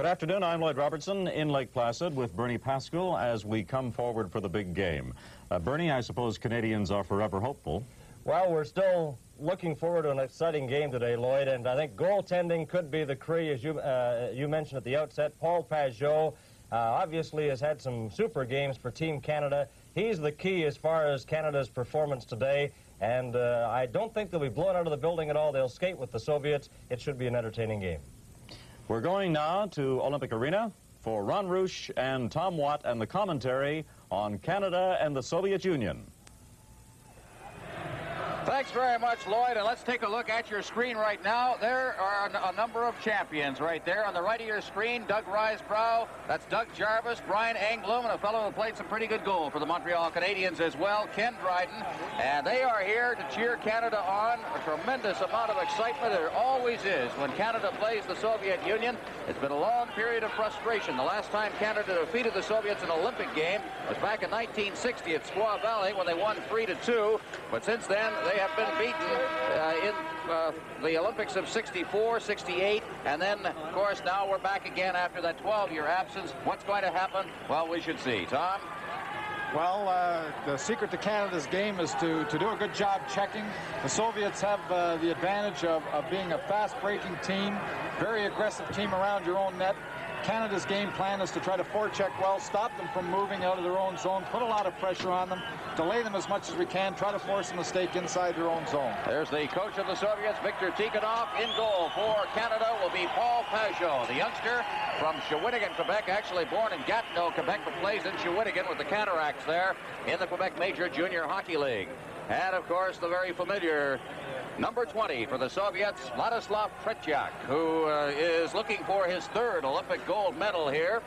Good afternoon. I'm Lloyd Robertson in Lake Placid with Bernie Pascal as we come forward for the big game. Uh, Bernie, I suppose Canadians are forever hopeful. Well, we're still looking forward to an exciting game today, Lloyd, and I think goaltending could be the key, as you, uh, you mentioned at the outset. Paul Pageau uh, obviously has had some super games for Team Canada. He's the key as far as Canada's performance today, and uh, I don't think they'll be blown out of the building at all. They'll skate with the Soviets. It should be an entertaining game. We're going now to Olympic Arena for Ron Reusch and Tom Watt and the commentary on Canada and the Soviet Union. Thanks very much, Lloyd. And let's take a look at your screen right now. There are a number of champions right there. On the right of your screen, Doug Risebrough. That's Doug Jarvis, Brian Engblom, and a fellow who played some pretty good goal for the Montreal Canadiens as well, Ken Dryden. And they are here to cheer Canada on. A tremendous amount of excitement. There always is when Canada plays the Soviet Union. It's been a long period of frustration. The last time Canada defeated the Soviets in an Olympic game was back in 1960 at Squaw Valley when they won 3 to 2. But since then, they have been beaten uh, in uh, the Olympics of 64, 68, and then, of course, now we're back again after that 12-year absence. What's going to happen? Well, we should see. Tom? Well, uh, the secret to Canada's game is to, to do a good job checking. The Soviets have uh, the advantage of, of being a fast-breaking team, very aggressive team around your own net. Canada's game plan is to try to forecheck well, stop them from moving out of their own zone, put a lot of pressure on them, delay them as much as we can, try to force a mistake inside their own zone. There's the coach of the Soviets, Viktor Tikhonov. In goal for Canada will be Paul Pageau, the youngster from Shawinigan, Quebec, actually born in Gatineau, Quebec, but plays in Shawinigan with the Cataracts there in the Quebec Major Junior Hockey League. And, of course, the very familiar Number 20 for the Soviets, Vladislav Tretiak, who uh, is looking for his third Olympic gold medal here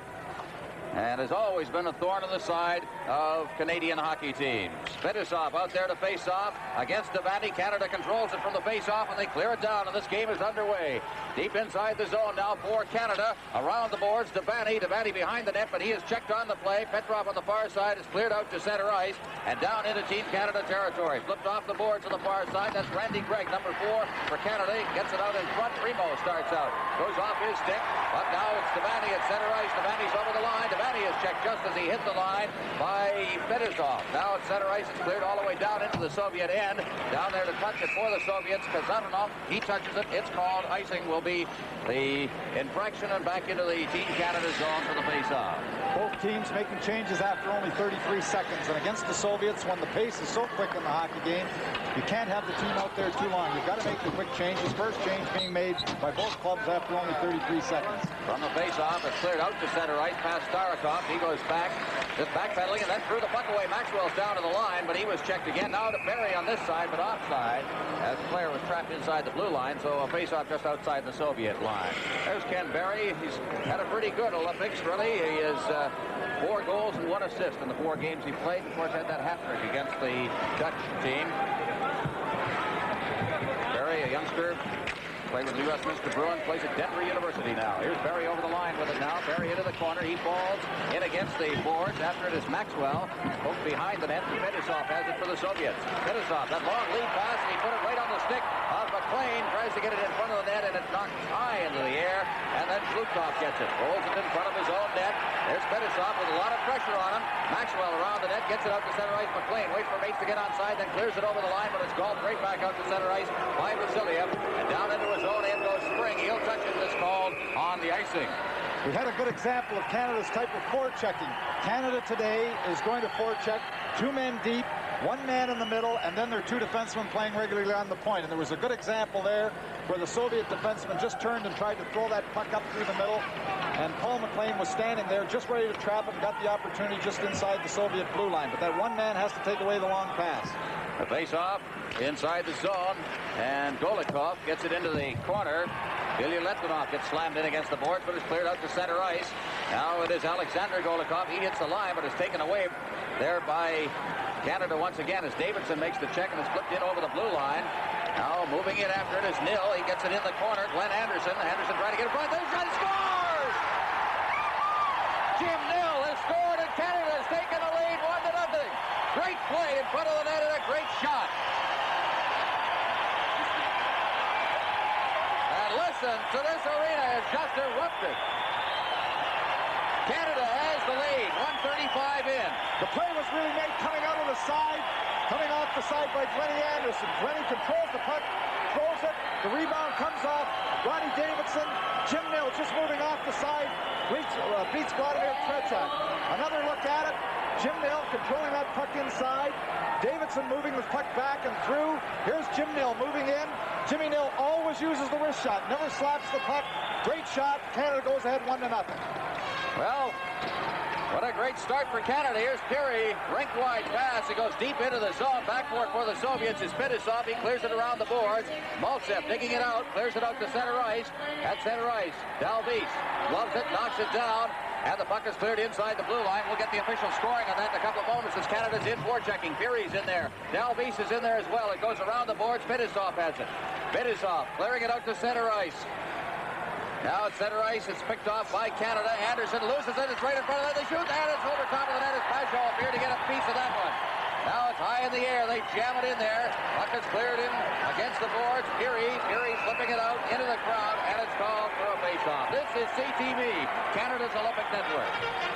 and has always been a thorn in the side of Canadian hockey teams. Fetisov out there to face off against Devaney. Canada controls it from the face off, and they clear it down, and this game is underway. Deep inside the zone now for Canada. Around the boards, Devaney. Devaney behind the net, but he is checked on the play. Petrov on the far side is cleared out to center ice and down into Team Canada territory. Flipped off the boards to the far side. That's Randy Gregg, number four for Canada. Gets it out in front. Primeau starts out. Goes off his stick, but now it's Devaney at center ice. Devaney's over the line. Devaney is checked just as he hit the line by Fetisov. Now at center ice, it's cleared all the way down into the Soviet end. Down there to touch it for the Soviets. Kazanov, he touches it. It's called. Icing will be the infraction and back into the Team Canada zone for the face-off. Both teams making changes after only 33 seconds. And against the Soviets, when the pace is so quick in the hockey game, you can't have the team out there too long. You've got to make the quick changes. First change being made by both clubs after only 33 seconds. From the face-off, it's cleared out to center ice past Starikov. He goes back, just backpedaling, and then threw the puck away. Maxwell's down to the line, but he was checked again. Now to Berry on this side, but offside, as the player was trapped inside the blue line, so a face-off just outside the Soviet line. There's Ken Berry. He's had a pretty good Olympics, really. He is uh, four goals and one assist in the four games he played. Of course, had that hat trick against the Dutch team. Berry, a youngster, played with New Westminster Bruins, plays at Denver University now. Here's Berry over the line with it now. Berry into the corner. He falls in against the boards. After it is Maxwell. Poked behind the net. Fetisov has it for the Soviets. Fetisov, that long lead pass, and he put it right on the stick of MacLean. Tries to get it in front of the net, and it knocks high into the air. And then Zhluktov gets it. Rolls it in front of his own net. There's Fetisov with a lot of pressure on him. Maxwell around the net, gets it out to center ice. MacLean waits for Mates to get onside, then clears it over the line, but it's called right back out to center ice by Vasiliev. And down into his zone in goes Spring. He'll touch it this called on the icing. We had a good example of Canada's type of forechecking. Canada today is going to forecheck two men deep, one man in the middle, and then their two defensemen playing regularly on the point. And there was a good example there where the Soviet defenseman just turned and tried to throw that puck up through the middle. And Paul MacLean was standing there just ready to trap him, got the opportunity just inside the Soviet blue line. But that one man has to take away the long pass. The face-off inside the zone, and Golikov gets it into the corner. Ilya Litvinov gets slammed in against the boards, but it's cleared out to center ice. Now it is Alexander Golikov. He hits the line, but is taken away there by Canada once again as Davidson makes the check and is flipped in over the blue line. Now moving in after it is Nill. He gets it in the corner. Glenn Anderson. Anderson trying to get it front. There's shot. Scores! Jim Nill has scored, and Canada has taken the lead one to nothing. Great play in front of the net and a great shot. And listen to this arena has just erupted. Canada has the lead. 135 in. The play was really made coming out of the side, coming off the side by Glennie Anderson. Glennie controls the puck, throws it. The rebound comes off. Ronnie Davidson, Jim Nill just moving off the side, beats, uh, beats Vladimir Tretiak. Another look at it. Jim Nill controlling that puck inside. Davidson moving the puck back and through. Here's Jim Nill moving in. Jimmy Nill always uses the wrist shot, never slaps the puck. Great shot. Canada goes ahead one to nothing. Well, what a great start for Canada. Here's Pirie, rink-wide pass. It goes deep into the zone. Backboard for the Soviets is Fetisov. He clears it around the boards. Maltsev digging it out, clears it out to center ice. At center ice, D'Alvise loves it, knocks it down. And the puck is cleared inside the blue line. We'll get the official scoring on that in a couple of moments as Canada's in checking. Pirie's in there. D'Alvise is in there as well. It goes around the boards. Fetisov has it. Fetisov clearing it out to center ice. Now at center ice, it's picked off by Canada. Anderson loses it. It's right in front of them. They shoot, and it's over top of the net. It's up here to get a piece of that one. Now it's high in the air. They jam it in there. Puck is cleared in against the boards. Pirie, Pirie flipping it out into the crowd, This is CTV, Canada's Olympic Network.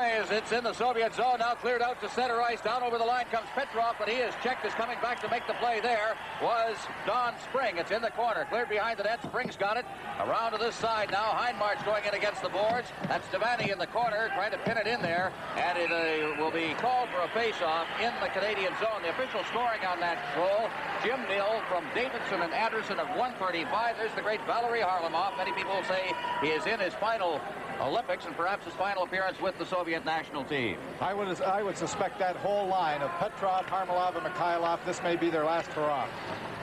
It's in the Soviet zone, now cleared out to center ice. Down over the line comes Petrov, but he is checked is coming back to make the play there was Don Spring. It's in the corner, cleared behind the net. Spring's got it. Around to this side now. Hindmarch going in against the boards. That's Devaney in the corner, trying to pin it in there. And it uh, will be called for a face-off in the Canadian zone. The official scoring on that goal, Jim Nill from Davidson and Anderson of 135. There's the great Valerie Kharlamov. Many people say he is in his final Olympics and perhaps his final appearance with the Soviet national team. I would, I would suspect that whole line of Petrov, Kharlamov, and Mikhailov, this may be their last hurrah.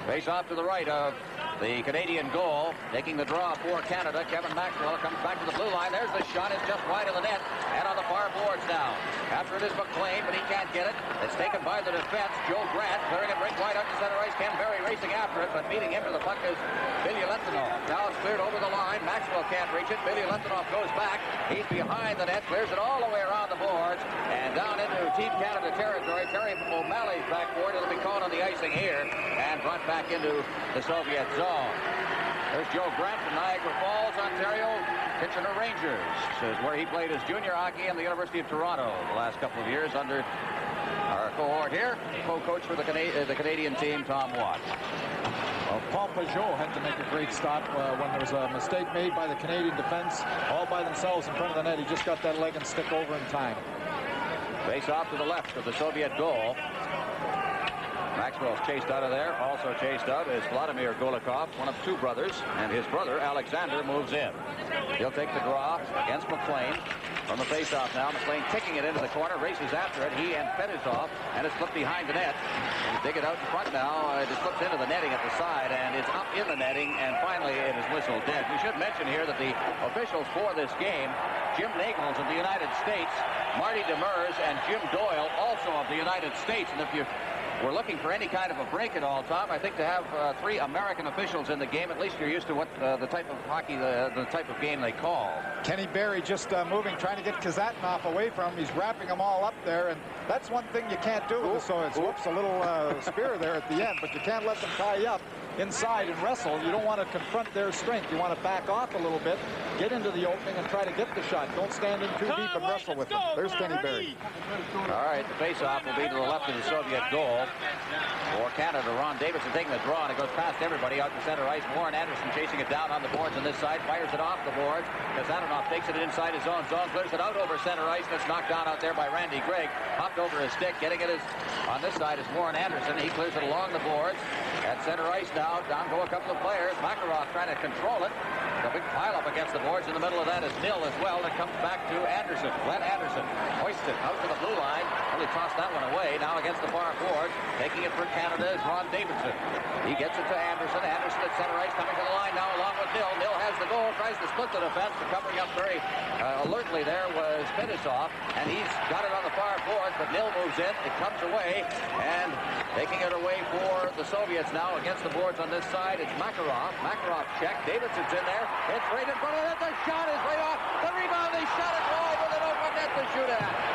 Face off to the right of the Canadian goal, taking the draw for Canada. Kevin Maxwell comes back to the blue line. There's the shot. It's just wide of the net and on the far boards now. After it is MacLean, but he can't get it. It's taken by the defense. Joe Grant clearing it right wide up to center ice. Ken Berry racing after it, but meeting him to the puck is Bilyaletdinov. Now it's cleared over the line. Maxwell can't reach it. Bilyaletdinov goes back. He's behind the net, clears it all the way around the boards and down into Team Canada territory. Terry O'Malley's backboard. It'll be called on the icing here and brought back into the Soviet zone zone. There's Joe Grant from Niagara Falls, Ontario. Kitchener Rangers is where he played his junior hockey in the University of Toronto the last couple of years under our cohort here, co-coach for the, Cana uh, the, Canadian team, Tom Watt. Well, Paul Pageau had to make a great stop uh, when there was a mistake made by the Canadian defense, all by themselves in front of the net. He just got that leg and stick over in time. Face off to the left of the Soviet goal. Maxwell's chased out of there. Also chased out is Vladimir Golikov, one of two brothers, and his brother, Alexander, moves in. He'll take the draw against MacLean. From the faceoff now, MacLean kicking it into the corner, races after it. He and Fetisov, and it's flipped behind the net. Dig it out in front now. Uh, it slips into the netting at the side, and it's up in the netting, and finally it is whistled dead. We should mention here that the officials for this game, Jim Nagels of the United States, Marty Demers, and Jim Doyle, also of the United States. And if you we're looking for any kind of a break at all, Tom. I think to have uh, three American officials in the game, at least you're used to what uh, the type of hockey, the, the type of game they call. Kenny Berry just uh, moving, trying to get Kasatonov away from him. He's wrapping them all up there, and that's one thing you can't do. So it's whoops, a little uh, spear there at the end, but you can't let them tie you up inside and wrestle. You don't want to confront their strength. You want to back off a little bit, get into the opening, and try to get the shot. Don't stand in too deep and wrestle with them. There's Kenny Berry. All right, the faceoff will be to the left of the Soviet goal. For Canada, Ron Davidson taking the draw, and it goes past everybody out to center ice. Warren Anderson chasing it down on the boards on this side, fires it off the boards. Kazanov takes it inside his own zone, clears it out over center ice, and it's knocked down out there by Randy Gregg. Hopped over his stick, getting it is on this side is Warren Anderson. He clears it along the boards. At center ice now, down go a couple of players. Makarov trying to control it. A big pile up against the boards. In the middle of that is Nill as well. It comes back to Anderson. Glenn Anderson hoisted out to the blue line. Really tossed that one away. Now against the far boards. Taking it for Canada is Ron Davidson. He gets it to Anderson. Anderson at center ice coming to the line now along with Nill. Nill has the goal. Tries to split the defense. But covering up very uh, alertly there was Fetisov. And he's got it on the far boards. But Nill moves in. It comes away. And taking it away for the Soviets now against the boards on this side. It's Makarov. Makarov check. Davidson's in there. It's right in front of it. The shot is right off. The rebound. They shot it wide with an open net. to shoot at.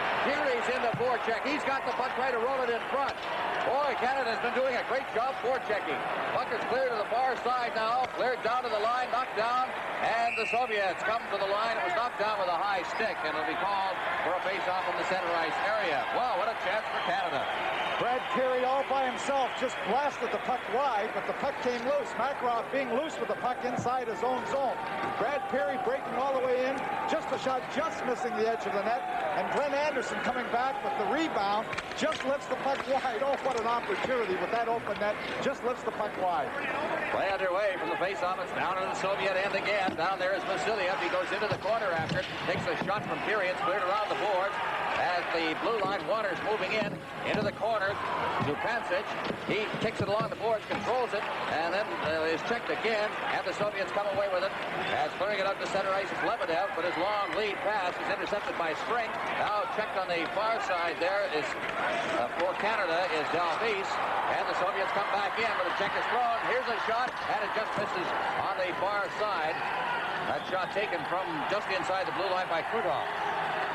In the forecheck. He's got the puck trying to roll it in front. Boy, Canada's been doing a great job forechecking. Puck is clear to the far side now. Cleared down to the line, knocked down. And the Soviets come to the line. It was knocked down with a high stick, and it'll be called for a face-off in the center ice area. Wow, what a chance for Canada. Carey all by himself just blasted the puck wide, but the puck came loose. Makarov being loose with the puck inside his own zone. Brad Pirie breaking all the way in, just a shot just missing the edge of the net. And Glenn Anderson coming back with the rebound, just lifts the puck wide. Oh, what an opportunity with that open net. Just lifts the puck wide. Play underway from the faceoff. It's down to the Soviet end again. Down there is Vasiliev. He goes into the corner after it. Takes a shot from Pirie. It's cleared around the boards as the blue line waters moving in into the corner to. He kicks it along the boards, controls it, and then uh, is checked again, and the Soviets come away with it. As clearing it up to center ice is Lebedev, but his long lead pass is intercepted by Spring. Now checked on the far side there is uh, for Canada is D'Alvise, and the Soviets come back in, but a check is thrown. Here's a shot, and it just misses on the far side. That shot taken from just inside the blue line by Krutov.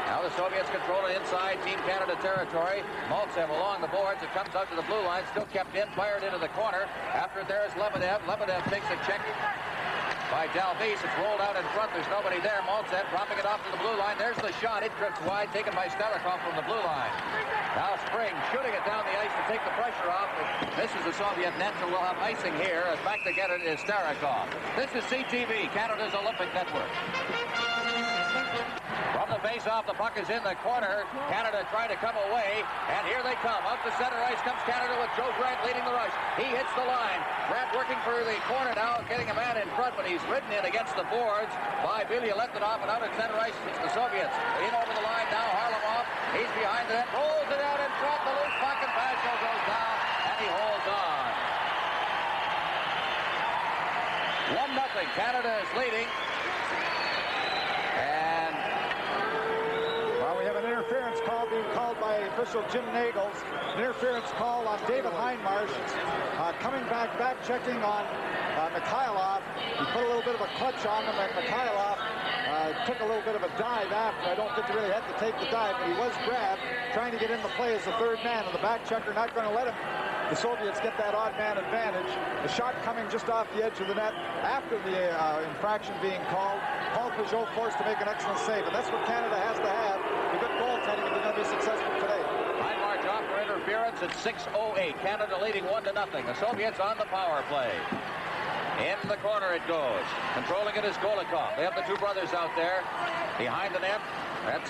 Now the Soviets control it inside Team Canada territory. Maltsev along the boards. It comes out to the blue line. Still kept in. Fired into the corner. After it there is Lebedev. Lebedev takes a check by D'Alvise. It's rolled out in front. There's nobody there. Maltsev dropping it off to the blue line. There's the shot. It drifts wide. Taken by Starikov from the blue line. Now Spring shooting it down the ice to take the pressure off. This is the Soviet net, so we'll have icing here. As back to get it is Starikov. This is CTV, Canada's Olympic Network. Face-off, the puck is in the corner. Canada trying to come away, and here they come. Up the center ice comes Canada with Joe Grant leading the rush. He hits the line. Grant working for the corner now, getting a man in front, but he's ridden in against the boards by Bilyaletdinov, and out at center ice it's the Soviets. In over the line now, Kharlamov. He's behind the net, rolls it out in front. The loose puck, and Pasco goes down, and he holds on. 1-0. Canada is leading. And Well, we have an call being called by official Jim Nagels. Interference call on David Hindmarch. Uh, coming back, back checking on uh, Mikhailov. He put a little bit of a clutch on him, and Mikhailov uh, took a little bit of a dive after. I don't think he really had to take the dive, but he was grabbed, trying to get in the play as the third man, and the back checker not going to let him the Soviets get that odd man advantage. The shot coming just off the edge of the net after the uh, infraction being called. Paul Pageau forced to make an excellent save, and that's what Canada has to have. A good goaltending if they're going to be successful today. Hindmarch interference at 6.08. Canada leading 1 to nothing. The Soviets on the power play. In the corner it goes. Controlling it is Golikov. They have the two brothers out there behind the net. That's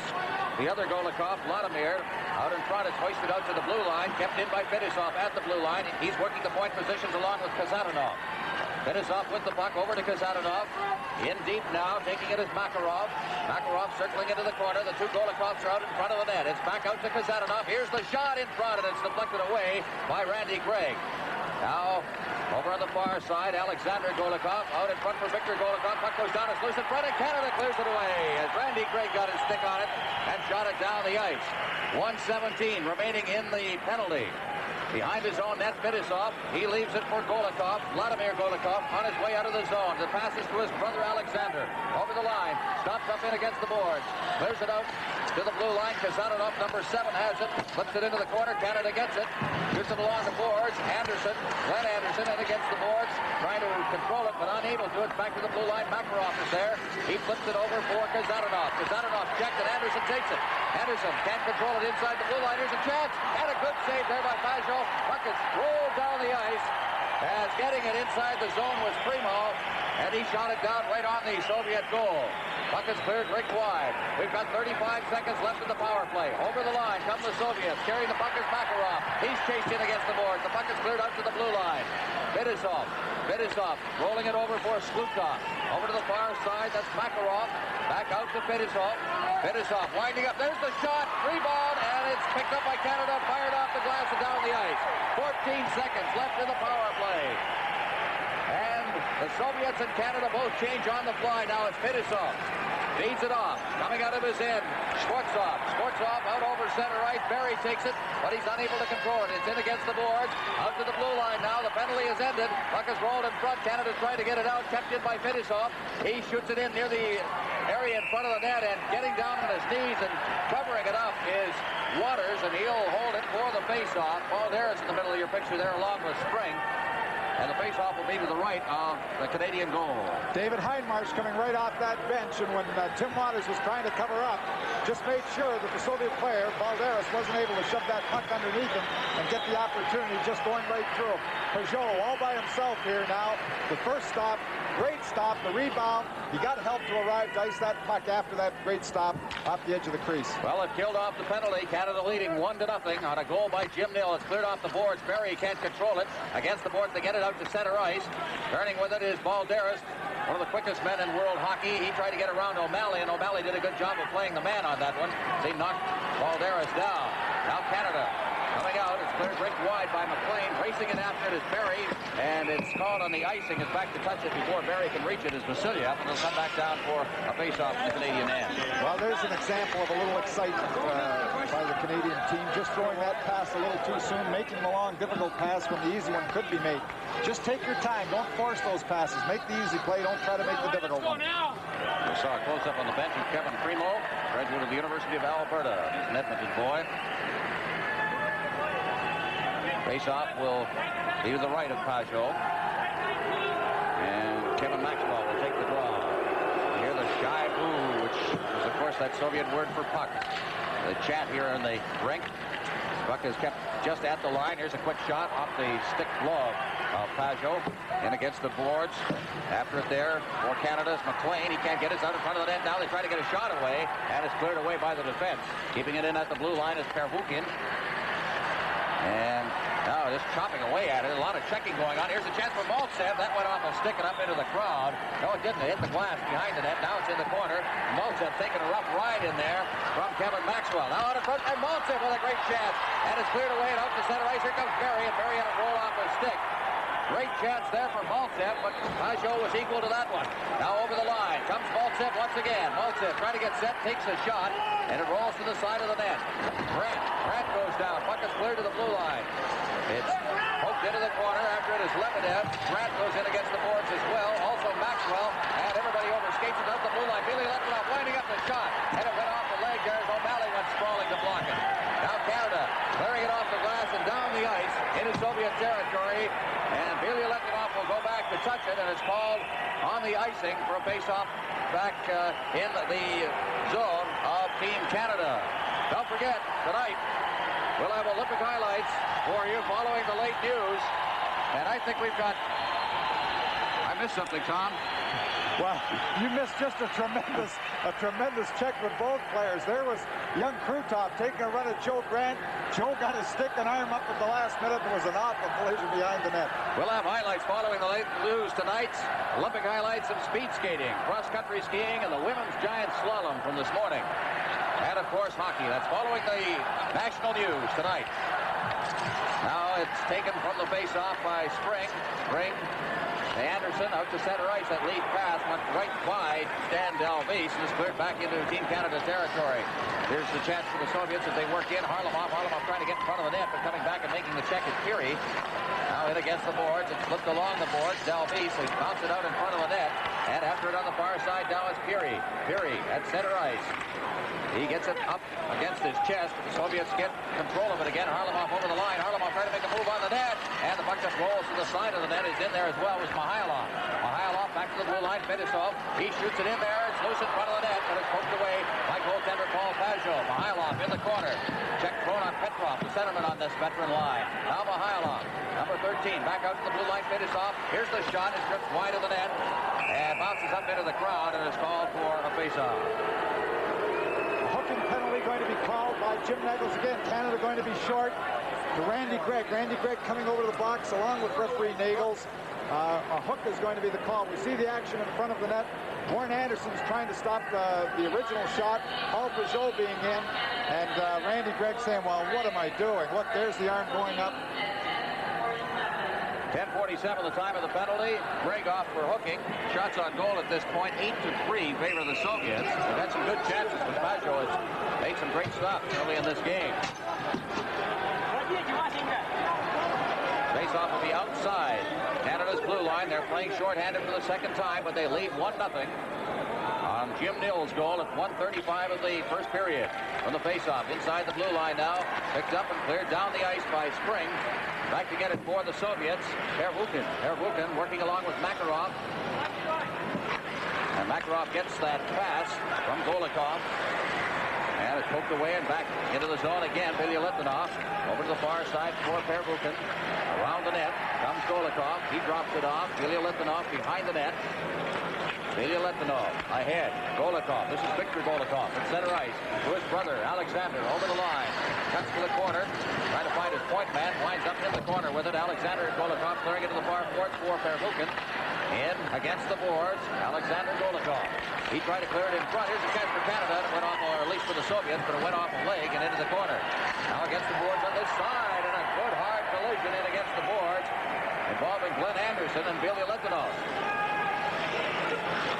the other Golikov, Vladimir. Out in front, it's hoisted out to the blue line. Kept in by Fetisov at the blue line. He's working the point positions along with Kasatonov. Fetisov with the puck over to Kasatonov. In deep now, taking it is Makarov. Makarov circling into the corner. The two Golikovs are out in front of the net. It's back out to Kasatonov. Here's the shot in front, and it's deflected away by Randy Gregg. Now, over on the far side, Alexander Golikov out in front for Victor Golikov. Puck goes down, it's loose in front, and Canada clears it away as Randy Gregg got his stick on it and shot it down the ice. 117 remaining in the penalty. Behind his own net, Fetisov. He leaves it for Golikov. Vladimir Golikov on his way out of the zone. The passes to his brother Alexander. Over the line. Stops up in against the boards. Clears it out to the blue line. Kasatonov, number seven, has it. Flips it into the corner. Canada gets it. Shoots it along the boards. Anderson, Glenn Anderson, in against the boards. Trying to control it, but unable to. It's back to the blue line. Makarov is there. He flips it over for Kasatonov. Kasatonov checked, and Anderson takes it. Anderson can't control it inside the blue line. Here's a chance. And a good save there by Pageau. Puck is rolled down the ice. As getting it inside the zone was Primeau. And he shot it down right on the Soviet goal. Puck is cleared right wide. We've got 35 seconds left in the power play. Over the line come the Soviets. Carrying the puck is Makarov. He's chased in against the boards. The puck is cleared out to the blue line. Fetisov. Fetisov rolling it over for Zhluktov. Over to the far side. That's Makarov. Back out to Fetisov. Fetisov winding up. There's the shot. Rebound. And it's picked up by Canada. Fired off the glass and down the ice. 14 seconds left in the power play. The Soviets and Canada both change on the fly. Now it's Fetisov. Feeds it off. Coming out of his end. Skvortsov. Skvortsov out over center right. Berry takes it, but he's unable to control it. It's in against the boards. Out to the blue line now. The penalty is ended. Puck is rolled in front. Canada's trying to get it out. Kept in by Fetisov. He shoots it in near the area in front of the net and getting down on his knees and covering it up is Watters, and he'll hold it for the faceoff. Paul Darris in the middle of your picture there along with Spring. And the faceoff will be to the right of the Canadian goal. David Hindmarch coming right off that bench, and when uh, Tim Watters was trying to cover up, just made sure that the Soviet player, Balderis, wasn't able to shove that puck underneath him and get the opportunity just going right through him. Pageau all by himself here now. The first stop, great stop, the rebound. He got help to arrive to ice that puck after that great stop off the edge of the crease. Well, it killed off the penalty. Canada leading one to nothing on a goal by Jim Nill. It's cleared off the boards. Berry can't control it. Against the boards, they get it out to center ice. Turning with it is Balderis, one of the quickest men in world hockey. He tried to get around O'Malley, and O'Malley did a good job of playing the man on that one. He knocked Balderis down. Now Canada cleared right wide by MacLean. Racing it after it is Berry, and it's called on the icing. It's back to touch it before Berry can reach it is Vasilyev, and it'll come back down for a face-off in the Canadian end. Well, there's an example of a little excitement uh, by the Canadian team. Just throwing that pass a little too soon, making the long, difficult pass when the easy one could be made. Just take your time. Don't force those passes. Make the easy play. Don't try to make the difficult one. We saw a close-up on the bench of Kevin Primeau, graduate of the University of Alberta. He's an Edmonton boy. Face-off will be to the right of Pageau. And Kevin Maxwell will take the draw. You hear the shaiba, which is, of course, that Soviet word for puck. The chat here in the rink. Puck is kept just at the line. Here's a quick shot off the stick glove of Pageau. In against the boards. After it there for Canada's MacLean. He can't get it. out in front of the net. Now they try to get a shot away. And it's cleared away by the defense. Keeping it in at the blue line is Pervukhin. And now just chopping away at it. A lot of checking going on. Here's a chance for Maltsev. That went off a stick and up into the crowd. No, it didn't. It hit the glass behind the net. Now it's in the corner. Maltsev taking a rough ride in there from Kevin Maxwell. Now out of front, and Maltsev with a great chance. And it's cleared away and out to center ice. Here comes Berry, and Berry had a roll off a stick. Great chance there for Maltsev, but Pageau was equal to that one. Now over the line comes Maltsev once again. Maltsev trying to get set, takes a shot, and it rolls to the side of the net. Grant, Grant goes down. Puck is cleared to the blue line. It's poked into the corner after it is Lebedev. Grant goes in against the boards as well. Also Maxwell, and everybody overskates it up the blue line. Bilyaletdinov winding up the shot, and it went off the leg. There's O'Malley went sprawling to block it. Now Canada clearing it off the glass and down the ice into Soviet territory. And Bilyaletdinov will go back to touch it, and it's called on the icing for a face-off back uh, in the zone of Team Canada. Don't forget, tonight, we'll have Olympic highlights for you following the late news. And I think we've got... I missed something, Tom. Well, you missed just a tremendous, a tremendous check with both players. There was young Krutov taking a run at Joe Grant. Joe got his stick and arm up at the last minute. There was an awful collision behind the net. We'll have highlights following the late news tonight. Olympic highlights of speed skating, cross-country skiing, and the women's giant slalom from this morning. And, of course, hockey. That's following the national news tonight. Now it's taken from the face-off by Spring. Spring Anderson out to center ice. That lead pass went right by Stan D'Alvise and is cleared back into Team Canada territory. Here's the chance for the Soviets as they work in. Kharlamov, Kharlamov trying to get in front of the net, but coming back and making the check at Pirie. Now in against the boards. It's flipped along the boards. D'Alvise, he bounced it out in front of the net. And after it on the far side, now is Pirie. Pirie at center ice. He gets it up against his chest. The Soviets get control of it again. Kharlamov over the line. Kharlamov trying to make a move on the net. And the puck just rolls to the side of the net. Is in there as well was Mihailov. Mihailov back to the blue line. Fetisov. He shoots it in there. Loose in front of the net, but it's poked away by goaltender Paul Pageau. Mihailov in the corner. Check thrown on Petrov, the centerman on this veteran line. Now Mihailov, number 13, back out to the blue line. finish off. Here's the shot. It strips wide of the net and bounces up into the crowd and is called for a faceoff hooking penalty going to be called by Jim Nichols again. Canada going to be short to Randy Gregg. Randy Gregg coming over to the box along with referee Nagels. Uh, a hook is going to be the call. We see the action in front of the net. Warren Anderson's trying to stop the, the original shot. Paul Pageau being in. And uh, Randy Gregg saying, well, what am I doing? Look, there's the arm going up. 10:47 the time of the penalty. Gregg off for hooking. Shots on goal at this point, 8 to 3 favor of the Soviets. They've had some good chances, but Pageau has made some great stops early in this game. Off will be outside. Canada's blue line. They're playing shorthanded for the second time, but they lead 1 0 on Jim Nill's goal at 135 of the first period. From the faceoff, inside the blue line now. Picked up and cleared down the ice by Spring. Back to get it for the Soviets. Pervukhin. Pervukhin working along with Makarov. And Makarov gets that pass from Golikov. Poked away and back into the zone again. Bilyaletdinov over to the far side for Pervukhin. Around the net comes Golikov. He drops it off. Bilyaletdinov behind the net. Bilyaletdinov ahead. Golikov. This is Victor Golikov at center ice to his brother Alexander over the line. Cuts to the corner. Trying to find his point man. Winds up in the corner with it. Alexander Golikov clearing it to the far boards for Pervukhin. In against the boards, Alexander Golikov. He tried to clear it in front. Here's a catch for Canada. It went off, for the Soviets, but it went off a leg and into the corner. Now against the boards on this side, and a good hard collision in against the boards involving Glenn Anderson and Bilyaletdinov.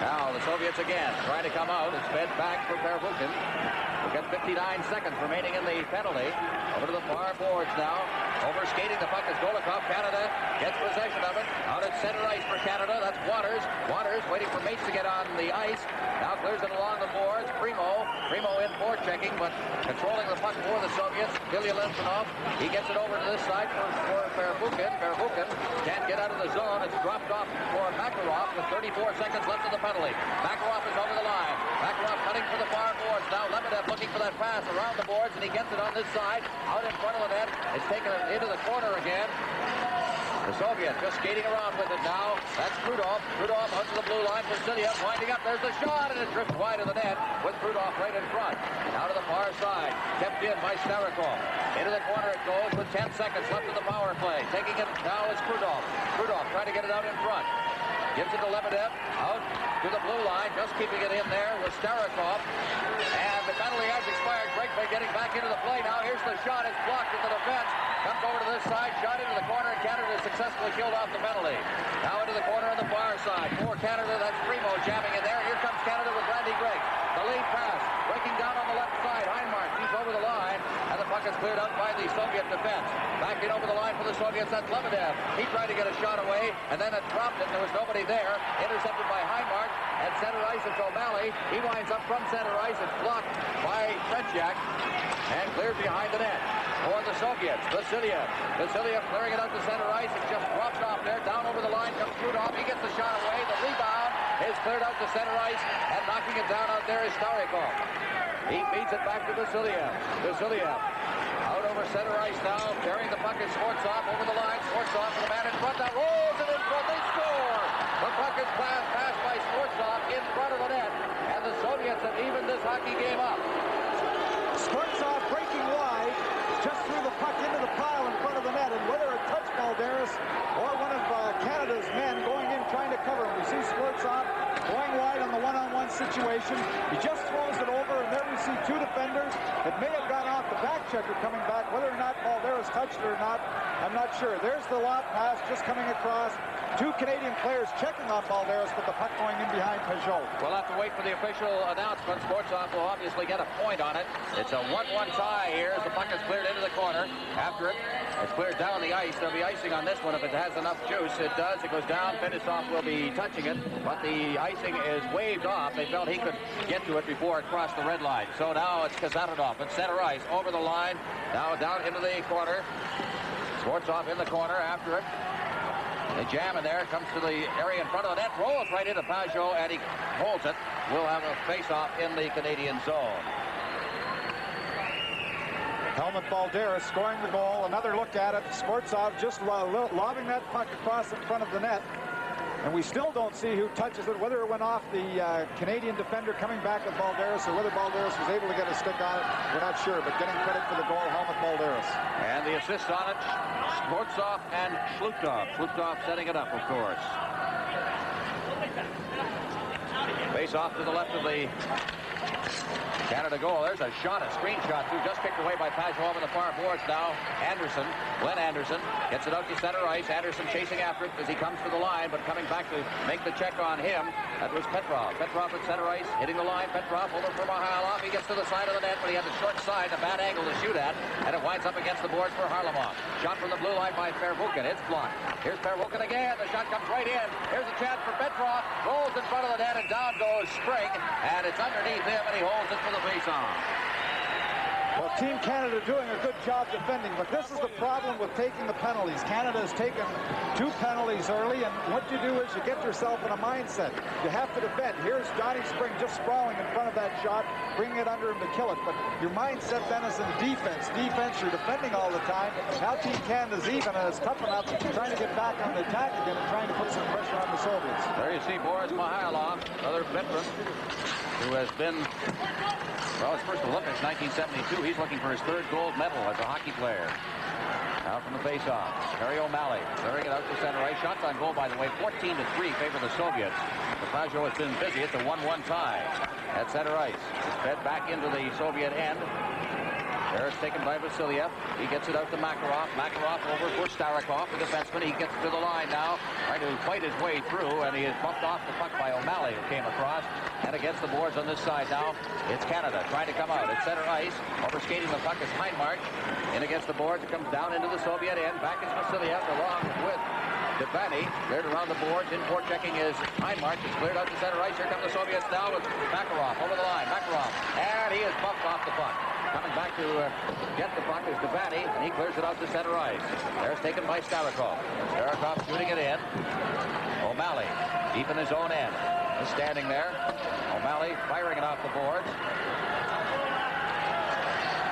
Now the Soviets again trying to come out. It's fed back for Pervukhin. We've got 59 seconds remaining in the penalty. Over to the far boards now. Over skating the puck is Golikov. Canada gets possession of it. Out at center ice for Canada. That's Watters. Watters waiting for Mates to get on the ice. Now clears it along the boards. Primeau. Primeau in for checking, but controlling the puck for the Soviets. Bilyaletdinov. He gets it over to this side for, for Pervukhin. Pervukhin can't get out of the zone. It's dropped off for Makarov with 34 seconds left of the penalty. Makarov is over the line. Makarov cutting for the far boards. Now Lebedev looking for that pass around the boards, and he gets it on this side. Out in front of the net. It's taken into the corner again. The Soviets just skating around with it now. That's Krutov. Krutov out to the blue line. Vasiliev winding up. There's the shot, and it drifts wide of the net with Krutov right in front. Now to the far side. Kept in by Starikov. Into the corner it goes with 10 seconds left in the power play. Taking it now is Krutov. Krutov trying to get it out in front. Gives it to Lebedev. Out to the blue line. Just keeping it in there with Starikov. And the penalty has expired. Breakaway getting back into the play now. Here's the shot. It's blocked at the defense. Comes over to this side. Shot into the corner. And Canada successfully killed off the penalty. Now into the corner on the far side. For Canada, that's Primeau jamming in there. Here comes Canada with Randy Gregg. The lead pass. Breaking down on the left side. Hindmarch. He's over the line. And the puck is cleared out by the Soviet defense. Back in over the line for the Soviets. That's Lebedev. He tried to get a shot away. And then it dropped it. There was nobody there. Intercepted by Hindmarch. At center ice, it's O'Malley. He winds up from center ice. It's blocked by Tretiak. And cleared behind the net Oh, for the Soviets. Vasiliev. Vasiliev clearing it out to center ice. It just drops off there. Down over the line comes Krutov. He gets the shot away. The rebound is cleared out to center ice. And knocking it down out there is Starikov. He feeds it back to Vasiliev. Vasiliev out over center ice now. Carrying the puck is Skvortsov over the line. Skvortsov for the man in front. That rolls it in front. They score. The puck is passed passed by Skvortsov in front of the net. And the Soviets have evened this hockey game up. Skvortsov breaking wide, just threw the puck into the pile in front of the net, and whether it touched Balderis or one of uh, Canada's men going in trying to cover him, we see Skvortsov going wide on the one-on-one situation. He just throws it over, and there we see two defenders. It may have gone off the back checker coming back. Whether or not Balderis touched it or not, I'm not sure. There's the lot pass just coming across. Two Canadian players checking on Balderis, but the puck going in behind Pageau. We'll have to wait for the official announcement. Skvortsov will obviously get a point on it. It's a 1-1 tie here as the puck is cleared into the corner. After it, it's cleared down the ice. There'll be icing on this one if it has enough juice. It does. It goes down. Finisoff will be touching it, but the icing is waved off. They felt he could get to it before it crossed the red line. So now it's Kasatonov at center ice, over the line, now down into the corner. Skvortsov in the corner after it. They jam in there, comes to the area in front of the net, rolls right into Pageau, and he holds it. We'll have a face-off in the Canadian zone. Helmut Balderis scoring the goal. Another look at it. Skvortsov just lo lo lobbing that puck across in front of the net. And we still don't see who touches it, whether it went off the uh, Canadian defender coming back with Balderis or whether Balderis was able to get a stick on it. We're not sure, but getting credit for the goal, Helmut Balderis. And the assist on it, Skvortsov and Zhluktov. Zhluktov setting it up, of course. Face off to the left of the Canada goal. There's a shot, a screenshot too, just picked away by Pageau on the far boards now. Anderson, Glenn Anderson, gets it out to center ice. Anderson chasing after it as he comes to the line, but coming back to make the check on him. That was Petrov. Petrov at center ice, hitting the line. Petrov over for Mihailov. He gets to the side of the net, but he had the short side, a bad angle to shoot at, and it winds up against the boards for Kharlamov. Shot from the blue line by Pervukhin. It's blocked. Here's Pervukhin again. The shot comes right in. Here's a chance for Petrov. Rolls in front of the net, and down goes Spring, and it's underneath him, and he holds it for the faceoff. Well, Team Canada doing a good job defending, but this is the problem with taking the penalties. Canada has taken two penalties early, and what you do is you get yourself in a mindset. You have to defend. Here's Johnny Spring just sprawling in front of that shot, bringing it under him to kill it. But your mindset then is in defense. Defense, you're defending all the time. Now Team Canada's even, and it's tough enough trying to get back on the attack again and trying to put some pressure on the Soviets. There you see Boris Mihailov, another veteran who has been, well, his first Olympics, 1972. He's looking for his third gold medal as a hockey player. Out from the faceoff, Harry O'Malley clearing it out to center ice. Shots on goal, by the way, 14 to 3 favor the Soviets. Pageau has been busy. It's a 1-1 tie at center ice. It's fed back into the Soviet end. There it's taken by Vasiliev. He gets it out to Makarov. Makarov over for Starikov, the defenseman. He gets to the line now, trying to fight his way through, and he is bumped off the puck by O'Malley, who came across. And against the boards on this side now, it's Canada trying to come out. At center ice, overskating the puck is Hindmarch. In against the boards, it comes down into the Soviet end. Back is Vasiliev along with Devaney cleared around the boards. In port checking is Hindmarch. It's cleared out to center ice. Here come the Soviets now with Makarov over the line. Makarov. And he is bumped off the puck. Coming back to uh, get the puck is Devaney, and he clears it out to center ice. There's taken by Starikov. Starikov shooting it in. O'Malley deep in his own end. Is standing there. O'Malley firing it off the boards.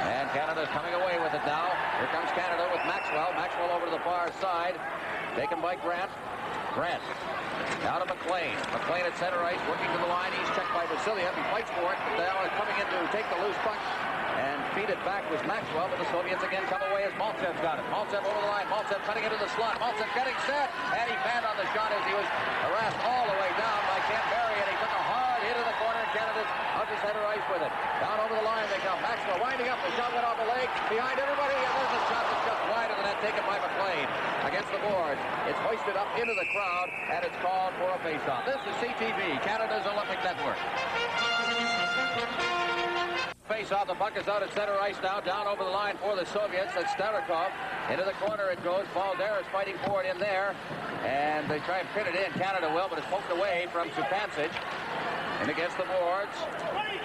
And Canada's coming away with it now. Here comes Canada with Maxwell. Maxwell over to the far side. Taken by Grant. Grant. Now to MacLean. MacLean at center ice, working to the line. He's checked by Vasiliev. He fights for it. But now is coming in to take the loose puck and feed it back was Maxwell, but the Soviets again come away as Maltsev's got it. Maltsev over the line. Maltsev cutting into the slot. Maltsev getting set, and he fanned on the shot as he was harassed all the way down And he took a hard hit in the corner. Canada's out to center ice with it. Down over the line they come. Maxwell winding up. The shot went off the leg behind everybody, and there's a shot that's just wide of the net taken by MacLean against the boards. It's hoisted up into the crowd, and it's called for a faceoff. This is CTV, Canada's Olympic Network. Face off, the puck is out at center ice now, down over the line for the Soviets. That's Starikov. Into the corner it goes. Balderis fighting for it in there. And they try and pin it in. Canada will, but it's poked away from Zupancich. And against the boards.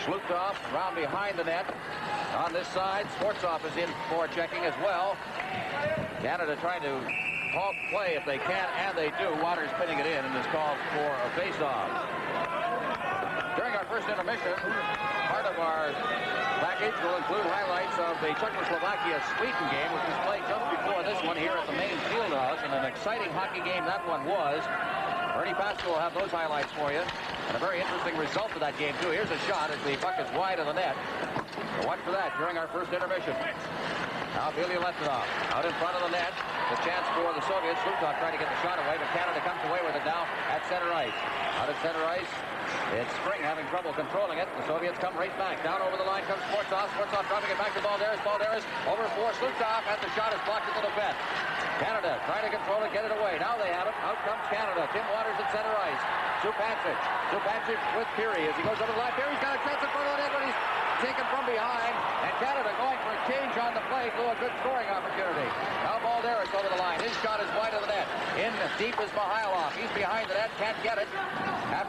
Zhluktov around behind the net. On this side, Skvortsov is in for checking as well. Canada trying to halt play if they can, and they do. Watters pinning it in, and is called for a face-off. During our first intermission, part of our package will include highlights of the Czechoslovakia-Sweden game, which was played just before this one here at the main field house, and an exciting hockey game that one was. Ernie Pasco will have those highlights for you, and a very interesting result of that game, too. Here's a shot as the puck is wide of the net. So watch for that during our first intermission. Now Bilyaletdinov out in front of the net. The chance for the Soviets. Zhluktov trying to get the shot away, but Canada comes away with it now at center ice. Out at center ice, it's Spring having trouble controlling it. The Soviets come right back. Down over the line comes Skvortsov. Skvortsov dropping it back to Balderis. Balderis over for Zhluktov, and the shot is blocked into the fence. Canada trying to control it, get it away. Now they have it. Out comes Canada. Tim Watters at center ice. Zupancich. Zupancich with Pirie as he goes over the line. Pirie's got a chance in front of the net, but he's taken from behind. And Canada going for a change on the play. Blew a good scoring opportunity. Now Balderis over the line. His shot is wide of the net. In deep is Mihailov. He's behind the net. Can't get it.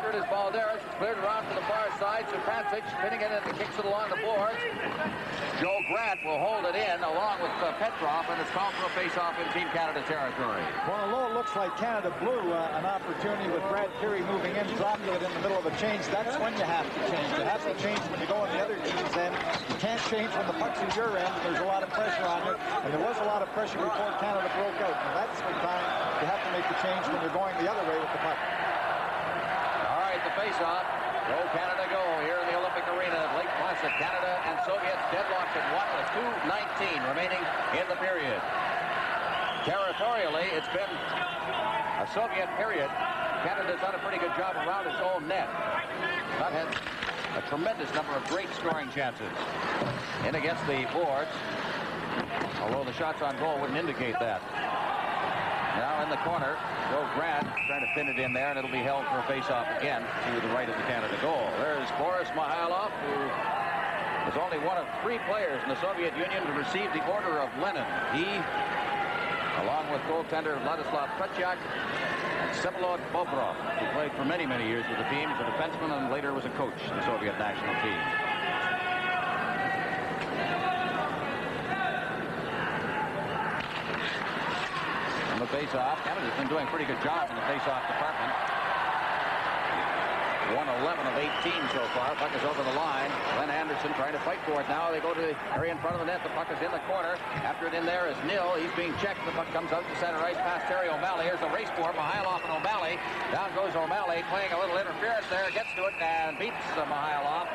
After it is Balderis. It's cleared around to the far side. Zupancich spinning it and kicks it along the boards. Joe Grant will hold it in along with uh, Petrov, and it's called for a face-off in Team Canada territory. Well, although it looks like Canada blew uh, an opportunity with Brad Pirie moving in, dropping it in the middle of a change, that's when you have to change. You have to change when you go on the other team's end. You can't change when the puck's in your end. There's a lot of pressure on you, and there was a lot of pressure before Canada broke out. And that's the time you have to make the change when you're going the other way with the puck. The face-off. Go Canada go here in the Olympic Arena. Lake Placid, Canada and Soviets deadlocked at 1 with 2.19 remaining in the period. Territorially, it's been a Soviet period. Canada's done a pretty good job around its own net. Not had a tremendous number of great scoring chances. In against the boards, although the shots on goal wouldn't indicate that. Now in the corner, Joe Grant trying to pin it in there, and it'll be held for a face-off again to the right of the Canada goal. There's Boris Mikhailov, who is only one of three players in the Soviet Union to receive the Order of Lenin. He, along with goaltender Vladislav Tretiak and Vsevolod Bobrov, who played for many, many years with the team as a defenseman and later was a coach in the Soviet national team. Face-off, Canada's been doing a pretty good job in the face-off department. 111 of 18 so far. Puck is over the line. Glenn Anderson trying to fight for it now. They go to the area in front of the net. The puck is in the corner. After it in there is Nill. He's being checked. The puck comes out to center ice past Terry O'Malley. Here's the race for Mikhailov and O'Malley. Down goes O'Malley playing a little interference there. Gets to it and beats Mikhailov.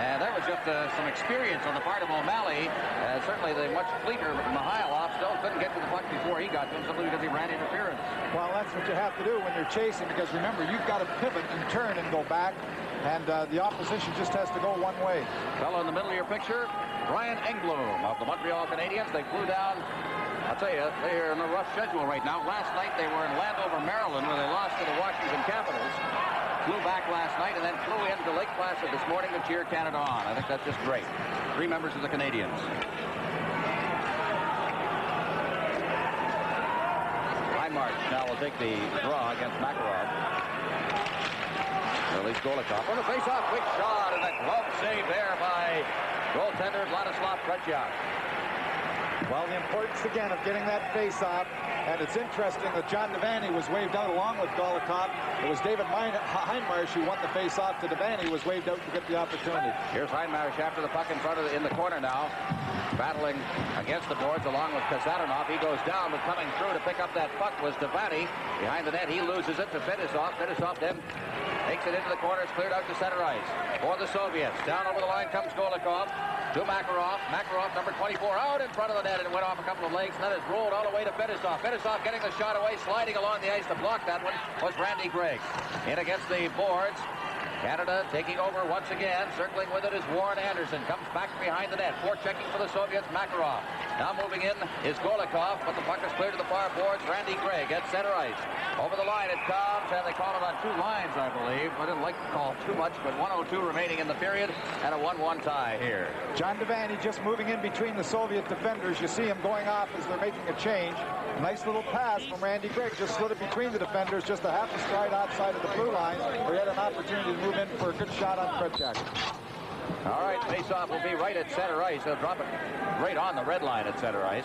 And that was just uh, some experience on the part of O'Malley. Uh, certainly the much fleeter Mikhailov still couldn't get to the puck before he got to him simply because he ran interference. Well, that's what you have to do when you're chasing because remember, you've got to pivot and turn and go back, and uh, the opposition just has to go one way. Fellow in the middle of your picture, Brian Engblom of the Montreal Canadiens. They flew down I'll tell you, they're in a rough schedule right now. Last night they were in Landover, Maryland, where they lost to the Washington Capitals. Flew back last night and then flew into Lake Placid this morning to cheer Canada on. I think that's just great. Three members of the Canadiens. Hindmarch now will take the draw against Makarov. Release Golikov on the face-off. Quick shot and a glove save there by goaltender Vladislav Tretiak. Well, the importance again of getting that face off. And it's interesting that John Devaney was waved out along with Golikov. It was David Hindmarch who won the face off to Devaney was waved out to get the opportunity. Here's Hindmarch after the puck in front of the, in the corner now. Battling against the boards along with Kasatonov. He goes down, but coming through to pick up that puck was Devaney. Behind the net, he loses it to Fetisov. Fetisov then takes it into the corner. It's cleared out to center ice. For the Soviets. Down over the line comes Golikov to Makarov. Makarov, number 24, out in front of the net and went off a couple of legs. And then it's rolled all the way to Fetisov. Fetisov getting the shot away, sliding along the ice to block that one was Randy Gregg. In against the boards. Canada taking over once again. Circling with it is Warren Anderson. Comes back behind the net. Four checking for the Soviets. Makarov. Now moving in is Golikov, but the puck is clear to the far boards. Randy Gregg at center ice. Over the line it comes, and they call it on two lines, I believe. I didn't like the call too much, but 102 remaining in the period, and a 1-1 tie here. John Devaney just moving in between the Soviet defenders. You see him going off as they're making a change. Nice little pass from Randy Gregg. Just slid it between the defenders, just a half a stride outside of the blue line, where he had an opportunity to move in for a good shot on Tretiak. All right, face-off will be right at center ice. They'll drop it right on the red line at center ice.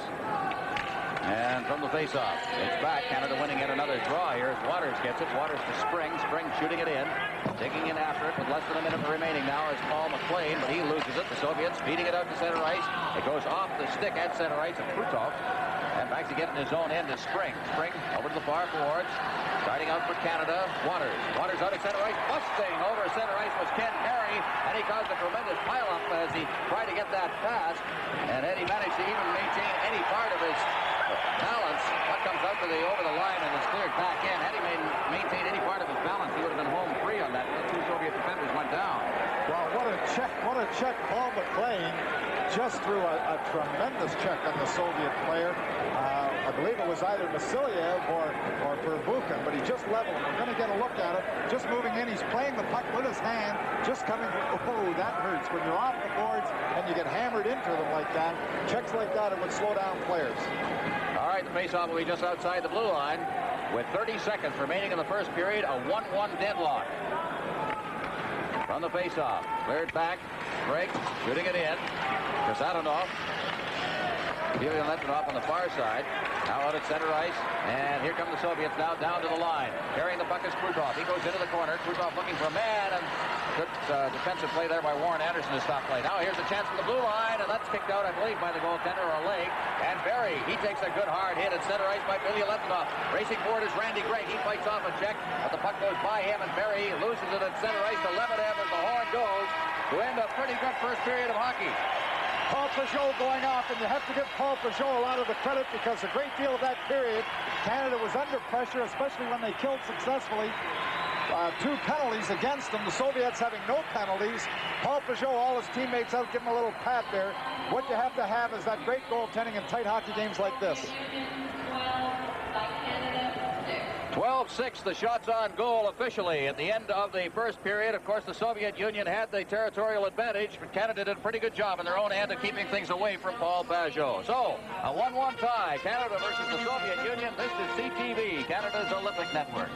And from the face-off, it's back. Canada winning yet another draw here as Watters gets it. Watters to Spring. Spring shooting it in. Digging in after it with less than a minute remaining now is Paul MacLean, but he loses it. The Soviets feeding it out to center ice. It goes off the stick at center ice of Krutov. And back to get in his own end is Spring. Spring over to the far boards. Starting out for Canada, Watters. Watters out at center ice. Busting over center ice was Ken Berry. And he caused a tremendous pileup as he tried to get that pass. And he managed to even maintain any part of his balance. Puck comes out to the over the line and is cleared back in. Had he made, maintained any part of his balance, he would have been home free on that. Two Soviet defenders went down. Well, what a check! What a check! Paul MacLean just threw a, a tremendous check on the Soviet player. Uh, I believe it was either Vasiliev or or Pervukhin, but he just leveled. We're going to get a look at it. Just moving in, he's playing the puck with his hand, just coming. Oh, that hurts when you're off the boards and you get hammered into them like that. Checks like that, it would slow down players. All right, the faceoff will be just outside the blue line. With 30 seconds remaining in the first period, a 1-1 deadlock. From the faceoff, cleared back. Gregg shooting it in. Kasatonov Bilyaletdinov on the far side. Now out at center ice. And here come the Soviets now down to the line. Carrying the puck is Krutov. He goes into the corner. Krutov looking for a man. And good uh, defensive play there by Warren Anderson to stop play. Now here's a chance for the blue line. And that's kicked out, I believe, by the goaltender or leg. And Berry, he takes a good hard hit at center ice by Bilyaletdinov. Racing forward is Randy Gregg. He fights off a check. But the puck goes by him. And Berry loses it at center ice to Lebedev as the horn goes to end a pretty good first period of hockey. Paul Pageau going off, and you have to give Paul Pageau a lot of the credit because a great deal of that period, Canada was under pressure, especially when they killed successfully. uh, two penalties against them. The Soviets having no penalties. Paul Pageau, all his teammates out, give him a little pat there. What you have to have is that great goaltending in tight hockey games like this. 12-6, the shots on goal officially at the end of the first period. Of course, the Soviet Union had the territorial advantage, but Canada did a pretty good job in their own end of keeping things away from Paul Pageau. So, a 1-1 tie, Canada versus the Soviet Union. This is CTV, Canada's Olympic Network.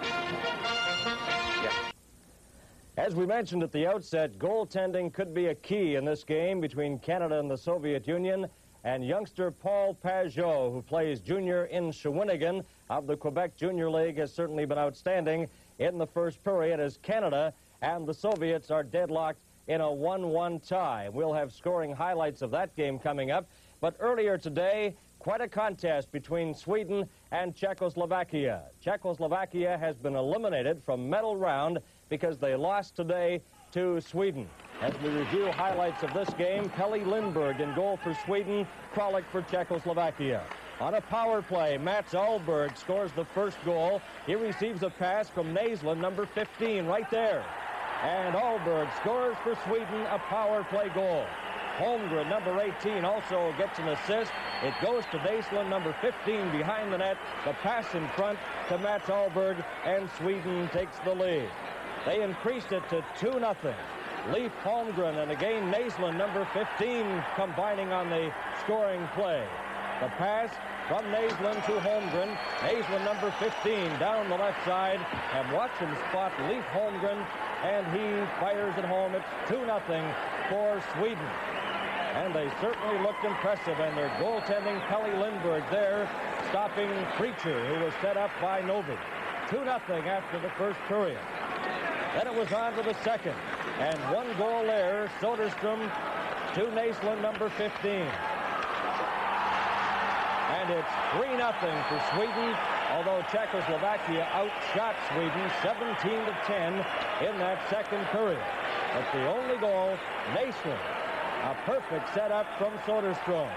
As we mentioned at the outset, goaltending could be a key in this game between Canada and the Soviet Union and youngster Paul Pageau, who plays junior in Shawinigan of the Quebec Junior League, has certainly been outstanding in the first period as Canada and the Soviets are deadlocked in a 1-1 tie. We'll have scoring highlights of that game coming up. But earlier today, quite a contest between Sweden and Czechoslovakia. Czechoslovakia has been eliminated from medal round because they lost today to Sweden. As we review highlights of this game, Pelle Lindberg in goal for Sweden, Kralik for Czechoslovakia. On a power play, Mats Ahlberg scores the first goal. He receives a pass from Naslund, number 15, right there. And Ahlberg scores for Sweden a power play goal. Holmgren, number 18, also gets an assist. It goes to Naslund, number 15, behind the net. The pass in front to Mats Ahlberg, and Sweden takes the lead. They increased it to 2-0. Leif Holmgren and again Naslund, number 15, combining on the scoring play. The pass from Naslund to Holmgren. Naslund, number 15, down the left side. And watch him spot Leif Holmgren, and he fires it home. It's 2-0 for Sweden. And they certainly looked impressive, and their goaltending, Pelle Lindberg there, stopping Preacher, who was set up by Novi. 2-0 after the first period. Then it was on to the second. And one goal there, Soderstrom to Naslund, number 15. And it's 3-0 for Sweden, although Czechoslovakia outshot Sweden 17 to 10 in that second period. But the only goal, Naslund, a perfect setup from Soderstrom.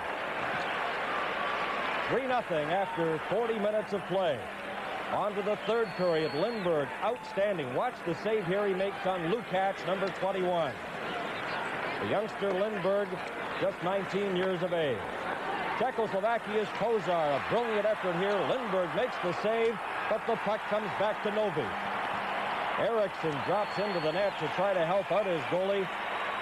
3-0 after 40 minutes of play. On to the third period. Lindberg, outstanding. Watch the save here he makes on Lukacs, number 21. The youngster Lindberg, just 19 years of age. Czechoslovakia's Kozar, a brilliant effort here. Lindberg makes the save, but the puck comes back to Novi. Eriksson drops into the net to try to help out his goalie,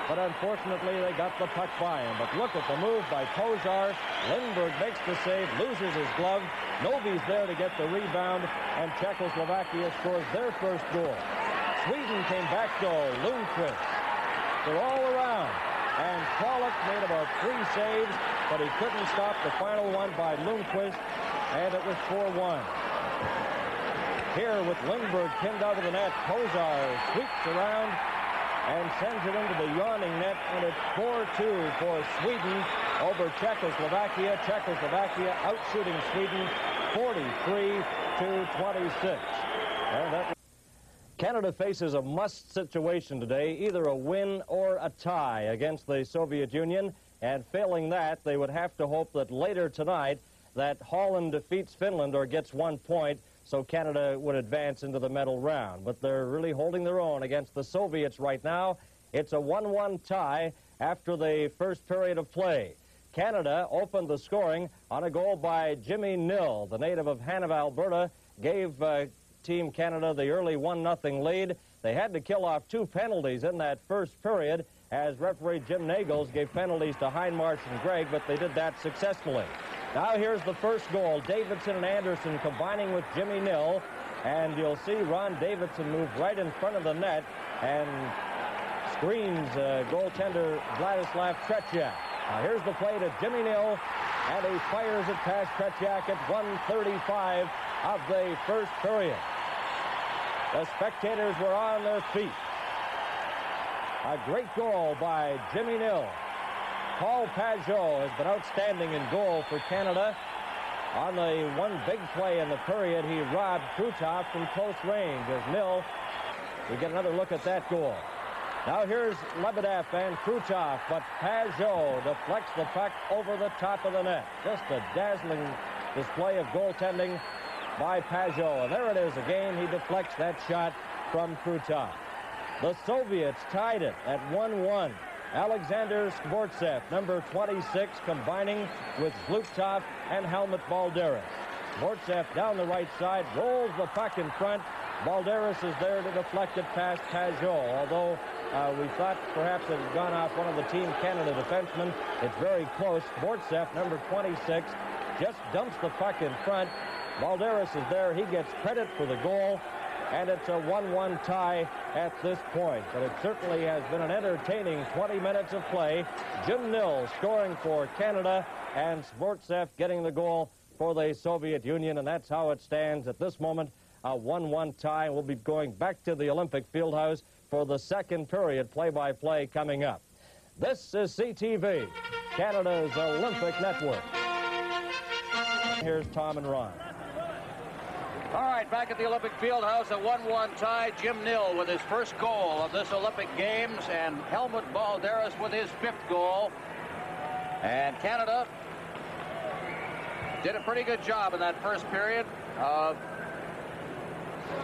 but unfortunately they got the puck by him. But look at the move by Kozar. Lindberg makes the save, loses his glove. Novi's there to get the rebound, and Czechoslovakia scores their first goal. Sweden came back goal, Lundqvist. They're all around. And Kralik made about three saves, but he couldn't stop the final one by Lundqvist, and it was 4-1. Here with Lindberg pinned out of the net, Kozar sweeps around, and sends it into the yawning net, and it's 4-2 for Sweden over Czechoslovakia. Czechoslovakia outshooting Sweden 43 to 26. And that Canada faces a must situation today, either a win or a tie against the Soviet Union, and failing that, they would have to hope that later tonight that Holland defeats Finland or gets one point so Canada would advance into the medal round. But they're really holding their own against the Soviets right now. It's a 1-1 tie after the first period of play. Canada opened the scoring on a goal by Jimmy Nill, the native of Hanover, Alberta, gave uh, Team Canada the early 1-0 lead. They had to kill off two penalties in that first period as referee Jim Nagels gave penalties to Hindmarch and Gregg, but they did that successfully. Now here's the first goal. Davidson and Anderson combining with Jimmy Nill. And you'll see Ron Davidson move right in front of the net and screens uh, goaltender Vladislav Tretiak. Now here's the play to Jimmy Nill, and he fires it past Tretiak at 135 of the first period. The spectators were on their feet. A great goal by Jimmy Nill. Paul Pageau has been outstanding in goal for Canada. On the one big play in the period, he robbed Krutov from close range as Nill. We get another look at that goal. Now here's Lebedev and Krutov, but Pageau deflects the puck over the top of the net. Just a dazzling display of goaltending by Pageau. And there it is again. He deflects that shot from Krutov. The Soviets tied it at 1-1. Alexander Skvortsov, number 26, combining with Zhluktov and Helmut Balderis. Skvortsov down the right side, rolls the puck in front. Balderis is there to deflect it past Pageau, although uh, we thought perhaps it had gone off one of the Team Canada defensemen. It's very close. Skvortsov, number 26, just dumps the puck in front. Balderis is there. He gets credit for the goal and it's a 1-1 tie at this point. But it certainly has been an entertaining 20 minutes of play. Jim Nill scoring for Canada and Skvortsov getting the goal for the Soviet Union, and that's how it stands at this moment, a 1-1 tie. We'll be going back to the Olympic Fieldhouse for the second period play-by-play -play coming up. This is CTV, Canada's Olympic Network. Here's Tom and Ron. All right, back at the Olympic Fieldhouse, a 1-1 tie. Jim Nill with his first goal of this Olympic Games, and Helmut Balderis with his fifth goal. And Canada did a pretty good job in that first period of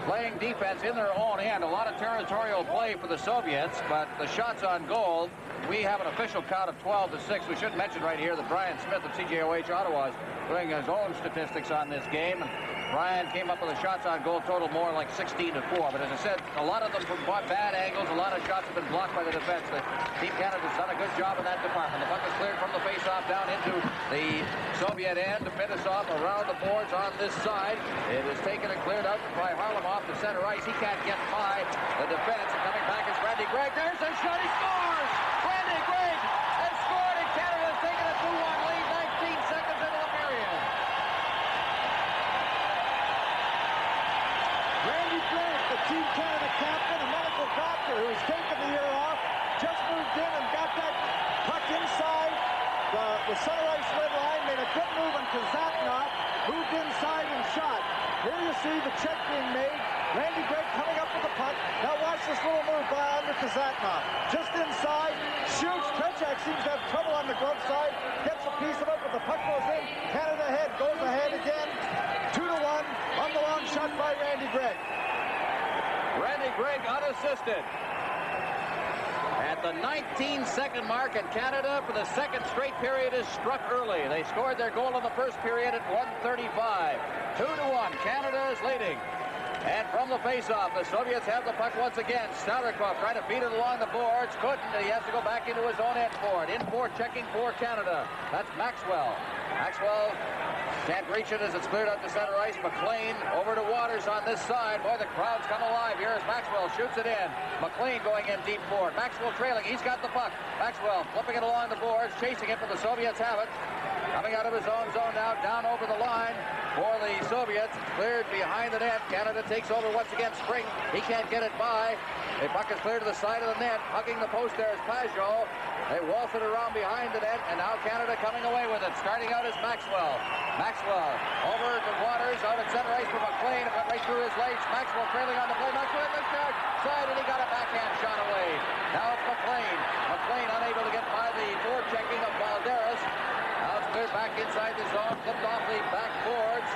playing defense in their own end. A lot of territorial play for the Soviets, but the shots on goal, we have an official count of 12 to 6. We should mention right here that Brian Smith of CJOH Ottawa is doing his own statistics on this game. Brian came up with a shots on goal total more like 16 to 4. But as I said, a lot of them from bad angles. A lot of shots have been blocked by the defense. The Team Canada's done a good job in that department. The puck is cleared from the faceoff down into the Soviet end to finish off around the boards on this side. It is taken and cleared out by Kharlamov the center ice. He can't get by the defense. Coming back is Randy Gregg. There's a shot. He scores! Randy Gregg has scored, and Canada has taken a 2-1 lead 19 seconds into the period. Randy Gregg, the Team Canada captain, a medical doctor who's taken the year off, just moved in and got that puck inside the, the center ice red line, made a good move on Kasatonov, moved inside and shot. Here you see the check being made. Randy Gregg coming up with the puck. Now watch this little move by under Kasatonov. Just inside, shoots. Tretiak seems to have trouble on the glove side. Gets a piece of it, but the puck goes in. Canada ahead, goes ahead again. Two to one on the long shot by Randy Gregg. Randy Gregg unassisted. At the 19-second mark, and Canada, for the second straight period, is struck early. They scored their goal in the first period at 135. Two to one. Canada is leading. And from the faceoff, the Soviets have the puck once again. Starikov trying to beat it along the boards. Couldn't. He has to go back into his own end for it. In for checking for Canada. That's Maxwell. Maxwell can't reach it as it's cleared out to center ice. MacLean over to Watters on this side. Boy, the crowd's come alive here as Maxwell shoots it in. MacLean going in deep for it. Maxwell trailing. He's got the puck. Maxwell flipping it along the boards, chasing it, but the Soviets have it. Coming out of his own zone now, down over the line for the Soviets. Cleared behind the net. Canada takes over once again. Spring, he can't get it by. The puck is clear to the side of the net. Hugging the post there is Pageau. They waltz it around behind the net, and now Canada coming away with it. Starting out is Maxwell. Maxwell over to Watters, out at center ice for MacLean. It went right through his legs. Maxwell trailing on the play. Maxwell in the start side, and he got a backhand shot away. Now it's MacLean. MacLean unable to get by the forechecking of Balderis. Now it's cleared back inside the zone, flipped off the back boards.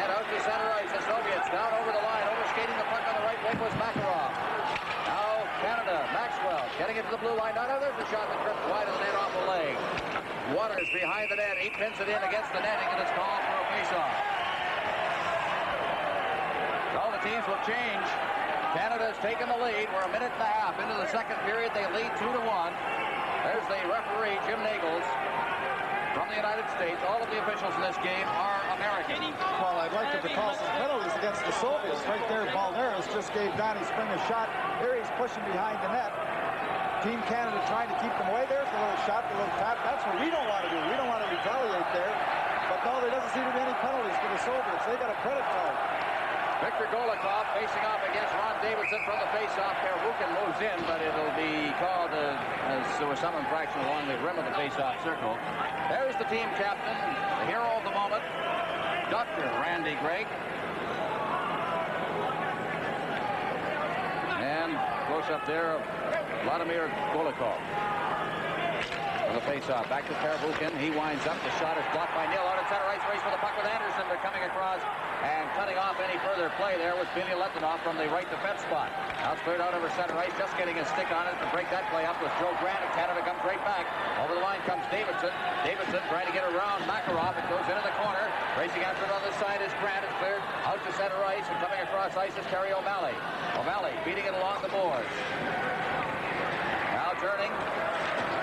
And out to center ice. The Soviets down over the line, overskating the puck on the right wing was Makarov. Now Canada, Maxwell getting into the blue line. Now there's a shot that tripped wide of the net off the leg. Watters behind the net. He pins it in against the netting, and it's called for a faceoff. All the teams will change. Canada's taken the lead. We're a minute and a half into the second period. They lead two to one. There's the referee, Jim Nagels, from the United States. All of the officials in this game are American. Well, I'd like to call some penalties against the Soviets. Right there, Balderis just gave Donnie Spring a shot. Here he's pushing behind the net. Team Canada trying to keep them away. There's a little shot, a little tap. That's what we don't want to do. We don't want to retaliate there. But no, there doesn't seem to be any penalties for the Soviets. They got a credit card. Victor Golikov facing off against Ron Davidson from the faceoff. Pervukhin moves in, but it'll be called uh, as there was some infraction along the rim of the faceoff circle. There's the team captain, the hero of the moment, Dr. Randy Gregg. And close up there, Vladimir Golikov. From the face-off. Back to Pervukhin. He winds up. The shot is blocked by Neal out at center ice. Race for the puck with Anderson. They're coming across and cutting off any further play there was Bilyaletdinov from the right defense spot. Now it's cleared out over center ice. Just getting a stick on it to break that play up was Joe Grant. And Canada comes right back. Over the line comes Davidson. Davidson trying to get around Makarov. It goes into the corner. Racing after it on the side is Grant. It's cleared out to center ice. And coming across ice is Terry O'Malley. O'Malley beating it along the boards. Now turning.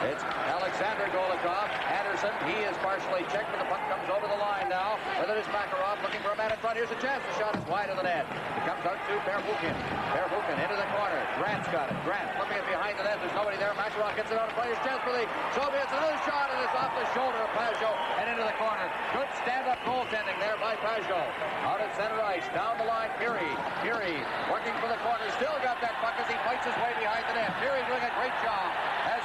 It's Alexander Golikov. Anderson, he is partially checked, but the puck comes over the line now. Whether it is Makarov looking for a man in front. Here's a chance. The shot is wide of the net. It comes out to Pervukhin. Pervukhin into the corner. Grant's got it. Grant flipping it behind the net. There's nobody there. Makarov gets it out of play. His chance for the Soviets. Another shot, and it's off the shoulder of Pageau and into the corner. Good stand-up goaltending there by Pageau. Out at center ice. Down the line, Pirie. Pirie working for the corner. Still got that puck as he fights his way behind the net. Pirie doing a great job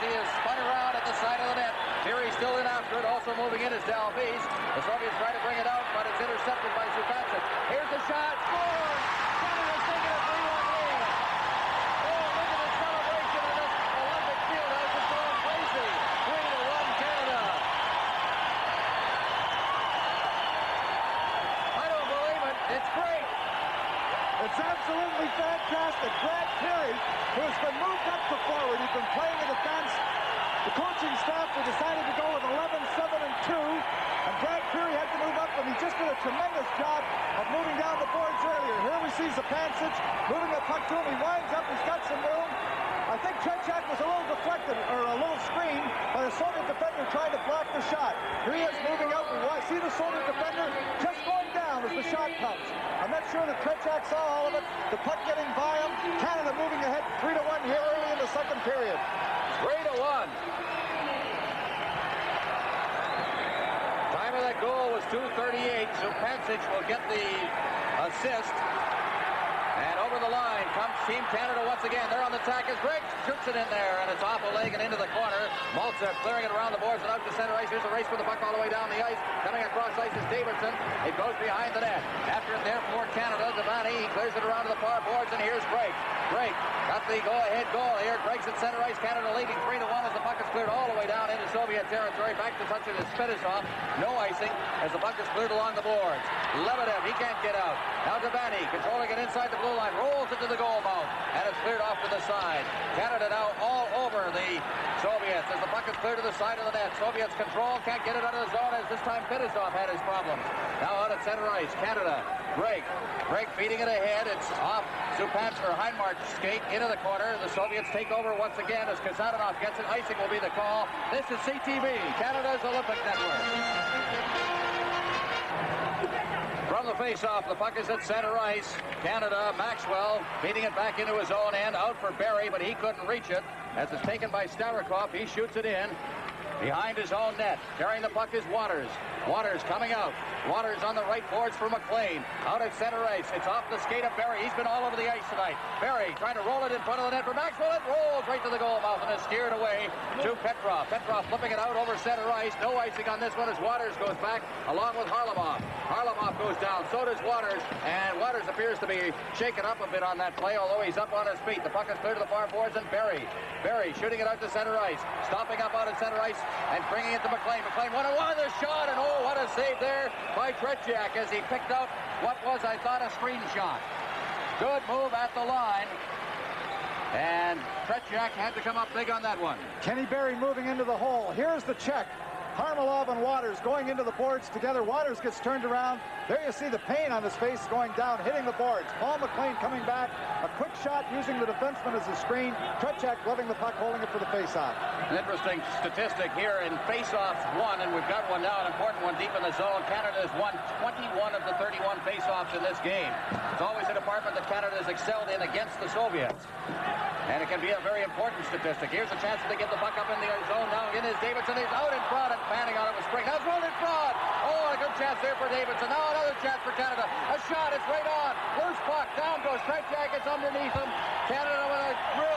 he is spun around at the side of the net. Pirie still in after it. Also moving in is D'Alvise. The Soviets try to bring it out, but it's intercepted by Zupancich. Here's the shot. Score! Canada's taking a 3-1 lead. Oh, look at the celebration in this Olympic field house. It's going crazy. 3 to 1 Canada. I don't believe it. It's great. It's absolutely fantastic. Brad Pirie, who has been moved up to forward, he's been playing in defense. The coaching staff decided to go with 11, 7, and 2. And Brad Pirie had to move up, and he just did a tremendous job of moving down the boards earlier. Here we see Zupancich moving the puck to him. He winds up. He's got some room. I think Tretiak was a little deflected, or a little screened by the Soviet defender trying to block the shot. Here he is moving out. We see the Soviet defender just going down as the shot comes. I'm not sure that Tretiak saw all of it. The puck getting by him. Canada moving ahead 3 to 1 here early in the second period. 3 to 1. Time of that goal was 2.38. Zupancich will get the assist. And over the line comes Team Canada once again. They're on the attack as Gregg shoots it in there, and it's off a leg and into the corner. Maltsev clearing it around the boards and out to center ice. Here's a race for the puck all the way down the ice. Coming across ice is Davidson. It goes behind the net. After it there for Canada, Devaney, he clears it around to the far boards, and here's Gregg. Gregg got the go-ahead goal here. Gregg's at center ice. Canada leading 3 to 1 as the puck is cleared all the way down into Soviet territory. Back to touch it is Fetisov. No icing as the puck is cleared along the boards. Lebedev, he can't get out. Now Devaney controlling it inside the blue line. Rolls it to the goal And it's cleared off to the side. Canada now all over the Soviets as the puck is cleared to the side of the net. Soviets control. Can't get it out of the zone as this time Fetisov had his problems. Now out at center ice. Canada. break. Break feeding it ahead. It's off Zupan or Hindmarch's skate into the corner. The Soviets take over once again as Kasatonov gets it. Icing will be the call. This is CTV, Canada's Olympic Network. From the face-off, the puck is at center ice. Canada, Maxwell beating it back into his own end. Out for Berry, but he couldn't reach it. As it's taken by Starikov, he shoots it in. Behind his own net, carrying the puck is Watters. Watters coming out. Watters on the right boards for MacLean. Out at center ice. It's off the skate of Berry. He's been all over the ice tonight. Berry trying to roll it in front of the net for Maxwell. It rolls right to the goal mouth and is steered away to Petrov. Petrov flipping it out over center ice. No icing on this one as Watters goes back along with Kharlamov. Kharlamov goes down. So does Watters. And Watters appears to be shaken up a bit on that play, although he's up on his feet. The puck is clear to the far boards and Berry. Berry shooting it out to center ice. Stopping up out at center ice and bringing it to MacLean. MacLean one on one. The shot and oh, Oh, what a save there by Tretiak as he picked out what was, I thought, a screen shot. Good move at the line. And Tretiak had to come up big on that one. Kenny Berry moving into the hole. Here's the check. Kharlamov and Watters going into the boards together. Watters gets turned around. There you see the pain on his face going down, hitting the boards. Paul MacLean coming back. A quick shot using the defenseman as a screen. Tretiak gloving the puck, holding it for the face-off. An interesting statistic here in face-offs one, and we've got one now, an important one deep in the zone. Canada has won 21 of the 31 face-offs in this game. It's always a department that Canada has excelled in against the Soviets. And it can be a very important statistic. Here's a chance to get the puck up in the zone now. In is Davidson. He's out in front and panning on it with Spring. Now it's rolled chance there for Davidson. Now another chance for Canada. A shot. It's right on. Loose puck. Down goes Tretiak. It's underneath him. Canada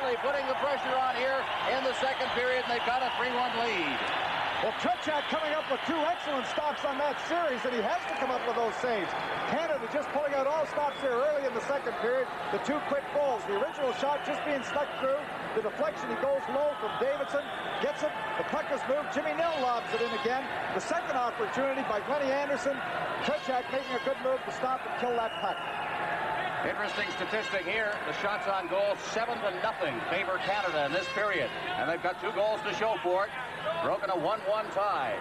really putting the pressure on here in the second period, and they've got a 3-1 lead. Well, Tretiak coming up with two excellent stops on that series, and he has to come up with those saves. Canada just pulling out all stops here early in the second period. The two quick goals. The original shot just being stuck through. The deflection, he goes low from Davidson, gets it. The puck is moved. Jimmy Nill lobs it in again. The second opportunity by Glennie Anderson. Tretiak making a good move to stop and kill that puck. Interesting statistic here. The shots on goal, seven to nothing, favor Canada in this period. And they've got two goals to show for it. Broken a 1-1 tie.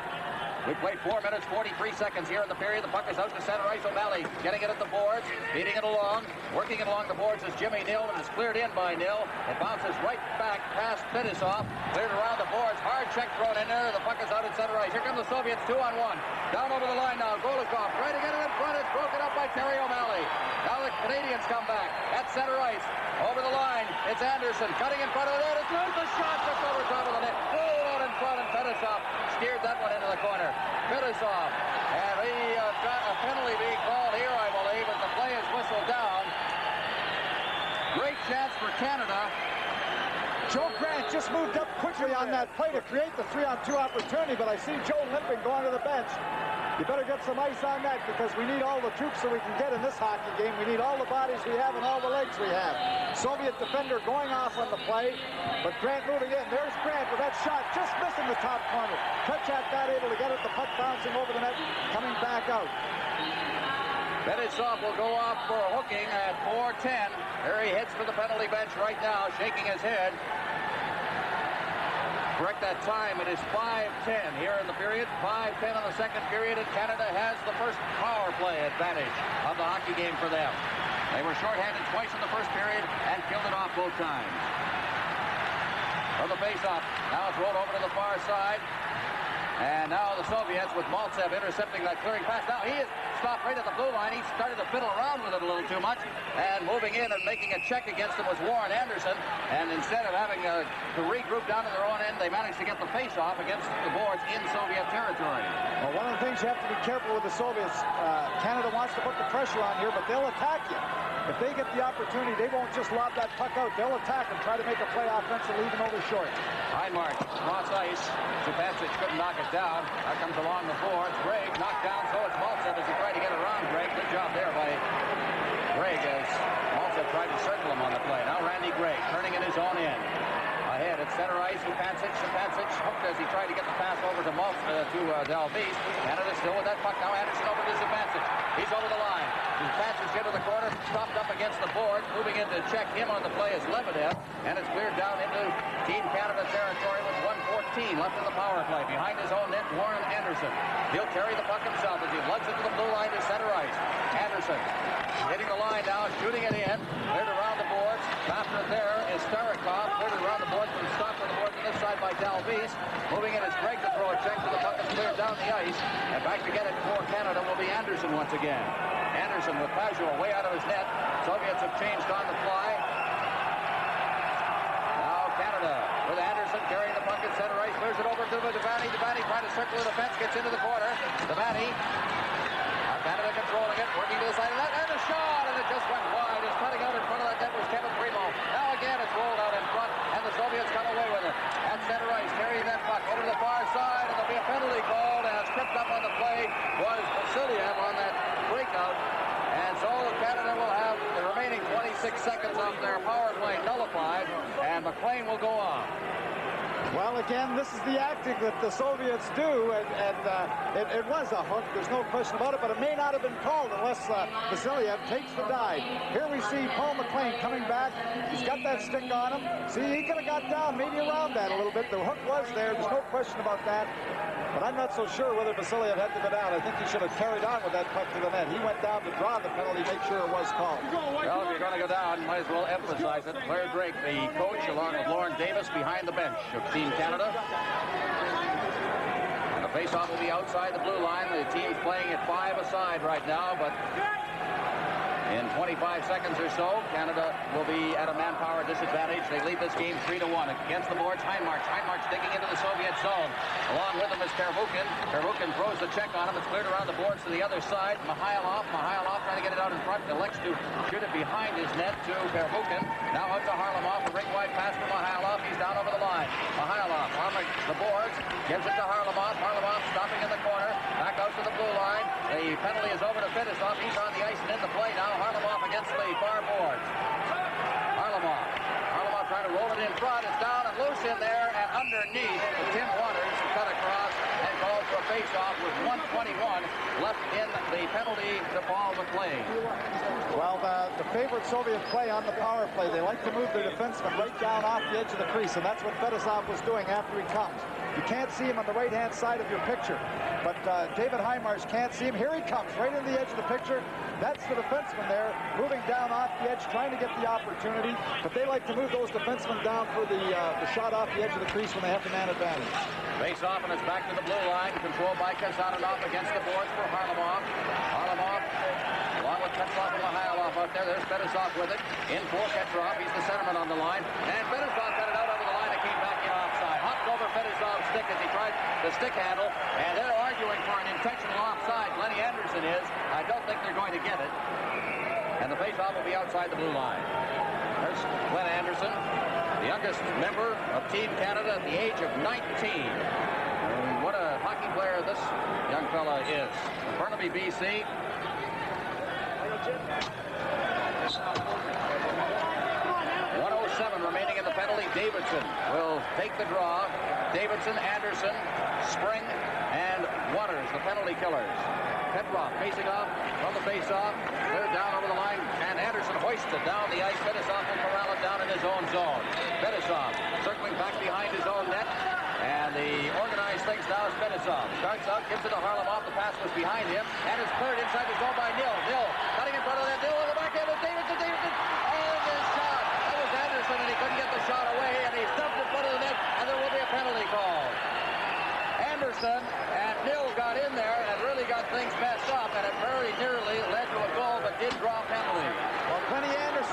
We played 4 minutes, 43 seconds here in the period. The puck is out to center ice. O'Malley getting it at the boards, beating it along. Working it along the boards is Jimmy Nill, and it's cleared in by Nill. It bounces right back past Fetisov. Cleared around the boards. Hard check thrown in there. The puck is out at center ice. Here come the Soviets, two on one. Down over the line now. Golikov trying to get it in front. It's broken up by Terry O'Malley. Now Canadians come back at center ice. Over the line, it's Anderson cutting in front of the net. It's the shot just over top of the net. Oh, out in front, and Fetisov steered that one into the corner. Fetisov, and he uh, got a penalty being called here, I believe, as the play is whistled down. Great chance for Canada. Joe Grant just moved up quickly on that play to create the three-on-two opportunity, but I see Joe limping going to the bench. You better get some ice on that because we need all the troops that we can get in this hockey game. We need all the bodies we have and all the legs we have. Soviet defender going off on the play, but Grant moving in. There's Grant with that shot, just missing the top corner. Tretiak not able to get it, the puck bouncing over the net, coming back out. Fetisov will go off for hooking at 4-10. There he hits for the penalty bench right now, shaking his head. Correct that time. It is 5-10 here in the period. 5-10 in the second period, and Canada has the first power play advantage of the hockey game for them. They were shorthanded twice in the first period and killed it off both times. From the faceoff, now it's rolled over to the far side. And now the Soviets with Maltsev intercepting that clearing pass. Now he is stopped right at the blue line. He started to fiddle around with it a little too much. And moving in and making a check against him was Warren Anderson. And instead of having uh, to regroup down to their own end, they managed to get the face-off against the boards in Soviet territory. Well, one of the things you have to be careful with the Soviets, uh, Canada wants to put the pressure on here, but they'll attack you. If they get the opportunity, they won't just lob that puck out. They'll attack and try to make a play offensively, even over short. Hindmarch, cross ice. Zupancich couldn't knock it down. That comes along the boards. Gregg knocked down, so it's as he tried to get around Gregg. Good job there by Gregg as Maltsev tried to circle him on the play. Now Randy Gregg turning in his own end. Ahead at center ice, Zupancich. Zupancich hooked as he tried to get the pass over to Maltz, uh, to uh, D'Alvise. Canada still with that puck. Now Anderson over to Zupancich. He's over the line. Zupancich into the corner, stopped up against the board. Moving in to check him on the play is Lebedev. And it's cleared down into Team Canada territory with 114 left in the power play. Behind his own net, Warren Anderson. He'll carry the puck himself as he lugs it to the blue line to center ice. Anderson hitting the line now, shooting it in. Cleared around the boards. After there is Starikov. Cleared around the boards, but stopped on the boards on this by D'Alvise. Moving in is Gregg to throw a check to the puck is cleared down the ice. And back to get it for Canada will be Anderson once again. Anderson with Pageau way out of his net. Soviets have changed on the fly. Now Canada with Anderson carrying the puck at center ice. Clears it over to Devaney. Devaney trying to circle the defense. Gets into the corner. Devaney. Canada controlling it. Working to the side of that. And a shot. And it just went wide. Just cutting out in front of that net was Kevin Primeau. Now again it's rolled out in front. And the Soviets come away with it. At center ice. Carrying that puck over to the far side. And there'll be a penalty called. And tripped up on the play was Vasiliev on that breakout. And so Canada will have the remaining 26 seconds of their power play nullified, MacLean will go on. Well, again, this is the acting that the Soviets do, and, and uh, it, it, was a hook. There's no question about it, but it may not have been called unless uh, Vasiliev takes the dive. Here we see Paul MacLean coming back. He's got that stick on him. See, he could have got down, maybe around that a little bit. The hook was there. There's no question about that. But I'm not so sure whether Vasiliev had to go down. I think he should have carried on with that puck to the net. He went down to draw the penalty, make sure it was called. Well, if you're going to go down, might as well emphasize it. Clare Drake, the coach, along with Lorne Davis behind the bench of Team Canada. The faceoff will be outside the blue line. The team's playing at five aside right now, but In 25 seconds or so, Canada will be at a manpower disadvantage. They lead this game 3 to 1 against the boards. Hindmarch. Hindmarch digging into the Soviet zone. Along with him is Pervukhin. Pervukhin throws the check on him. It's cleared around the boards to the other side. Mikhailov. Mikhailov trying to get it out in front. Elects to shoot it behind his net to Pervukhin. Now out to Kharlamov. A ring wide pass for Mikhailov. He's down over the line. The boards. Gives it to Kharlamov. Kharlamov stopping in the corner. Back out to the blue line. The penalty is over to Fetisov. He's on the ice and in the play now. Kharlamov against the far boards. Kharlamov. Kharlamov trying to roll it in front. It's down and loose in there and underneath. Tim Watters cut across and called for a face-off with 121 left in the penalty to Paul MacLean. Well, the, the favorite Soviet play on the power play, they like to move their defenseman right down off the edge of the crease, and that's what Fetisov was doing after he comes. You can't see him on the right-hand side of your picture, but uh, David Hindmarch can't see him. Here he comes, right in the edge of the picture. That's the defenseman there, moving down off the edge, trying to get the opportunity, but they like to move those defensemen down for the, uh, the shot off the edge of the crease when they have the man advantage. Face off and it's back to the blue line, controlled by Kasatonov against the boards for Kharlamov. Kharlamov along with Petrov and Mikhailov out there. There's Fetisov with it. In for Petrov. He's the centerman on the line. And Fetisov got it out over the line and came back in offside. Hopped over Fetisov's stick as he tried the stick handle. And they're arguing for an intentional offside. Lenny Anderson is. I don't think they're going to get it. And the face-off will be outside the blue line. There's Glenn Anderson, the youngest member of Team Canada at the age of 19. And what a hockey player this young fella is. Burnaby, BC, 107 remaining in the penalty. Davidson will take the draw. Davidson, Anderson, Spring, and Watters, the penalty killers. Petrov facing off from the face-off. They're down over the line, hoisted down the ice. Fetisov will corral it down in his own zone. Fetisov circling back behind his own net. And the organized things now is Fetisov. Starts out, gives it to Kharlamov. The pass was behind him. And it's cleared inside the zone by Nill. Nill cutting in front of that. Nill on the backhand of Davidson. Davidson. And his shot. That was Anderson, and he couldn't get the shot away. And he stuffed in front of the net. And there will be a penalty call. Anderson and Nill got in there and really got things messed up. And it very nearly led to a goal, but did draw a penalty.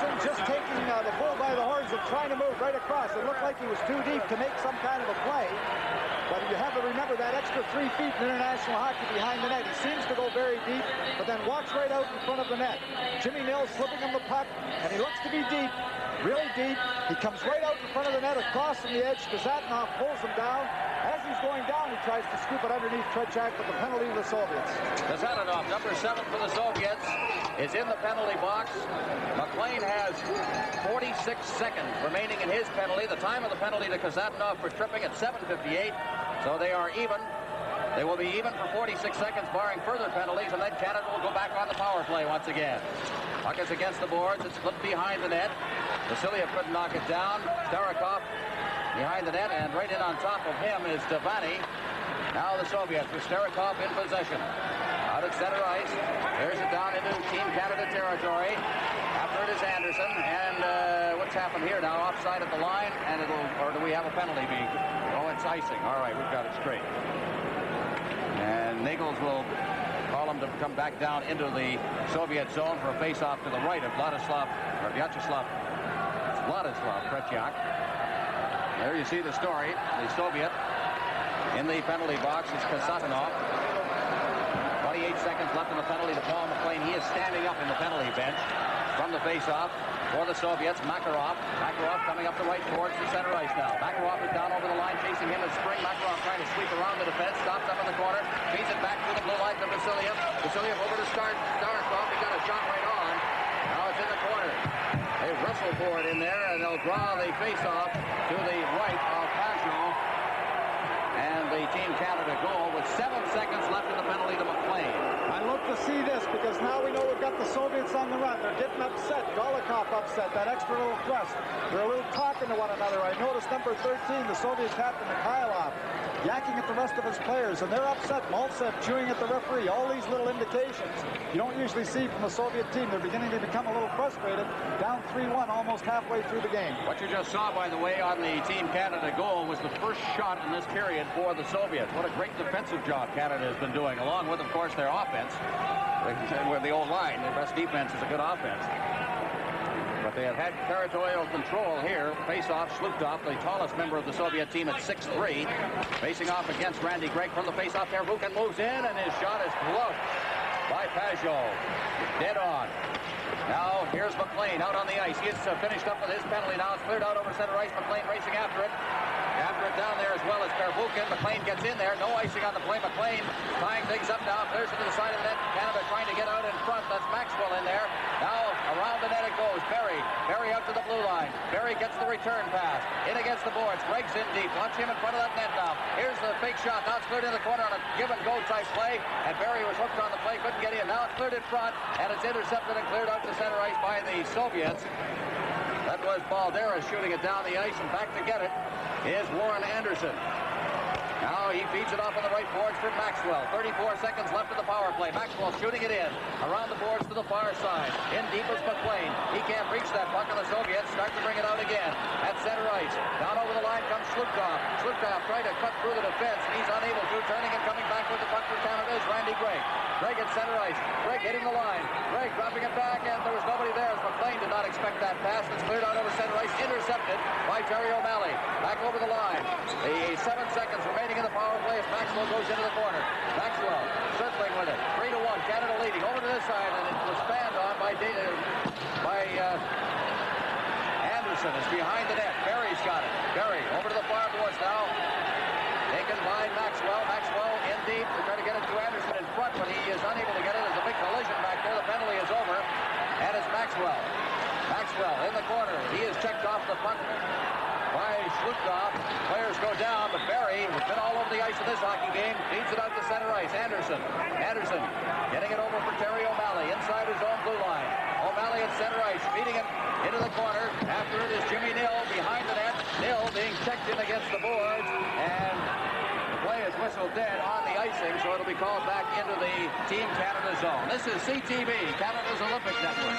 Anderson just taking uh, the bull by the horns and trying to move right across. It looked like he was too deep to make some kind of a play. But you have to remember that extra three feet in international hockey behind the net. He seems to go very deep, but then walks right out in front of the net. Jimmy Nils slipping him the puck, and he looks to be deep, really deep. He comes right out in front of the net, across from the edge. Kasatonov pulls him down. Going down, he tries to scoop it underneath Tretiak, but the penalty of the Soviets. Kasatonov, number seven for the Soviets, is in the penalty box. MacLean has 46 seconds remaining in his penalty. The time of the penalty to Kasatonov for tripping at 7.58. So they are even. They will be even for 46 seconds, barring further penalties, and then Canada will go back on the power play once again. Puck is against the boards. It's flipped behind the net. Vasiliev couldn't knock it down. Starikov behind the net, and right in on top of him is Devaney. Now the Soviets with Starikov in possession. Out at center ice. There's it down into Team Canada territory. After it is Anderson, and uh, what's happened here now? Offside at the line, and it'll, or do we have a penalty being? Oh, it's icing. All right, we've got it straight. And Nichols will call him to come back down into the Soviet zone for a face-off to the right of Vladislav, or Vyacheslav, Vladislav Tretiak. There you see the story. The Soviet in the penalty box is Kasatonov. 28 seconds left in the penalty to Paul MacLean. He is standing up in the penalty bench from the face-off for the Soviets. Makarov. Makarov coming up the right towards the center ice now. Makarov is down over the line, chasing him as Spring. Makarov trying to sweep around the defense. Stops up in the corner. Feeds it back through the blue line to Vasiliev. Vasiliev over to Star Starikov. He got a shot right on. Now it's in the corner. They wrestle for it in there, and they'll draw the face-off to the right of Pageau. And the Team Canada goal with seven seconds left in the penalty to MacLean. I look to see this because now we know we've got the Soviets on the run. They're getting upset. Golikov upset. That extra little thrust. They're a little talking to one another. I noticed number 13, the Soviet captain Mikhailov, yakking at the rest of his players, and they're upset. Maltsev chewing at the referee. All these little indications you don't usually see from the Soviet team. They're beginning to become a little frustrated. Down 3-1 almost halfway through the game. What you just saw, by the way, on the Team Canada goal was the first shot in this period for the the Soviets. What a great defensive job Canada has been doing, along with, of course, their offense. With the old line, their best defense is a good offense. They have had territorial control here. Face-off, Zhluktov, the tallest member of the Soviet team at 6'3", facing off against Randy Gregg from the face-off. Pervukhin moves in, and his shot is blocked by Pageau. Dead on. Now, here's MacLean out on the ice. He is uh, finished up with his penalty now. It's cleared out over center ice. MacLean racing after it. After it down there as well as Pervukhin. MacLean gets in there. No icing on the play. MacLean tying things up now. Clears it to the side of the net. Canada trying to get out in front. That's Maxwell in there. Now, around the net it goes. Pirie. Pirie out to the blue line. Pirie gets the return pass. In against the boards. Gregg's in deep. Watch him in front of that net now. Here's the fake shot. Now it's cleared in the corner on a give and go type play. And Pirie was hooked on the play. Couldn't get in. Now it's cleared in front. And it's intercepted and cleared out to center ice by the Soviets. That was Balderis shooting it down the ice, and back to get it is Warren Anderson. Now he feeds it off on the right boards for Maxwell. 34 seconds left of the power play. Maxwell shooting it in. Around the boards to the far side. In deep is MacLean. He can't reach that puck on the Soviets. Start to bring it out again. At center ice. Down over the line comes Zhluktov. Zhluktov trying to cut through the defense, and he's unable to. Turning and coming back with the puck for Canada is Randy Gregg. Gregg at center ice. Gregg hitting the line. Gregg dropping it back, and there was nobody there not expect that pass. It's cleared out over center ice. Intercepted by Terry O'Malley. Back over the line. The seven seconds remaining in the power play as Maxwell goes into the corner. Maxwell circling with it. Three to one. Canada leading over to this side, and it was spanned on by by uh, Anderson. Is behind the net. Berry's got it. Berry over to the far boards now. Taken by Maxwell. Maxwell in deep. They're trying to get it to Anderson in front, but he is unable to get it. There's a big collision back there. The penalty is over, and it's Maxwell. Maxwell in the corner. He is checked off the puck by Zhluktov. Players go down, but Berry has been all over the ice in this hockey game. Feeds it out to center ice. Anderson. Getting it over for Terry O'Malley inside his own blue line. O'Malley at center ice, feeding it into the corner. After it is Jimmy Nill behind the net. Nill being checked in against the boards, and the play is whistled dead on the icing, so it'll be called back into the Team Canada zone. This is CTV, Canada's Olympic Network.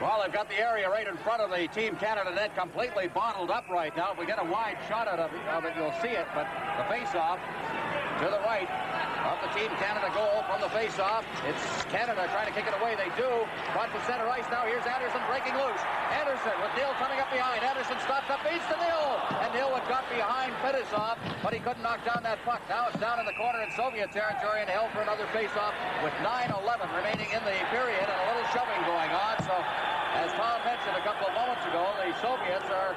Well, they've got the area right in front of the Team Canada net completely bottled up right now. If we get a wide shot out of it you'll see it, but the face-off to the right of the Team Canada goal from the face-off. It's Canada trying to kick it away. They do. Brought to center ice now. Here's Anderson breaking loose. Anderson with Nill coming up behind. Anderson stops up, beats to Nill. And had got behind Fetisov, but he couldn't knock down that puck. Now it's down in the corner in Soviet territory and held for another face-off with 9-11 remaining in the period and a little shoving going on. So as Tom mentioned a couple of moments ago, the Soviets are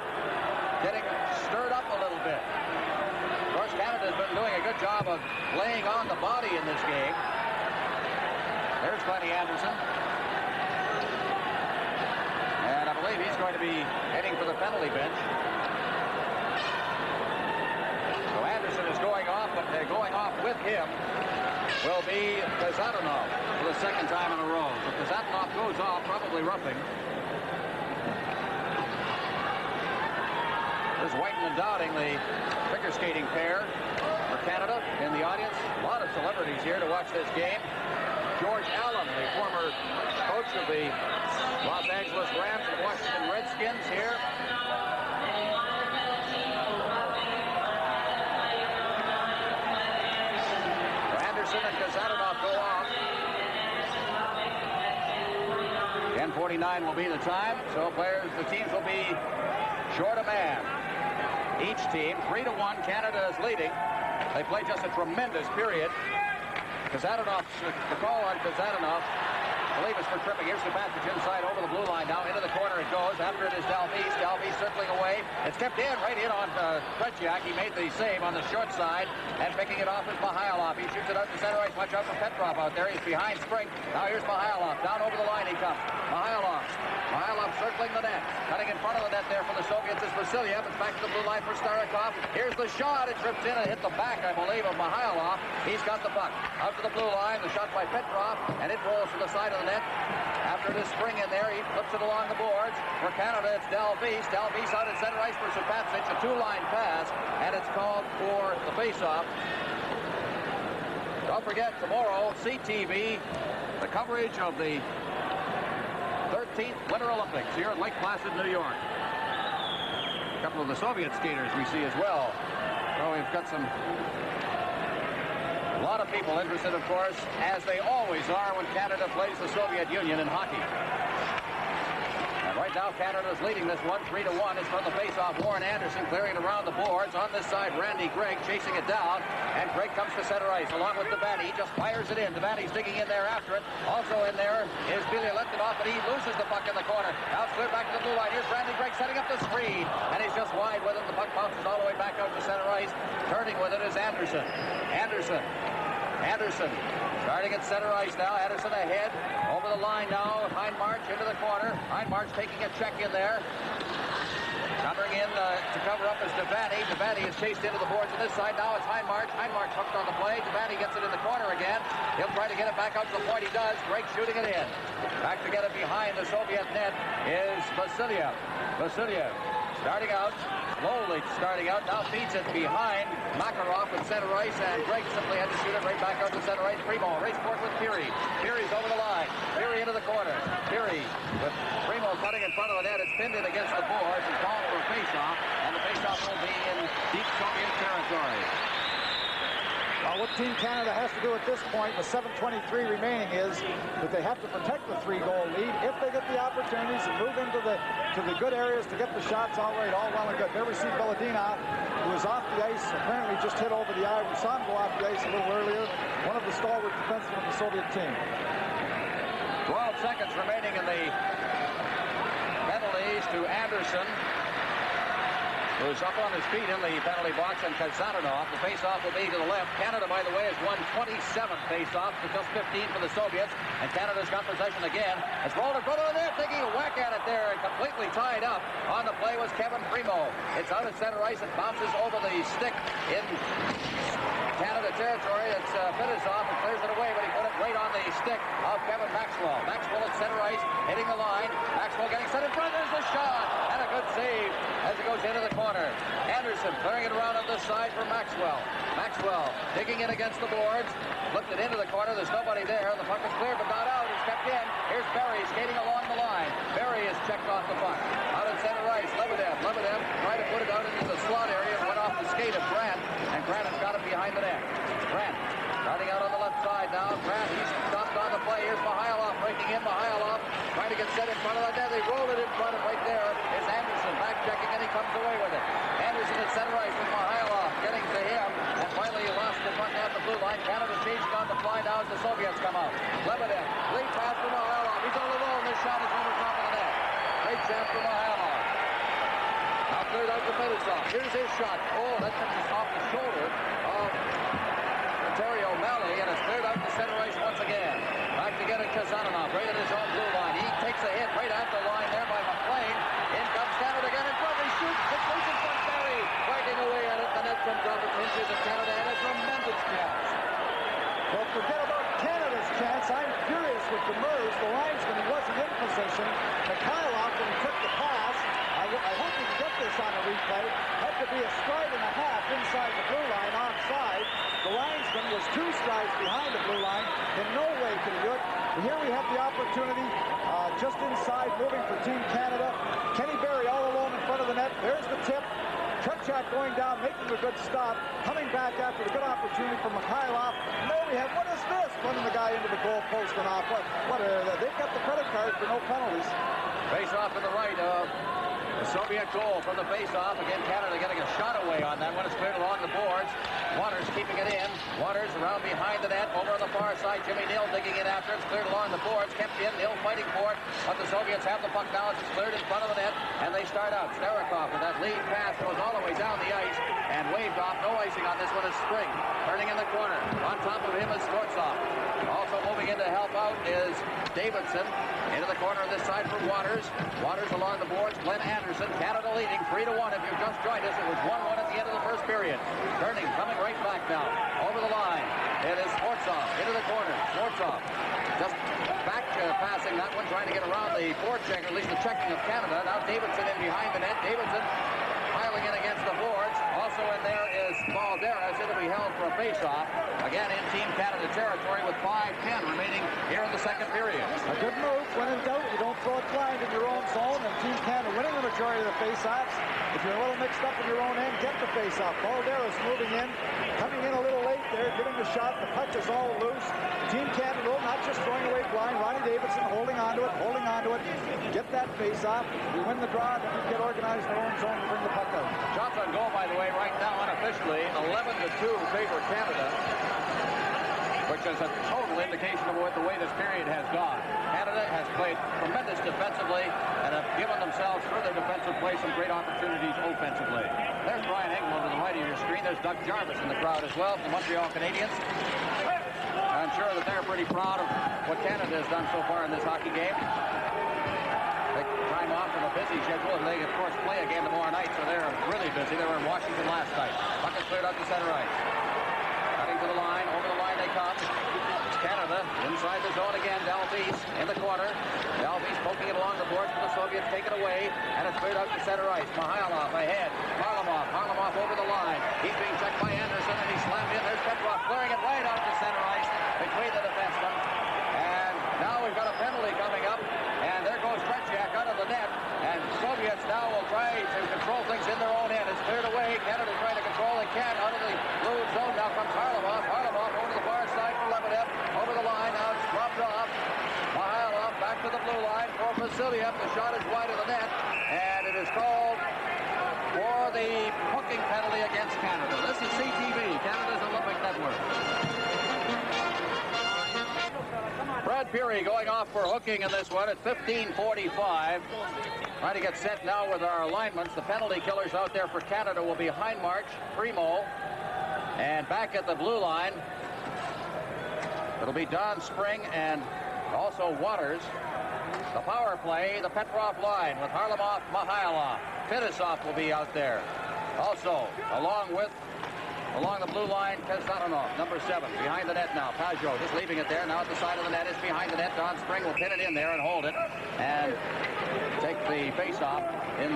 getting stirred up a little bit. Of course, Canada's been doing a job of laying on the body in this game. There's Buddy Anderson. And I believe he's going to be heading for the penalty bench. So Anderson is going off, but uh, going off with him will be Kasatonov for the second time in a row. So Kasatonov goes off, probably roughing. There's Whiten and Dowding, the figure skating pair Canada in the audience. A lot of celebrities here to watch this game. George Allen, the former coach of the Los Angeles Rams and Washington Redskins here. Anderson and Kasatonov go off. 10.49 will be the time, so players, the teams will be short a man. Each team, 3 to 1, Canada is leading. They play just a tremendous period. Kasatonov, the call on Kasatonov, It's for tripping. Here's the passage inside over the blue line. Now into the corner it goes. After it is D'Alvise. D'Alvise circling away. It's kept in right in on uh. He made the save on the short side. And picking it off is Mikhailov. He shoots it out to center ice. Watch out for Petrov out there. He's behind Spring. Now here's Mikhailov. Down over the line he comes. Mikhailov. Mikhailov circling the net. Cutting in front of the net there for the Soviets is Vasiliev. It's back to the blue line for Starikov. Here's the shot. It trips in and hit the back, I believe, of Mikhailov. He's got the puck. Out to the blue line. The shot by Petrov. And it rolls to the side of the net. After this spring in there, he flips it along the boards. For Canada, it's D'Alvise. D'Alvise out at center ice for Zupancich. A two-line pass, and it's called for the face-off. Don't forget, tomorrow, CTV, the coverage of the 13th Winter Olympics here in Lake Placid, New York. a couple of the Soviet skaters we see as well. So we've got some a lot of people interested, of course, as they always are when Canada plays the Soviet Union in hockey. Right now, Canada is leading this one, 3 to 1. It's from the face-off. Warren Anderson clearing it around the boards. On this side, Randy Gregg chasing it down. And Gregg comes to center ice along with Devaney. He just fires it in. Devaney's digging in there after it. Also in there is Billy off, but he loses the puck in the corner. Now it's cleared back to the blue line. Here's Randy Gregg setting up the screen. And he's just wide with it. The puck bounces all the way back out to center ice. Turning with it is Anderson. Anderson Anderson starting at center ice now. Anderson ahead. Over the line now. Hindmarch into the corner. Hindmarch taking a check in there. Covering in uh, to cover up is Devaney. Devaney is chased into the boards on this side. Now it's Hindmarch. Hindmarch hooked on the play. Devaney gets it in the corner again. He'll try to get it back out to the point. He does. Gregg shooting it in. Back to get it behind the Soviet net is Vasiliev. Vasiliev starting out slowly starting out. Now feeds it behind Makarov with center ice, and Gregg simply had to shoot it right back out to center ice. Primeau race for it with Pirie. Pirie's over the line. Pirie into the corner. Pirie with Primeau cutting in front of the net. It's pinned in against the boards and called for a face-off, and the face-off will be in deep Soviet territory. Well, what Team Canada has to do at this point with 7.23 remaining is that they have to protect the three-goal lead. If they get the opportunities and move into the to the good areas to get the shots, all right, all well and good. There we see Bilyaletdinov, who is off the ice, apparently just hit over the eye. We saw him go off the ice a little earlier. One of the stalwart defensemen of the Soviet team. 12 seconds remaining in the penalties to Anderson who's up on his feet in the penalty box, and Kasatonov. The faceoff will be to the left. Canada, by the way, has won 27 faceoffs to just 15 for the Soviets, and Canada's got possession again. It's rolled in front of the net, taking a whack at it there, and completely tied up. On the play was Kevin Primeau. It's out at center ice. It bounces over the stick in Canada territory. It's uh, off and clears it away, but he put right on the stick of Kevin Maxwell. Maxwell at center ice, hitting the line. Maxwell getting set in front. There's the shot, and a good save as it goes into the corner. Anderson clearing it around on this side for Maxwell. Maxwell digging in against the boards. Flipped it into the corner. There's nobody there. The puck is clear, but not out. It's kept in. Here's Berry skating along the line. Berry is checked off the puck. Out in center ice, Lebedev. Lebedev tried to put it out into the slot area. Went off the skate of Grant, and Grant has got it behind the net. Grant starting out on the left side now. Grant, he's stopped on the play. Here's Mikhailov breaking in. Mikhailov trying to get set in front of the net. They roll it in front of right there. It's Anderson back checking, and he comes away with it. Anderson at center ice with Mikhailov getting to him, and finally he lost the puck at the blue line. Canada changing on the fly now as the Soviets come out. Lebedev, great pass for Mikhailov. He's all alone. This shot is over top of the net. Great chance for Mikhailov. Now cleared out to Fetisov. Here's his shot. Oh, that comes off the shoulder of Terry O'Malley, and it's cleared out to center ice once again. Back to get it Kasatonov, right at his own blue line. He takes a hit right at the line there by MacLean. In comes Canada again in front. He shoots. It's loose in front. Berry fighting away at it. The net comes off. It pinches and Canada had a tremendous chance. Don't forget about Canada's chance. I'm furious with the Demers, the linesman. He wasn't in position. Mikhailov, when he took the pass, I, I hope we can get this on a replay, had to be a stride and a half inside the blue line onside. The linesman was two strides behind the blue line. In no way could he do it. Here we have the opportunity uh, just inside, moving for Team Canada. Kenny Berry all alone in front of the net. There's the tip. Tretiak going down, making a good stop. Coming back after the good opportunity from Mikhailov. No, we have, what is this? Running the guy into the goal post and off. What, what they've got the credit card for no penalties. Face off to the right of the Soviet goal from the face-off. Again, Canada getting a shot away on that one. It's cleared along the boards. Watters keeping it in. Watters around behind the net. Over on the far side, Jimmy Nill digging in after. It's cleared along the boards. Kept in. Nill fighting for it. But the Soviets have the puck now. It's cleared in front of the net. And they start out. Starikov with that lead pass goes all the way down the ice and waved off. No icing on this one is Spring. Turning in the corner. On top of him is Skvortsov. Also moving in to help out is Davidson. Into the corner of this side for Watters. Watters along the boards. Glenn Anderson. Canada leading 3 to 1. If you've just joined us, it was 1 1 at the end of the first period. Turning, coming right back now. Over the line. It is Skvortsov into the corner. Skvortsov just back uh, passing that one, trying to get around the forecheck, or at least the checking of Canada. Now Davidson in behind the net. Davidson piling in against the boards. Also in there is Balderis. It'll be held for a face-off. Again in Team Canada territory with 5-10 remaining here in the second period. A good move. When in doubt, you don't throw it blind in your own zone. And Team Canada winning the majority of the faceoffs. If you're a little mixed up in your own end, get the faceoff. Balderis moving in, coming in a little late there, getting the shot. The puck is all loose. Team Canada not just throwing away blind. Ronnie Davidson holding onto it, holding onto it. Get that faceoff. We win the draw, then we get organized in our own zone to bring the puck out. Shots on goal, by the way, right now unofficially, 11 to 2 favor Canada which is a total indication of what the way this period has gone. Canada has played tremendous defensively and have given themselves further defensive play some great opportunities offensively. There's Brian Engblom to the right of your screen. There's Doug Jarvis in the crowd as well from the Montreal Canadiens. I'm sure that they're pretty proud of what Canada has done so far in this hockey game. Take time off from a busy schedule, and they, of course, play again tomorrow night, so they're really busy. They were in Washington last night. Puck is cleared out to center ice to the line. Over the line they come. Canada inside the zone again. D'Alvise in the corner. D'Alvise poking it along the boards for the Soviets. Take it away. And it's cleared out to center ice. Mikhailov ahead. Kharlamov. Kharlamov over the line. He's being checked by Anderson and he's slammed in. There's Petrov clearing it right out to center ice between the defensemen. And now we've got a penalty coming up. And there goes Tretiak out of the net. And Soviets now will try to control things in their own end. It's cleared away. Canada trying to control. They can out of the comes Kharlamov. Over the far side for Lebedev. Over the line. Now it's dropped off. Mikhailov back to the blue line for Vasiliev. The shot is wide of the net. And it is called for the hooking penalty against Canada. This is CTV, Canada's Olympic Network. Brad Pirie going off for hooking in this one at 15.45. Trying to get set now with our alignments. The penalty killers out there for Canada will be Hindmarch, Primeau, and back at the blue line, it'll be Don Spring and also Watters. The power play, the Petrov line with Kharlamov, Mikhailov. Fetisov will be out there. Also, along with Along the blue line, Kasatonov, number seven, behind the net now. Pageau just leaving it there. Now at the side of the net is behind the net. Don Spring will pin it in there and hold it. And take the face-off in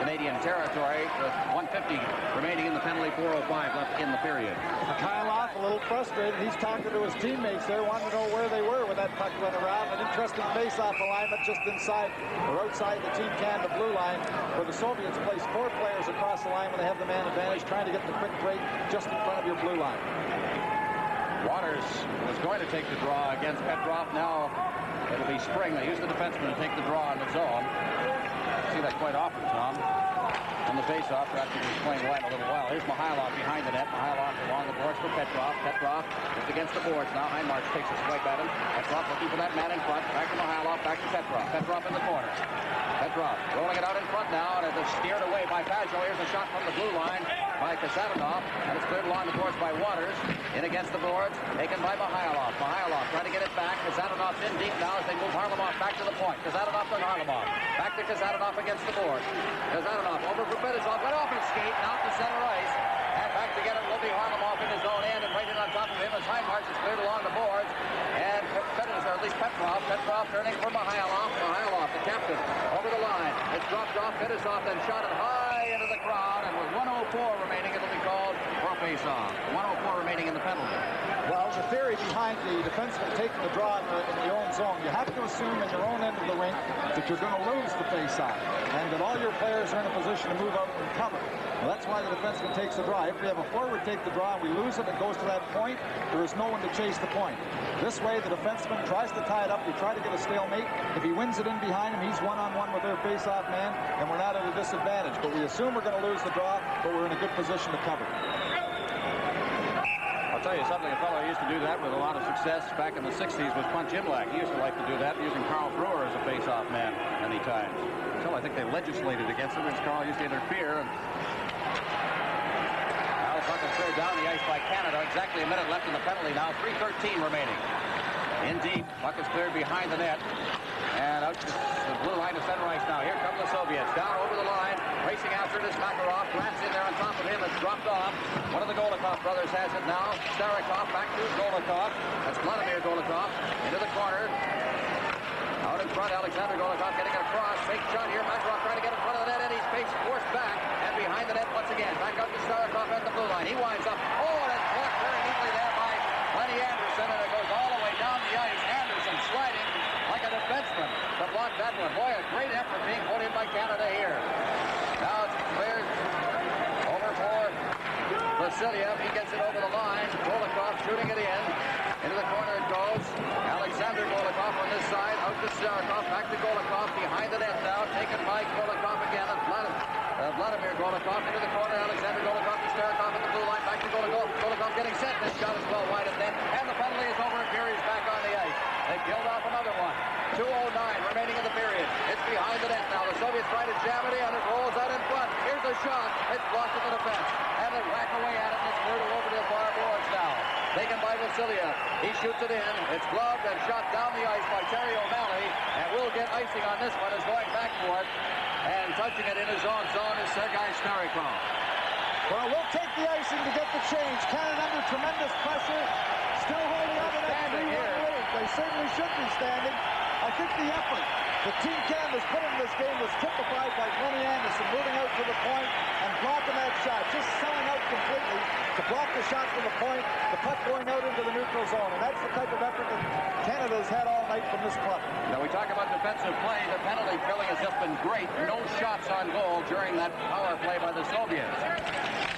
Canadian territory with 150 remaining in the penalty, 405 left in the period. Mikhailov a little frustrated. He's talking to his teammates there, wanting to know where they were when that puck went around. An interesting face-off alignment just inside or outside the Team Canada blue line, where the Soviets place four players across the line when they have the man advantage, trying to get the quick break just in front of your blue line. Watters was going to take the draw against Petrov. Now it'll be Spring. They use the defenseman to take the draw in the zone. See that quite often, Tom on the faceoff. Can explain why in a little while. Here's Mikhailov behind the net. Mikhailov along the boards for Petrov. Petrov is against the boards now. Hindmarch takes a swipe at him. Petrov looking for that man in front. Back to Mikhailov. Back to Petrov. Petrov in the corner. Petrov rolling it out in front now, and it's steered away by Pageau. Here's a shot from the blue line by Kasatonov, and it's cleared along the boards by Watters. In against the boards, taken by Mikhailov. Mikhailov trying to get it back. Kasatonov's in deep now as they move Kharlamov back to the point. Kasatonov to Kharlamov. Back to Kasatonov against the board. Kasatonov over for Fetisov. Went off his skate, now to center ice. And back to get it will be Kharlamov in his own end, and right in on top of him as Hindmarch is cleared along the boards. And Fetisov, or at least Petrov. Petrov turning for Mikhailov. Mikhailov, the captain, over the line. It's dropped off. Fetisov then shot it high into the crowd, and with 104 remaining, it'll be called for a face-off. 104 remaining in the penalty. Well, the theory behind the defenseman taking the draw in the, in the zone, you have to assume in your own end of the rink that you're going to lose the face-off and that all your players are in a position to move out and cover. Well, that's why the defenseman takes the draw. If we have a forward take the draw and we lose it and it goes to that point, there is no one to chase the point. This way, the defenseman tries to tie it up. We try to get a stalemate. If he wins it in behind him, he's one-on-one -on -one with their face-off man, and we're not at a disadvantage. But we assume we're going to lose the draw, but we're in a good position to cover. I'll tell you something, a fellow used to do that with a lot of success back in the 60s was Punch Imlach. He used to like to do that using Carl Brewer as a face-off man many times. Until I think they legislated against him, because Carl used to interfere. And now puck is cleared down the ice by Canada. Exactly a minute left in the penalty now. 3.13 remaining. In deep, puck is cleared behind the net. The blue line to center ice now. Here come the Soviets. Down over the line. Racing after it is Makarov. Grant's in there on top of him. It's dropped off. One of the Golikov brothers has it now. Starikov back to Golikov. That's Vladimir Golikov. Into the corner. Out in front, Alexander Golikov getting it across. Fake shot here. Makarov trying to get in front of the net, and he's forced back. And behind the net once again. Back up to Starikov at the blue line. He winds up. Oh, and but boy, a great effort being put in by Canada here. Now it's cleared over for Vasiliev. He gets it over the line. Golikov shooting it in. Into the corner it goes. Alexander Golikov on this side. Out to Starikov. Back to Golikov. Behind the net now. Taken by Golikov again. And Vladimir, uh, Vladimir Golikov into the corner. Alexander Golikov to Starikov at the blue line. Back to Golikov. Golikov getting set. This shot is well wide of net. And the penalty is over. And Gary's back on the ice. They killed off another one. 2.09 remaining in the period. It's behind the net now. The Soviets try to jam it in. It rolls out in front. Here's a shot. It's blocked at the defense. And they whack away at it. And it's cleared over to the far boards now. Taken by Vasiliev. He shoots it in. It's gloved and shot down the ice by Terry O'Malley. And will get icing on this one. Is going back for it. And touching it in his own zone is Sergei Starikov. Well, we'll take the icing to get the change. Cannon under tremendous pressure. Still holding on to that here. They certainly should be standing. I think the effort that Team Canada's put in this game was typified by Tony Anderson moving out to the point and blocking that shot, just selling out completely to block the shot from the point, the puck going out into the neutral zone. And that's the type of effort that Canada's had all night from this club. Now we talk about defensive play. The penalty killing has just been great. No shots on goal during that power play by the Soviets.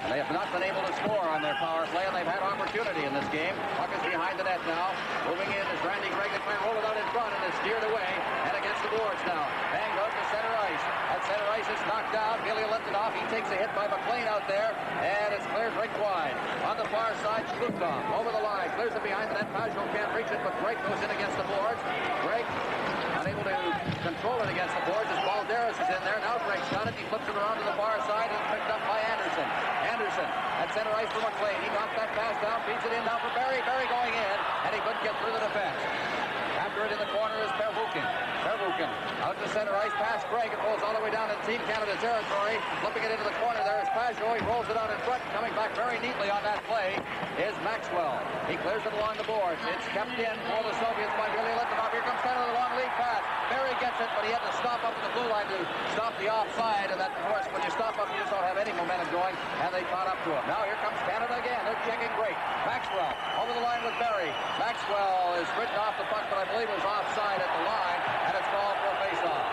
And they have not been able to score on their power play, and they've had opportunity in this game. Puck is behind the net now. Moving in is Randy Gregg. They try to roll it out in front, and is steered away. And against the boards now. Banged out to center ice. At center ice, it's knocked down. Billy lifted off. He takes a hit by MacLean out there, and it's cleared right wide. On the far side, Zhluktov over the line. Clears it behind the net. Pageau can't reach it, but Gregg goes in against the boards. Gregg unable to control it against the boards as Balderis is in there. Now Gregg's got it. He flips it around to the far side and it's picked up by Anderson. Anderson at center ice for MacLean. He knocks that pass down, feeds it in now for Berry. Berry going in, and he couldn't get through the defense. After it in the corner is Pervukhin. Pervukhin out to center Gregg. It rolls all the way down in Team Canada territory. Flipping it into the corner there is Pageau. He rolls it out in front. Coming back very neatly on that play is Maxwell. He clears it along the boards. It's kept in for the Soviets by Bilyaletdinov. Here comes Canada a long lead pass. Berry gets it, but he had to stop up at the blue line to stop the offside. And that, of course, when you stop up, you just don't have any momentum going. And they caught up to him. Now here comes Canada again. They're checking great. Maxwell over the line with Berry. Maxwell is written off the puck, but I believe it was offside at the line. And it's called for a face-off.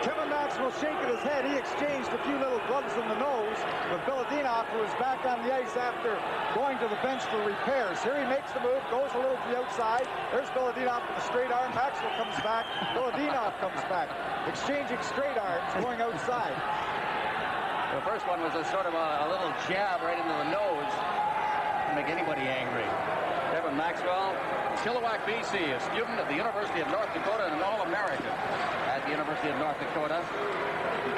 Kevin Maxwell shaking his head. He exchanged a few little gloves in the nose with Bilyaletdinov, who is back on the ice after going to the bench for repairs. Here he makes the move, goes a little to the outside. There's Bilyaletdinov with a straight arm. Maxwell comes back. Bilyaletdinov comes back. Exchanging straight arms, going outside. The first one was a sort of a, a little jab right into the nose. Didn't make anybody angry. Kevin Maxwell, Chilliwack, BC, a student at the University of North Dakota and an All-American University of North Dakota.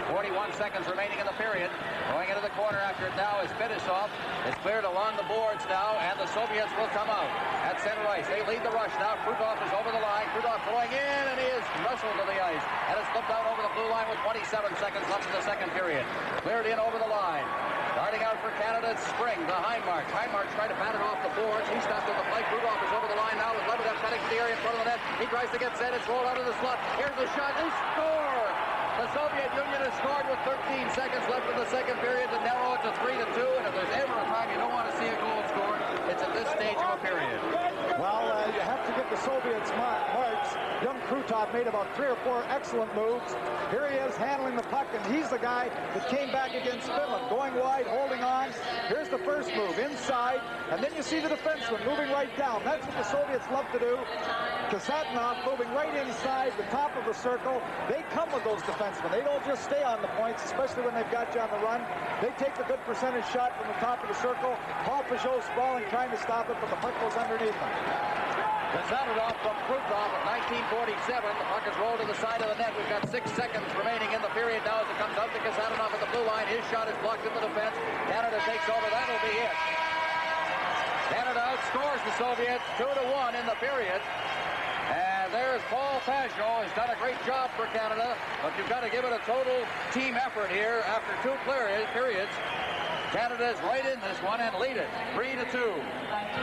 41 seconds remaining in the period. Going into the corner after it now is Fetisov. It's cleared along the boards now, and the Soviets will come out at center ice. They lead the rush now. Krutov is over the line. Krutov going in, and he is wrestled to the ice. And it's flipped out over the blue line with 27 seconds left in the second period. Cleared in over the line. Starting out for Canada, it's Spring, the Hindmarch. Hindmarch trying to bat it off the boards. He stopped at the plate. Rudolph is over the line now with Lebedev cutting to the area in front of the net. He tries to get set. It's rolled out of the slot. Here's the shot. They score! The Soviet Union has scored with 13 seconds left in the second period to narrow it to 3 to 2. And if there's ever a time you don't want to see a goal scored, it's at this stage of a period. Well, uh, you have to get the Soviets mar- marks. Young Krutov made about three or four excellent moves. Here he is handling the puck, and he's the guy that came back against Finland, going wide, holding on. Here's the first move, inside, and then you see the defenseman moving right down. That's what the Soviets love to do. Kasatonov moving right inside the top of the circle. They come with those defensemen. They don't just stay on the points, especially when they've got you on the run. They take the good percentage shot from the top of the circle. Paul Pageau sprawling, trying to stop it, but the puck goes underneath them. Kasatonov from Krutov at 1947. The puck is rolled to the side of the net. We've got six seconds remaining in the period now as it comes out to Kasatonov at the blue line. His shot is blocked in the defense. Canada takes over. That'll be it. Canada outscores the Soviets 2 to 1 in the period. And there's Paul Pageau. He's done a great job for Canada, but you've got to give it a total team effort here after two periods. Canada is right in this one and lead it 3 to 2.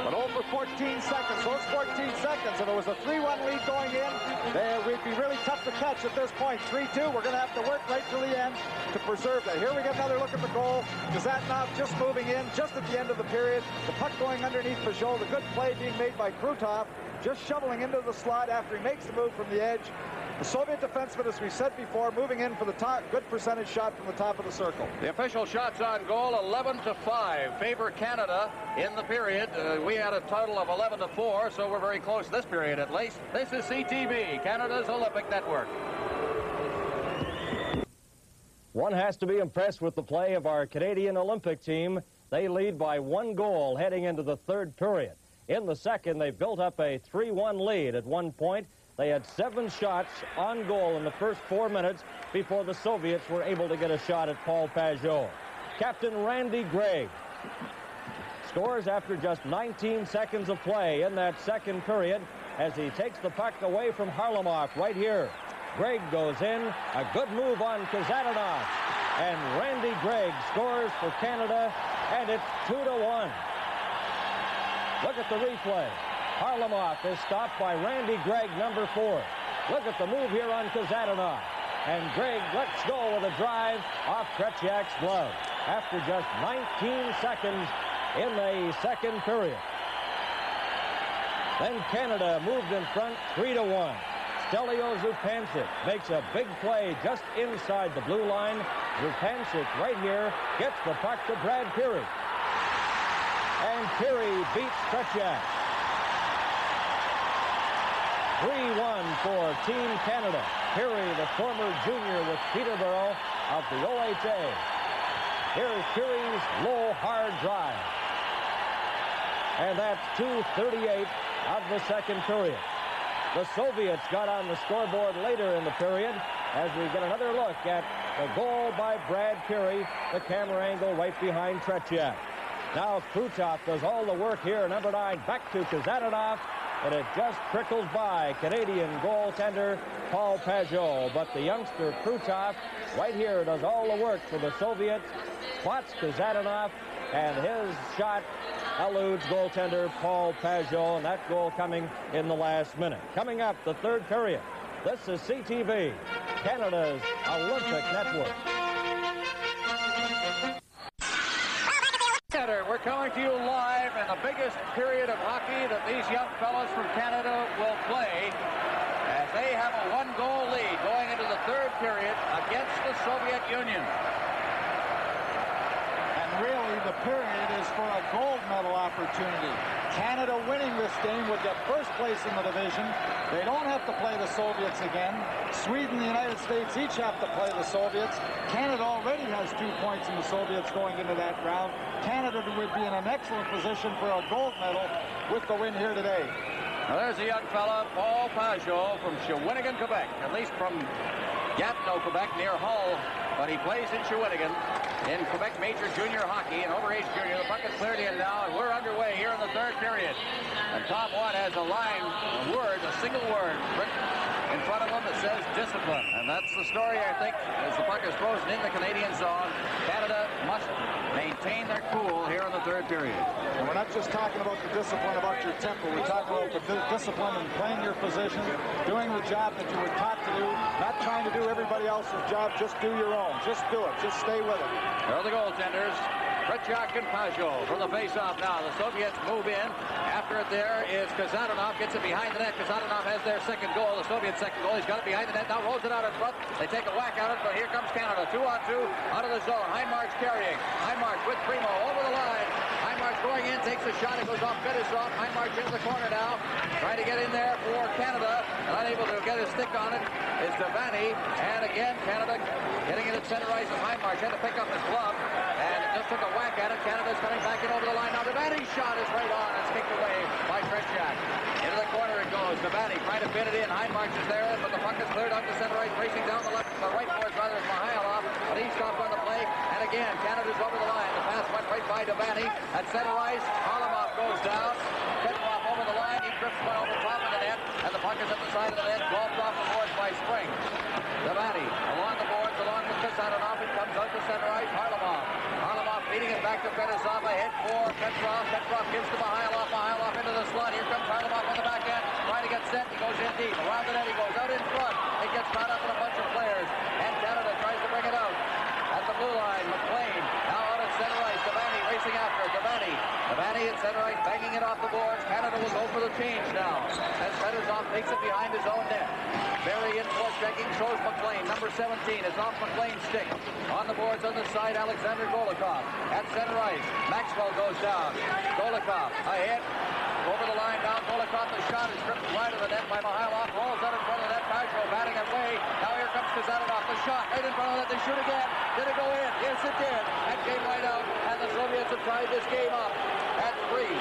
But over 14 seconds, those 14 seconds, and it was a 3-1 lead going in, they, we'd be really tough to catch at this point. 3-2, we're going to have to work right till the end to preserve that. Here we get another look at the goal. Kasatonov just moving in, just at the end of the period. The puck going underneath Pageau. The good play being made by Krutov, just shoveling into the slot after he makes the move from the edge. The Soviet defenseman, as we said before, moving in for the top, good percentage shot from the top of the circle. The official shots on goal, 11 to 5, favor Canada in the period. Uh, we had a total of 11 to 4, so we're very close this period at least. This is CTV, Canada's Olympic Network. One has to be impressed with the play of our Canadian Olympic team. They lead by one goal heading into the third period. In the second, they built up a 3-1 lead at one point. They had seven shots on goal in the first four minutes before the Soviets were able to get a shot at Paul Pageau. Captain Randy Gregg scores after just 19 seconds of play in that second period as he takes the puck away from Kharlamov right here. Gregg goes in. A good move on Kasatonov. And Randy Gregg scores for Canada, and it's 2 to 1. Look at the replay. Kharlamov is stopped by Randy Gregg, number four. Look at the move here on Kasatonov. And Gregg lets go with a drive off Tretiak's glove after just 19 seconds in the second period. Then Canada moved in front 3 to 1. Stelio Zupancich makes a big play just inside the blue line. Zupancich right here gets the puck to Brad Pirie. And Pirie beats Tretiak. 3-1 for Team Canada. Pirie, the former junior with Peterborough of the OHA. Here's Pirie's low, hard drive. And that's 2.38 of the second period. The Soviets got on the scoreboard later in the period as we get another look at the goal by Brad Pirie, the camera angle right behind Tretiak. Now Krutov does all the work here, number nine, back to Kasatonov, and it just trickles by Canadian goaltender Paul Pageau. But the youngster Krutov right here does all the work for the Soviets, spots Kasatonov, and his shot eludes goaltender Paul Pageau, and that goal coming in the last minute. Coming up, the third period. This is CTV, Canada's Olympic Network. We're coming to you live in the biggest period of hockey that these young fellows from Canada will play as they have a one-goal lead going into the third period against the Soviet Union really the period is for a gold medal opportunity. Canada winning this game would get first place in the division. They don't have to play the Soviets again. Sweden and the United States each have to play the Soviets. Canada already has two points in the Soviets going into that round. Canada would be in an excellent position for a gold medal with the win here today. Now there's a young fella, Paul Pageau from Shawinigan, Quebec, at least from Gatineau, Quebec, near Hull, but he plays in Shawinigan in Quebec Major Junior Hockey and overage junior. The puck is cleared in now, and we're underway here in the third period. And Tom Watt has a line, a word, a single word in front of him that says discipline. And that's the story, I think, as the puck is frozen in the Canadian zone. Canada must maintain their cool here in the third period. And we're not just talking about the discipline about your temper. We're talking about the discipline in playing your position, doing the job that you were taught to do, not trying to do everybody else's job, just do your own. Just do it. Just stay with it. There are the goaltenders. Tretiak and Pageau from the face-off now. The Soviets move in. After it there is Kasatonov. Gets it behind the net. Kasatonov has their second goal. The Soviet second goal. He's got it behind the net. Now rolls it out in front. They take a whack at it, but here comes Canada. Two on two out of the zone. Hindmarch's carrying. Hindmarch with Primeau over the line. Hindmarch's going in. Takes a shot. It goes off Fetisov. Hindmarch into the corner now. Trying to get in there for Canada. Unable to get his stick on it is Devaney. And again, Canada getting it at center ice. And Hindmarch had to pick up his glove. Took a whack at it. Canada's coming back in over the line. Now Devaney's shot is right on. It's kicked away by Tretiak. Into the corner it goes. Devaney trying to fit it in. Hindmarch is there, but the puck is cleared out to center ice. Racing down the left, the right boards rather Mikhailov. But he stopped on the play. And again, Canada's over the line. The pass went right by Devaney. At center ice, Kharlamov goes down. Petrov over the line. He drifts one over top of the net. And the puck is at the side of the net. Golfed off the boards by Spring. Devaney along the boards, along with Kasatonov. It comes out to center ice. Kharlamov. Kharlamov feeding it back to Fetisov. Ahead for Petrov. Petrov gives to Mikhailov. Mikhailov into the slot. Here comes Kharlamov on the back end. Trying to get set. He goes in deep. Around the net. He goes out in front. It gets caught up in a bunch of players. And Canada tries to bring it out. At the blue line, MacLean. Now out at center ice. Devaney racing after. Devaney. Devaney at center ice, banging it off the boards. Canada will go for the change now. As Golikov takes it behind his own net. Berry in for checking, shows MacLean. Number 17 is off MacLean's stick. On the boards on the side, Alexander Golikov. At center ice, Maxwell goes down. Golikov ahead, over the line down. Golikov, the shot is stripped wide of the net by Mikhailov. Rolls out in front of the net. Pageau batting away. Now here comes Kasatonov. The shot right in front of the net. They shoot again. Did it go in? Yes, it did. That came right out. And the Soviets have tied this game up at three.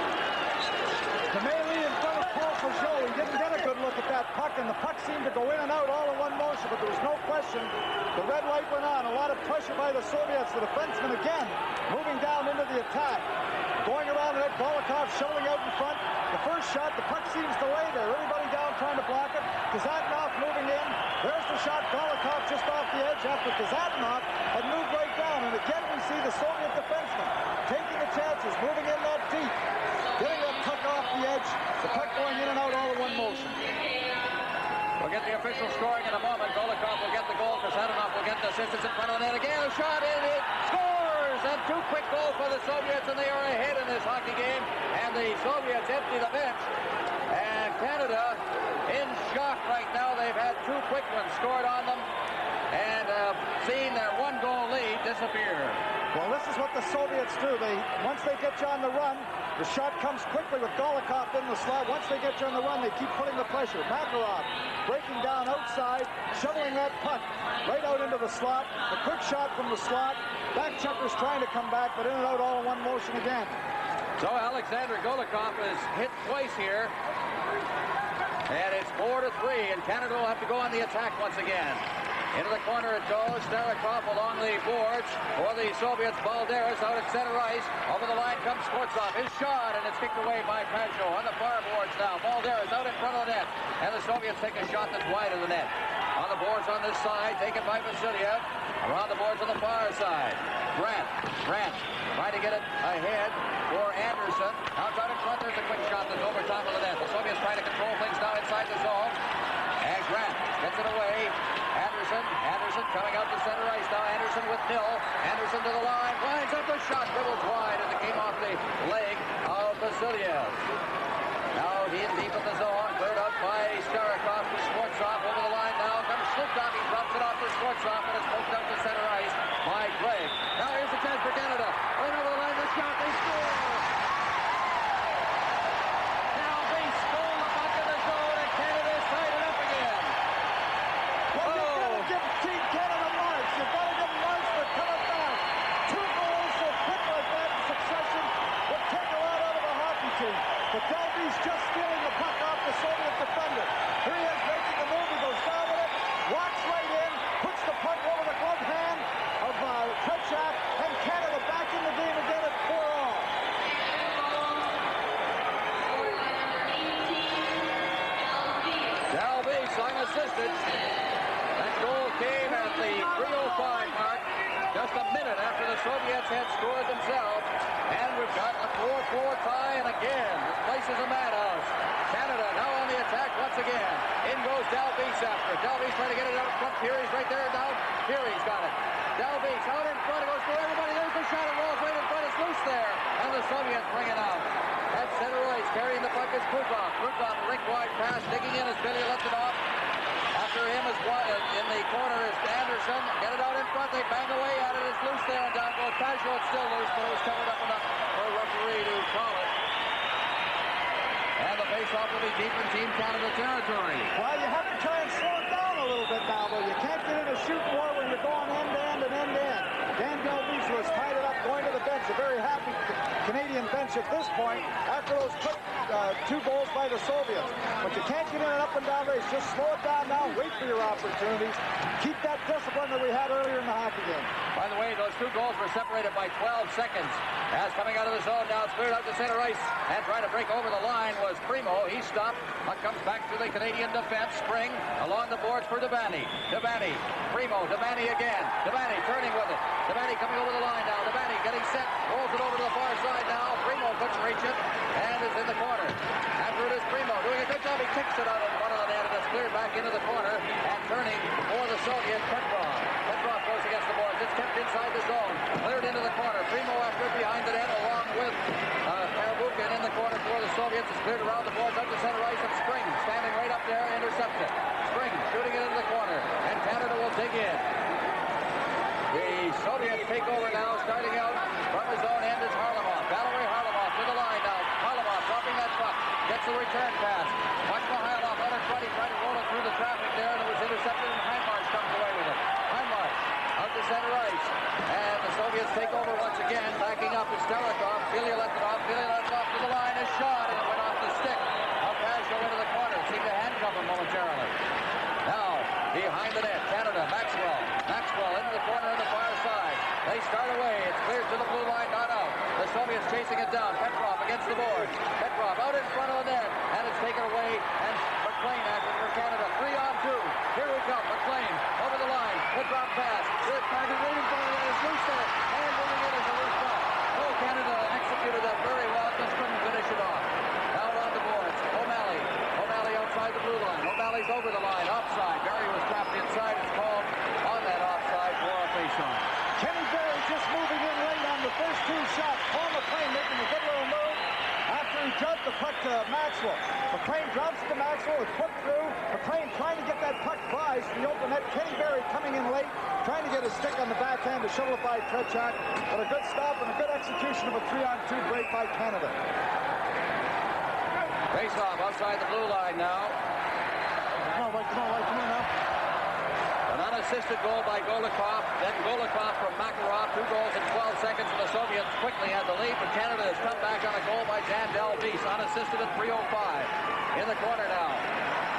The melee Pageau. He didn't get a good look at that puck, and the puck seemed to go in and out all in one motion, but there was no question. The red light went on. A lot of pressure by the Soviets. The defenseman again moving down into the attack. Going around net, Golikov shoveling out in front. The first shot, the puck seems to lay there. Everybody down trying to block it. Kasatonov moving in. There's the shot. Golikov just off the edge after Kasatonov had moved right down. And again, we see the Soviet defenseman taking the chances, moving in that deep, getting that puck off the edge. The puck going in and out all in one motion. We'll get the official scoring in a moment. Golikov will get the goal. Kasatonov will get the assist. In front of the net again. A shot in. It scores! And two quick goals for the Soviets, and they are ahead in this hockey game. And the Soviets empty the bench. And Canada in shock right now. They've had two quick ones scored on them. And uh, seeing their one-goal lead disappear. Well, this is what the Soviets do. They Once they get you on the run, the shot comes quickly with Golikov in the slot. Once they get you on the run, they keep putting the pressure. Makarov breaking down outside, shoveling that puck right out into the slot. A quick shot from the slot. Back checker's trying to come back, but in and out all in one motion again. So Alexander Golikov is hit twice here. And it's four to three, and Canada will have to go on the attack once again. Into the corner it goes. Starikov along the boards for the Soviets. Balderis out at center ice. Over the line comes Skvortsov. His shot, and it's kicked away by Pageau on the far boards now. Balderis out in front of the net. And the Soviets take a shot that's wide of the net. On the boards on this side, taken by Vasiliev. Around the boards on the far side. Grant. Grant trying to get it ahead for Anderson. Outside in front, there's a quick shot that's over top of the net. The Soviets trying to control things now inside the zone. And Grant gets it away. Anderson, coming out to center ice now. Anderson with Nill. Anderson to the line. Lines up the shot. Dribbles wide as it came off the leg of Vasiliev. Now he in deep in the zone. Cleared up by Starikov to Skvortsov. Over the line now. Comes Slipkov. He drops it off to Skvortsov and it's poked out to center ice by Gregg. Now here's the chance for Canada. Right over the line. The shot. They score. Now they stole the puck in the zone and Canada's tied it up again. Well, Oh. you've got to give Team Canada marks. You've got to give marks for coming back. Two goals so quick like that in succession would take a lot out of a hockey team. But D'Alvise's just stealing the puck off the Soviet defender. Here he is making the move. He goes down with it, walks right in, puts the puck over the glove hand of uh, Tretiak, and Canada back in the game again at 4 all. D'Alvise, unassisted. That goal came at the 3.05 mark, just a minute after the Soviets had scored themselves. And we've got a 4-4 tie, and again, this place is a madhouse. Canada now on the attack once again. In goes D'Alvise's after. D'Alvise's trying to get it out front. Pirie's right there now. Pirie's got it. D'Alvise's out in front. It goes through everybody. There's the shot. It rolls right in front. It's loose there. And the Soviets bring it out. At center ice, puck is Krutov. Krutov, rink wide pass, digging in as Billy lets it off. After him is one, uh, in the corner is Anderson. Get it out in front. They bang away at it. It's loose there. And down goes Pageau. It's still loose, but it was covered up enough for a referee to call it. And the faceoff will be deep in Team Canada territory. Well, you have to try and slow it down a little bit now, though. You can't get in a shoot more when you're going end to end and end to end. Dan D'Alvise was tied it up going to the bench. A very happy Canadian bench at this point after those quick uh, two goals by the Soviets. But you can't get in an up and down race. Just slow it down now. Wait for your opportunities. Keep that discipline that we had earlier in the hockey game. By the way, those two goals were separated by 12 seconds. As coming out of the zone now, it's cleared out to center ice. And trying to break over the line was Primeau. He stopped. Puck comes back to the Canadian defense. Spring along the boards for Devaney. Devaney. Primeau. Devaney again. Devaney turning with it. Devaney coming over the line now. Devaney getting set. Rolls it over to the far side now. Primeau couldn't reach it. And is in the corner. After it is Primeau doing a good job. He kicks it out in front of the net. And it's cleared back into the corner. And turning for the Soviet Petrov the boards. It's kept inside the zone. Cleared into the corner. Primeau after behind the net along with uh, Pervukhin in the corner for the Soviets. It's cleared around the boards up to center ice of Spring standing right up there intercepts it. Spring shooting it into the corner and Canada will dig in. The Soviets take over now starting out from the zone. end is Kharlamov. Valery Kharlamov to the line now. Kharlamov dropping that puck. Gets the return pass. Watch Mikhailov, 120, trying to center ice. And the Soviets take over once again, backing up is Starikov. Billy left it off. Billy left it off to the line. A shot, and it went off the stick. Now Pashko into the corner. Seemed to handcuff him momentarily. Now, behind the net, Canada, Maxwell. Maxwell into the corner on the far side. They start away. It's cleared to the blue line, not out. The Soviets chasing it down. Petrov against the board. Petrov out in front of the net, and it's taken away. And MacLean after for Canada. Three on two. Here we come. MacLean the drop pass. Time he's waiting for it. It's loose there. And it is a loose shot. Oh, Canada executed that very well. Just couldn't finish it off. Now on the boards. O'Malley. O'Malley outside the blue line. O'Malley's over the line. Offside. Berry was trapped inside. It's called on that offside for a face-off. Kenny Berry just moving in late on the first two shots. Paul MacLean making a good little move after the puck to Maxwell. MacLean drops to Maxwell. It's put through. MacLean trying to get that puck by to the open net. Kenny Berry coming in late, trying to get his stick on the backhand to shovel it by Tretiak. But a good stop and a good execution of a three-on-two break by Canada. Face-off outside the blue line now. Come on, Mike, come on, Mike, come on unassisted goal by Golikov. Then Golikov from Makarov. Two goals in 12 seconds. And the Soviets quickly had the lead. But Canada has come back on a goal by Dan D'Alvise. Unassisted at 3.05. In the corner now.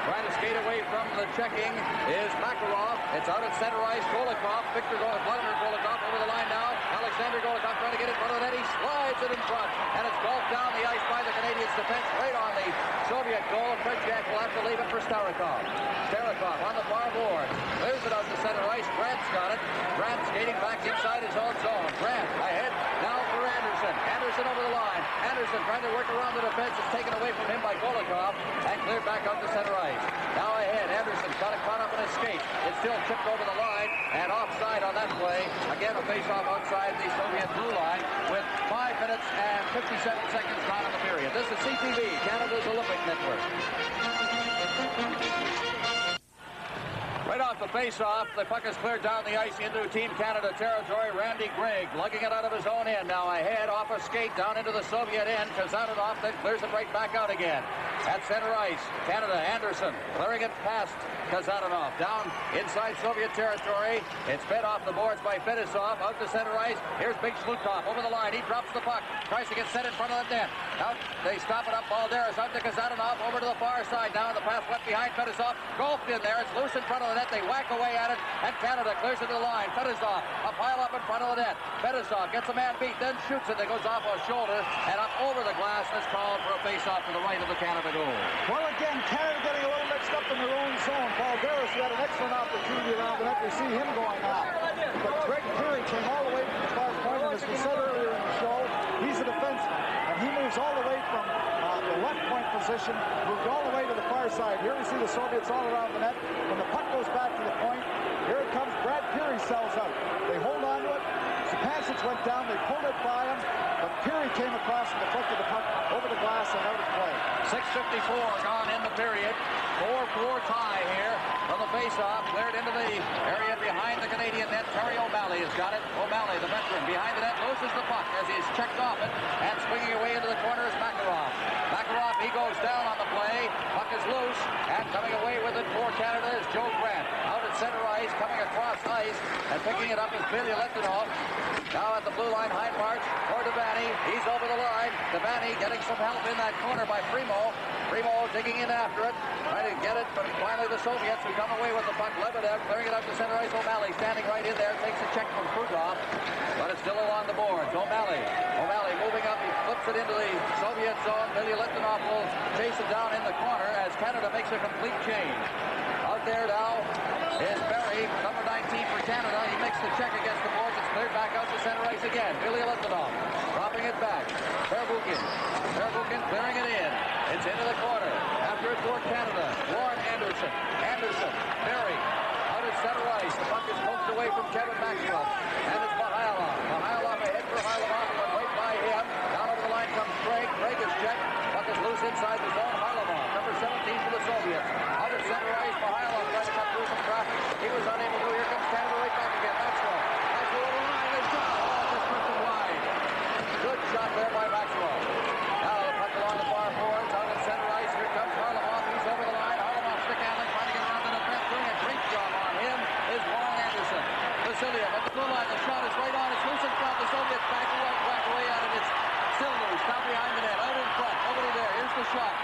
Trying to skate away from the checking is Makarov. It's out at center ice. Golikov. Victor Golikov. Vladimir Golikov over the line now. Alexander Golikov trying to get in front of the net. He slides it in front. And it's golfed down the ice by the Canadians defense. Right on the Soviet goal. And Fred Jack will have to leave it for Starikov. Starikov on the far board. Clears it out to center ice. Grant's got it. Grant skating back inside his own zone. Grant ahead. Now for Anderson. Anderson over the line. Anderson trying to work around the defense. It's taken away from him by Golikov. And cleared back out to center ice. Now ahead. Anderson got it caught up in his skate. It's still tipped over the line. And offside on that play. Again, a face-off outside the Soviet blue line with 5 minutes and 57 seconds gone in the period. This is CTV, Canada's Olympic Network. Right off the face-off, the puck is cleared down the ice into Team Canada territory. Randy Gregg lugging it out of his own end. Now ahead, off a skate, down into the Soviet end. Kasatonov then clears it right back out again. At center ice, Canada, Anderson clearing it past Kasatonov. Down inside Soviet territory. It's fed off the boards by Fetisov. Out to center ice. Here's Big Slutov over the line. He drops the puck. Tries to get set in front of the net. Out, they stop it up. Balderis out to Kasatonov. Over to the far side. Now the pass went behind Fetisov. Golfed in there. It's loose in front of the net. They whack away at it. And Canada clears it to the line. Fetisov. A pile up in front of the net. Fetisov gets a man beat. Then shoots it. That goes off a shoulder. And up over the glass. And it's called for a face-off to the right of the Canada goal. Well, again, Canada getting a little mixed up in their own zone. Paul Darris had an excellent opportunity around the net. We see him going out. But Greg Pirie came all the way from the far and as we said earlier in the show, he's a defenseman. And he moves all the way from uh, the left point position, moved all the way to the far side. Here we see the Soviets all around the net. When the puck goes back to the point, here it comes. Brad Pirie sells out. They hold on to it. Zupancich went down. They pulled it by him. But Pirie came across and deflected the puck over the glass and out of play. 6.54 gone in the period. 4-4 tie here from the face-off. Cleared into the area behind the Canadian net. Terry O'Malley has got it. O'Malley, the veteran, behind the net, loses the puck as he's checked off it. And swinging away into the corner is Makarov. Makarov, he goes down on the play. Puck is loose. And coming away with it for Canada is Joe Grant. Out at center ice, coming across ice. And picking it up is Bilyaletdinov. Now at the blue line, Hindmarch for Devaney. He's over the line. Devaney getting some help in that corner by Primeau. Primeau digging in after it, trying to get it, but finally the Soviets who come away with the puck. Lebedev clearing it up to center ice. O'Malley standing right in there, takes a check from Krutov, but it's still along the boards. O'Malley, O'Malley moving up, he flips it into the Soviet zone. Bilyaletdinov will chase it down in the corner as Canada makes a complete change. Out there now is Berry, number 19 for Canada. He makes the check against the boards. It's cleared back out to center ice again. Bilyaletdinov dropping it back. Pervukhin, Pervukhin clearing it in. It's into the corner. After it for Canada. Warren Anderson. Anderson. Berry. Out at center ice. The puck is poked away from Kevin Maxwell. And it's Mikhailov. Mikhailov ahead for Kharlamov. Went right by him. Down over the line comes Craig. Craig is checked. Puck is loose inside the zone. Kharlamov. Number 17 for the Soviets. Out at center ice. Mikhailov trying to cut through some traffic. He was unable to. Here comes Canada right back again. Maxwell. Maxwell over the line. They shot.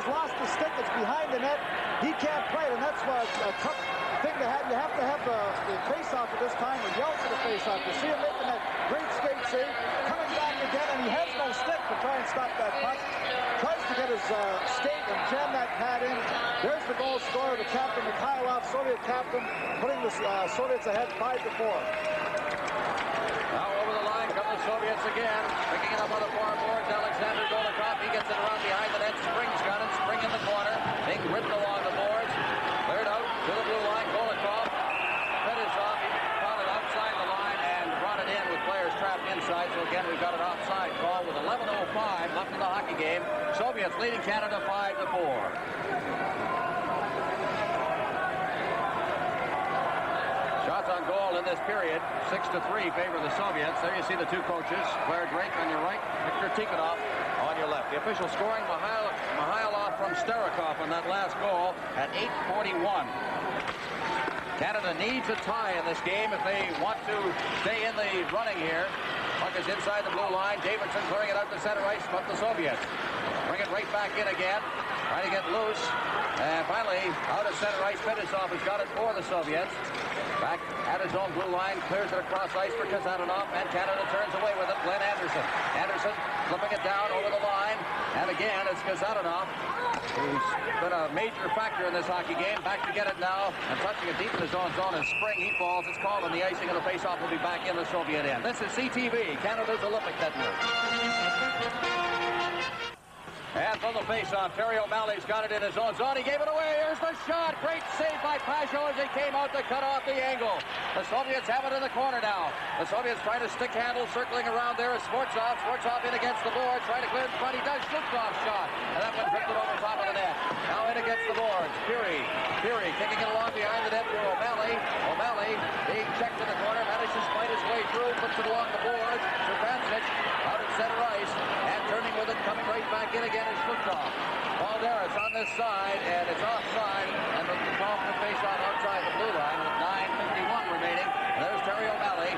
has lost the stick. It's behind the net. He can't play it, and that's why it's a tough thing to have. You have to have the, the face-off at this time or yell for the face-off. You see him making that great skate save, coming back again, and he has no stick to try and stop that puck. Tries to get his uh, skate and jam that pad in. There's the goal scorer, the captain, Mikhailov, Soviet captain, putting the uh, Soviets ahead 5 to 4. Now over the line come the Soviets again. Picking it up on the far boards. Alexander Golikov. He gets it around behind the net. Springs got it. Spring in the corner. Being ridden along the boards. Cleared out to the blue line. Golikov. Fedosov. He caught it outside the line and brought it in with players trapped inside. So again, we've got an offside call with 11.05 left in the hockey game. Soviets leading Canada 5 to 4. Shots on goal in this period, six to three favor the Soviets. There you see the two coaches, Clare Drake on your right, Viktor Tikhonov on your left. The official scoring, Mihail, Mikhailov from Starikov on that last goal at 8.41. Canada needs a tie in this game if they want to stay in the running here. Puck is inside the blue line. Davidson clearing it out to center ice, but the Soviets bring it right back in again. Trying to get loose. And finally, out of center ice, Fetisov has got it for the Soviets. Back at his own blue line, clears it across ice for Kasatonov, and Canada turns away with it. Glenn Anderson. Anderson flipping it down over the line. And again, it's Kasatonov, who's been a major factor in this hockey game. Back to get it now, and touching it deep in his own zone. And Spring, he falls. It's called, and the icing of the faceoff will be back in the Soviet end. This is CTV, Canada's Olympic Network. And from the faceoff, Terry O'Malley's got it in his own zone. He gave it away. Here's the shot. Great save by Pageau as he came out to cut off the angle. The Soviets have it in the corner now. The Soviets trying to stick handle, circling around there there is Skvortsov. Skvortsov in against the board, trying to clear in front. He does. Zhluktov shot. And that one drifted over top of the net. Now in against the boards. Fury. Fury kicking it along behind the net for O'Malley. O'Malley being checked in the corner. Manages to fight his way through. Puts it along the boards. Zupancich out at center ice. And turning with it, coming right back in again is Zhluktov. Balderis on this side, and it's offside. And the call for face off outside the blue line with 9.51 remaining. And there's Terry O'Malley.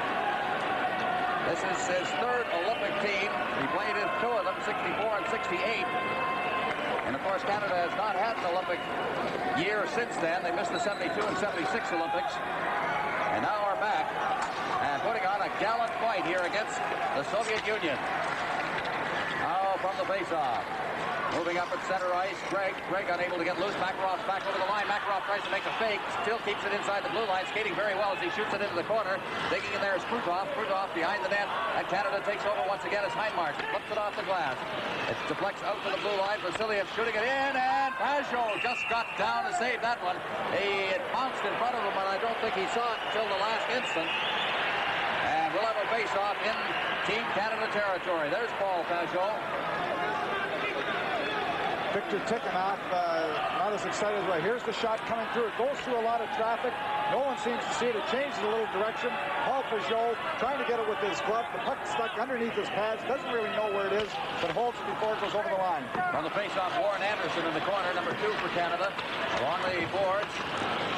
This is his third Olympic team. He played in two of them, 64 and 68. And of course, Canada has not had an Olympic year since then. They missed the 72 and 76 Olympics. And now are back and putting on a gallant fight here against the Soviet Union. From the faceoff. Moving up at center ice, Gregg. Gregg unable to get loose. Makarov back over the line. Makarov tries to make a fake. Still keeps it inside the blue line. Skating very well as he shoots it into the corner. Digging in there is Krutov. Krutov behind the net. And Canada takes over once again as Hindmarch flips it off the glass. It deflects out to the blue line. Vasiliev shooting it in. And Pageau just got down to save that one. He bounced in front of him, and I don't think he saw it until the last instant. And we'll have a face-off in Team Canada territory. There's Paul Pageau. Victor Tikhonov, uh, not as excited as right. Here's the shot coming through. It goes through a lot of traffic. No one seems to see it. It changes a little direction. Paul Pageau trying to get it with his glove. The puck stuck underneath his pads. Doesn't really know where it is, but holds it before it goes over the line. On the face-off, Warren Anderson in the corner, number two for Canada. Along the boards,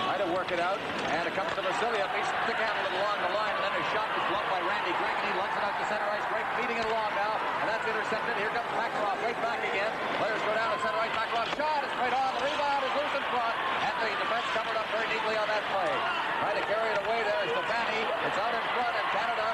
trying to work it out. And it comes to Vasiliev. He stick handled the line, and then his shot was blocked by Randy Gregg, and he lugs it out to center ice. Gregg feeding it along now, and that's intercepted. Here comes Makarov right back again. Players go down to center ice. Makarov shot is right on. The rebound is loose in front, and the defense covered up very neatly on that play. Trying to carry it away there is Stefani. It's out in front, and Canada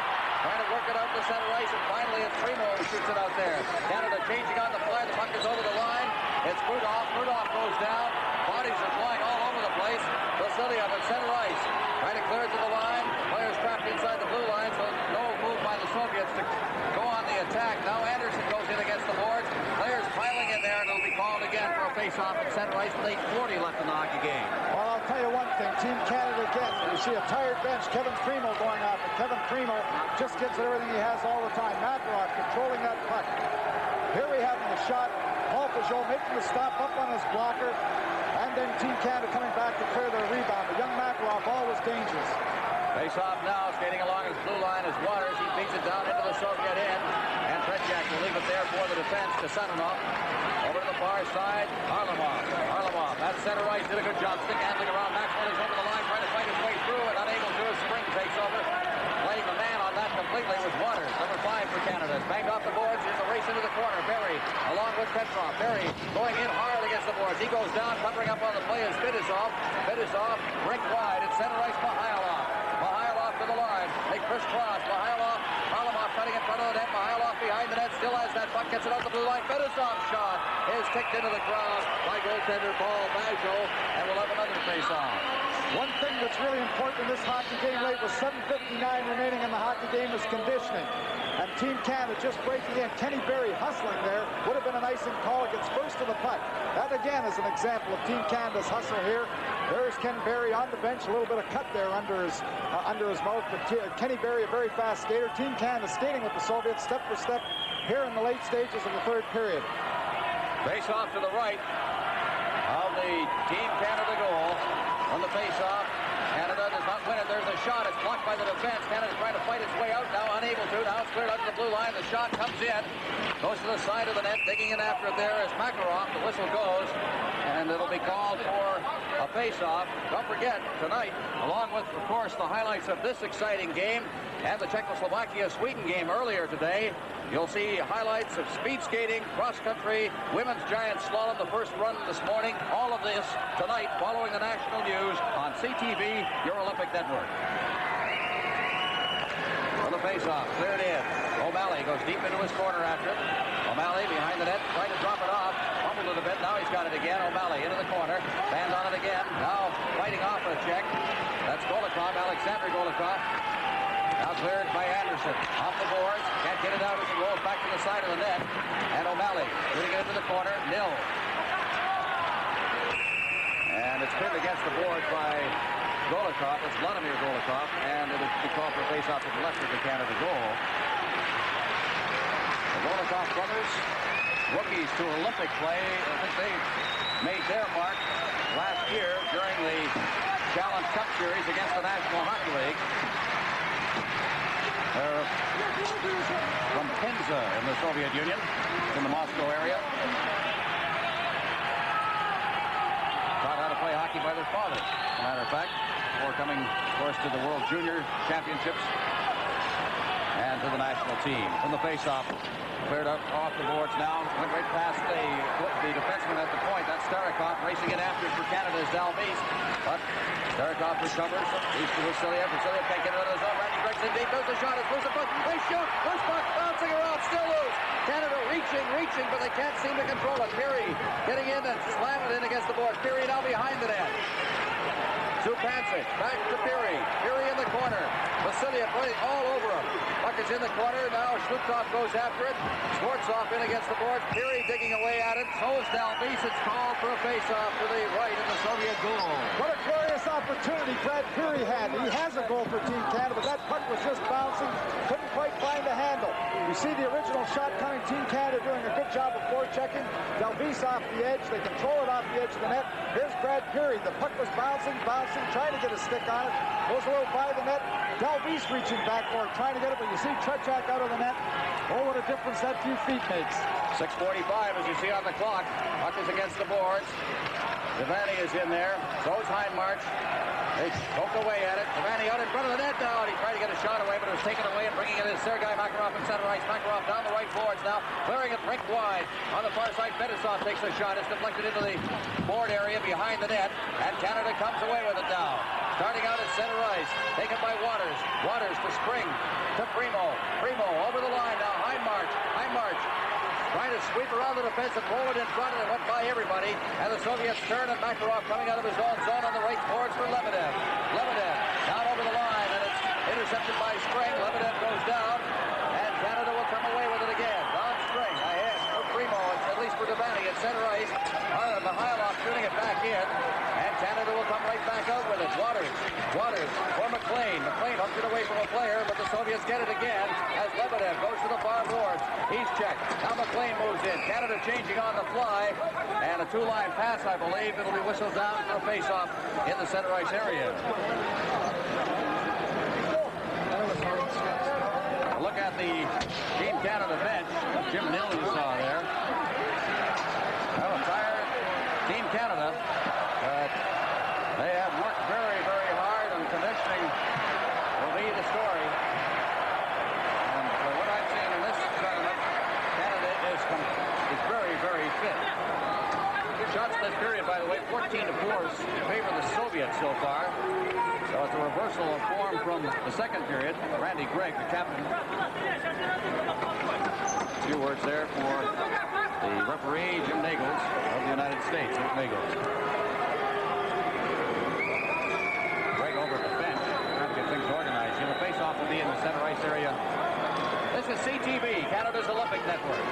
trying to work it out to center ice, and finally it's Primeau who shoots it out there. Canada changing on the fly. The puck is over the line. It's Rudolph. Rudolph goes down. Bodies are flying all over the place. Vasiliev at center ice. Trying to clear it to the line. Players trapped inside the blue line, so no move by the Soviets to go on the attack. Now Anderson goes in against the boards. Players piling in there, and it'll be called again for a face-off at center ice with 8.40 left in the hockey game. Well, I'll tell you one thing. Team Canada gets, you see a tired bench. Kevin Primeau going off, and Kevin Primeau just gives it everything he has all the time. Makarov controlling that puck. Here we have the shot. Paul Pageau making the stop up on his blocker. And then Team Canada coming back to clear their rebound. But young Makarov always dangerous. Face off now, skating along his blue line is Watters. He beats it down into the Soviet end. And Tretiak will leave it there for the defense to Sanonov. Over to the far side, Kharlamov. Kharlamov, that center right did a good job stick handling around. Maxwell is over the line, trying to fight his way through and unable to. Spring takes Playing the man on that completely was Watters. Number five for Canada. Banged off the boards. Here's a race into the corner. Berry along with Petrov. Berry going in hard against the boards. He goes down, covering up on the play is Fetisov. Fetisov, rink wide. It's center ice Mikhailov. Mikhailov to the line. They crisscross. Mikhailov, Varlamov cutting in front of the net. Mikhailov behind the net. Still has that puck. Gets it out the blue line. Fetisov's shot is kicked into the ground by goaltender Paul Pageau. And we'll have another face-off. One thing that's really important in this hockey game late with 7.59 remaining in the hockey game is conditioning. And Team Canada just breaking in. Kenny Berry hustling there. Would have been an icing call against first of the puck. That again is an example of Team Canada's hustle here. There's Ken Berry on the bench. A little bit of cut there under his uh, under his mouth. But Kenny Berry, a very fast skater. Team Canada skating with the Soviets step for step here in the late stages of the third period. Face off to the right of the Team Canada goal on the face-off. Canada does not win it. There's a shot. It's blocked by the defense. Canada trying to fight its way out. Now unable to. Now it's cleared out to the blue line. The shot comes in. Goes to the side of the net. Digging in after it there is Makarov. The whistle goes. And it'll be called for a face-off. Don't forget, tonight, along with, of course, the highlights of this exciting game and the Czechoslovakia-Sweden game earlier today, You'll see highlights of speed skating, cross country, women's giant slalom, the first run this morning. All of this tonight following the national news on CTV, your Olympic network. For the face-off, cleared in. O'Malley goes deep into his corner after it. O'Malley behind the net, trying to drop it off. A bit, now he's got it again. O'Malley into the corner, band on it again. Now fighting off a check. That's Golikov, Alexander Golikov. Now cleared by Anderson. Off the boards. Can't get it out as it rolls back to the side of the net. And O'Malley shooting it into the corner. Nill. And it's pinned against the boards by Golikov. It's Vladimir Golikov. And it is be called for face-off to the left of the Canada goal. The Golikov brothers, rookies to Olympic play. Think they made their mark last year during the Challenge Cup Series against the National Hockey League. They're from Penza in the Soviet Union, in the Moscow area. Taught how to play hockey by their father, as a matter of fact, before coming, of course, to the World Junior Championships national team. From the faceoff, cleared up off the boards now, went right past the, the defenseman at the point. That's Starikov racing in after for Canada's D'Alvise. But Starikov recovers. He's to Vasiliev. Vasiliev can't get it out of the zone. Randy Gregson deep. There's a shot. It's loose. They shoot. Loose puck. Bouncing around. Still loose. Canada reaching, reaching, but they can't seem to control it. Pirie getting in and slamming it in against the boards. Pirie now behind the net. Zupancich back to Pirie. Pirie in the corner. Vasiliev running all over him. Puck is in the corner. Now Zhluktov goes after it. Skvortsov in against the board. Pirie digging away at it. Is D'Alvise. It's called for a face-off to the right of the Soviet goal. What a glorious opportunity Brad Pirie had. He has a goal for Team Canada, but that puck was just bouncing. Couldn't quite find the handle. You see the original shot coming. Team Canada doing a good job of forechecking. D'Alvise off the edge. They control it off the edge of the net. Here's Brad Pirie. The puck was bouncing, bouncing, trying to get a stick on it. Goes a little by the net. D'Alvise reaching back for it, trying to get it, but you see Tretiak out of the net. Oh, what a difference that few feet makes. 6.45 as you see on the clock. Puck is against the boards. Devaney is in there. So is Hindmarch. They poke away at it. Devaney out in front of the net now. And he tried to get a shot away, but it was taken away and bringing it in Sergei Makarov in center ice. Makarov down the right boards now. Clearing it rink wide. On the far side, Fetisov takes a shot. It's deflected into the board area behind the net. And Canada comes away with it now. Starting out at center ice. Taken by Watters. Watters to Spring. To Primeau. Primeau over the line now. Hindmarch. Hindmarch trying to sweep around the defense and roll it in front, and it went by everybody. And the Soviets turn, and Makarov coming out of his own zone on the right boards for Lebedev. Lebedev down over the line, and it's intercepted by Spring. Lebedev goes down, and Canada will come away with it again. Don Spring ahead for Primeau, at least for Devaney at center ice. Uh, Mikhailov shooting it back in, and Canada will come right back out with it. Watters, Watters for MacLean. MacLean hooked it away from a player, but the Soviets get it again as Lebedev goes to the far boards. He's checked. Now MacLean moves in. Canada changing on the fly, and a two-line pass, I believe. It'll be whistled down for a face-off in the center ice area. Look at the Team Canada bench. Jim Nill you saw there. Well, a tired Team Canada, but they have worked very, very hard and conditioning will be the story. And for what I've seen in this tournament, Canada this period, by the way, 14 to 4 in favor of the Soviets so far. So it's a reversal of form from the second period. Randy Gregg, the captain. A few words there for the referee, Jim Nagels of the United States. Jim Nagels. Gregg over at the bench, trying to get things organized. And the face-off will be in the center ice area. This is CTV, Canada's Olympic Network.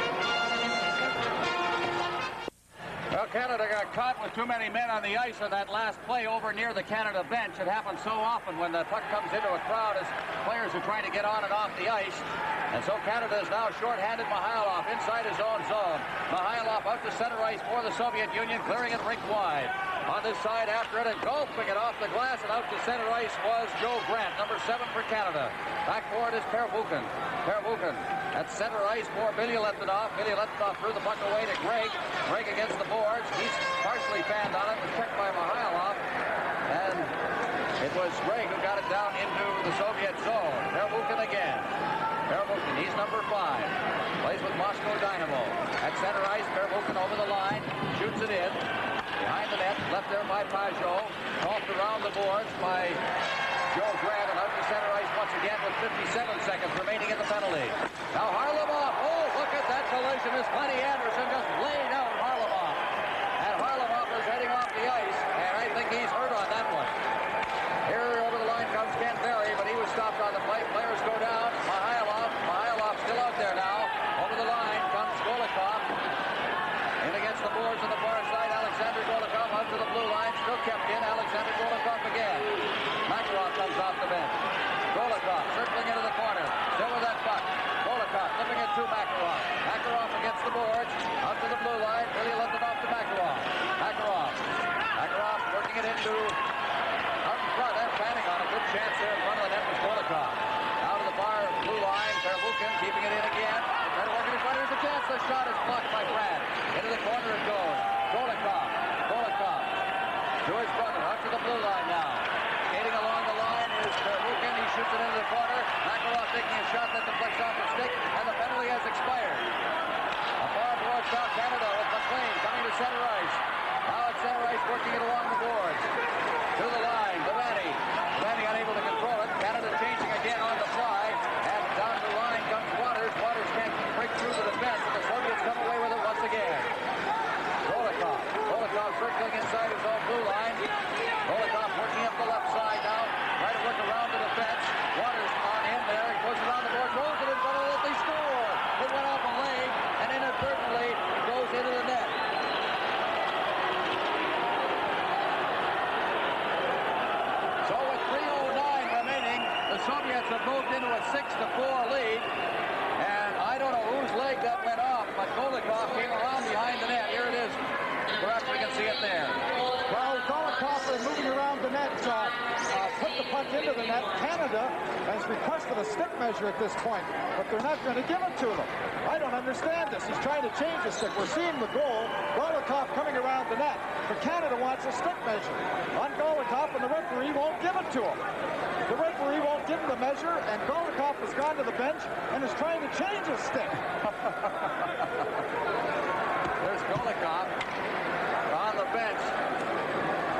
Well, Canada got caught with too many men on the ice on that last play over near the Canada bench. It happens so often when the puck comes into a crowd as players are trying to get on and off the ice. And so Canada is now short-handed Mikhailov inside his own zone. Mikhailov out to center ice for the Soviet Union, clearing it rink wide. On this side after it and gulping it off the glass and out to center ice was Joe Grant, number seven for Canada. Back for it is Pervukhin. Pervukhin at center ice for Bilyaletdinov. Billy Letdinov threw the puck away to Greg. Gregg against the boards. He's partially fanned on it. Was checked by Mikhailov. And it was Gregg who got it down into the Soviet zone. Pervukhin again. Pervukhin, he's number five. Plays with Moscow Dynamo. At center ice, Pervukhin over the line. Shoots it in. Behind the net, left there by Pageau. Off around the boards by Joe Grant and out to center ice once again with 57 seconds remaining in the penalty. Now Kharlamov. Oh, look at that collision as Lenny Anderson just laid out Kharlamov. And Kharlamov is heading off the ice, and I think he's hurt on that one. Here over the line comes Ken Berry, but he was stopped on the play. Players go down. Mikhailov. Mikhailov still out there now. Over the line comes Golikov. In against the boards on the far side. Alexander Golikov out to the blue line. Still kept in. Alexander Golikov again. Makarov comes off the bench. Golikov circling into the corner. Still with that puck. Golikov flipping it to Makarov. Makarov against the boards. Out to the blue line. Really left it off to Makarov. Makarov. Makarov working it into in front. And planning on a good chance there in front of the net was Golikov. Out to the far blue line. Pervukhin keeping it in again. Trying to work in front. Here's a chance. The shot is blocked by Brad. Into the corner it goes. Golikov. Golikov. His brother. Out to the blue line now. Skating along the line is Pervukhin. He shoots it into the corner. Makarov taking a shot that deflects off his stick. And the penalty has expired. A far towards South Canada with MacLean coming to center ice. Now at center ice working it along the boards. To the line. Devaney. Devaney unable to control it. Canada changing again on the fly. And down the line comes Watters. Watters can't break through to the defense. And the Soviets come away with it once again. Golikov. Golikov circling inside his own blue line. Golikov working up the left side now. Trying to work around the defense. Watters on in there. He goes around the board. Rolls it in front of the net. They score. It went off a leg and inadvertently goes into the net. So with 3.09 remaining, the Soviets have moved into a 6 to 4 lead. And I don't know whose leg that went off, but Golikov came around behind the net. Here it is. Perhaps we can see it there. Well, Golikov are moving around the net, uh, uh, put the puck into the net. Canada has requested a stick measure at this point, but they're not going to give it to them. I don't understand this. He's trying to change the stick. We're seeing the goal. Golikov coming around the net, but Canada wants a stick measure on Golikov, and the referee won't give it to him. The referee won't give him the measure, and Golikov has gone to the bench and is trying to change his stick. There's Golikov on the bench.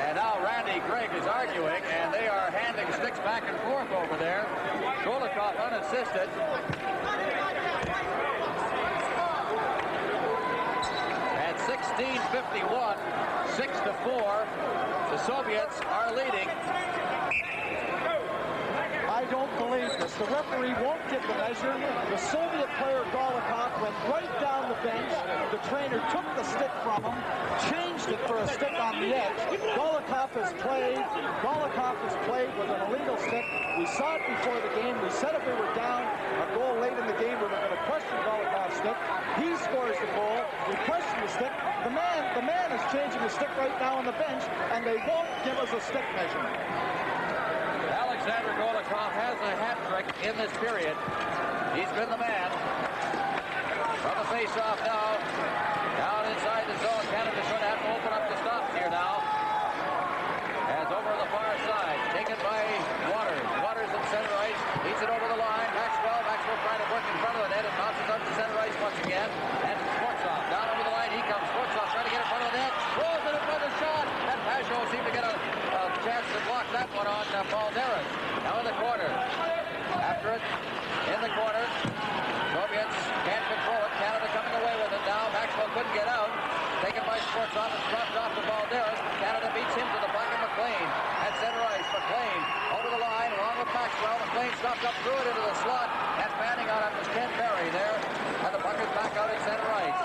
And now Randy Gregg is arguing, and they are handing sticks back and forth over there. Golikov unassisted. At 16.51, 6 to 4, the Soviets are leading. I don't believe this. The referee won't give the measure. The Soviet player Golikov went right down the bench. The trainer took the stick from him, changed it for a stick on the edge. Golikov has played. Golikov has played with an illegal stick. We saw it before the game. We said if we were down a goal late in the game, we were going to question Golikov's stick. He scores the goal. We question the stick. The man, the man is changing the stick right now on the bench, and they won't give us a stick measurement. Alexander Golikov has a hat trick in this period. He's been the man. From the face-off now. Down inside the zone. Canada's going to have to open up the stops here now. As over on the far side. Taken by Watters. Watters in center ice. Leads it over the line. Maxwell. Maxwell trying to work in front of the net. It bounces up to center ice once again. And Skvortsov. Down over the line. He comes. Skvortsov trying to get in front of the net. Rolls it in front Skvortsov and dropped off to Balderis. Canada beats him to the back of MacLean. At center ice, MacLean over the line along with Maxwell. Stopped up through it into the slot. Panning on it was Ken Berry there. And the puck is back out at center ice.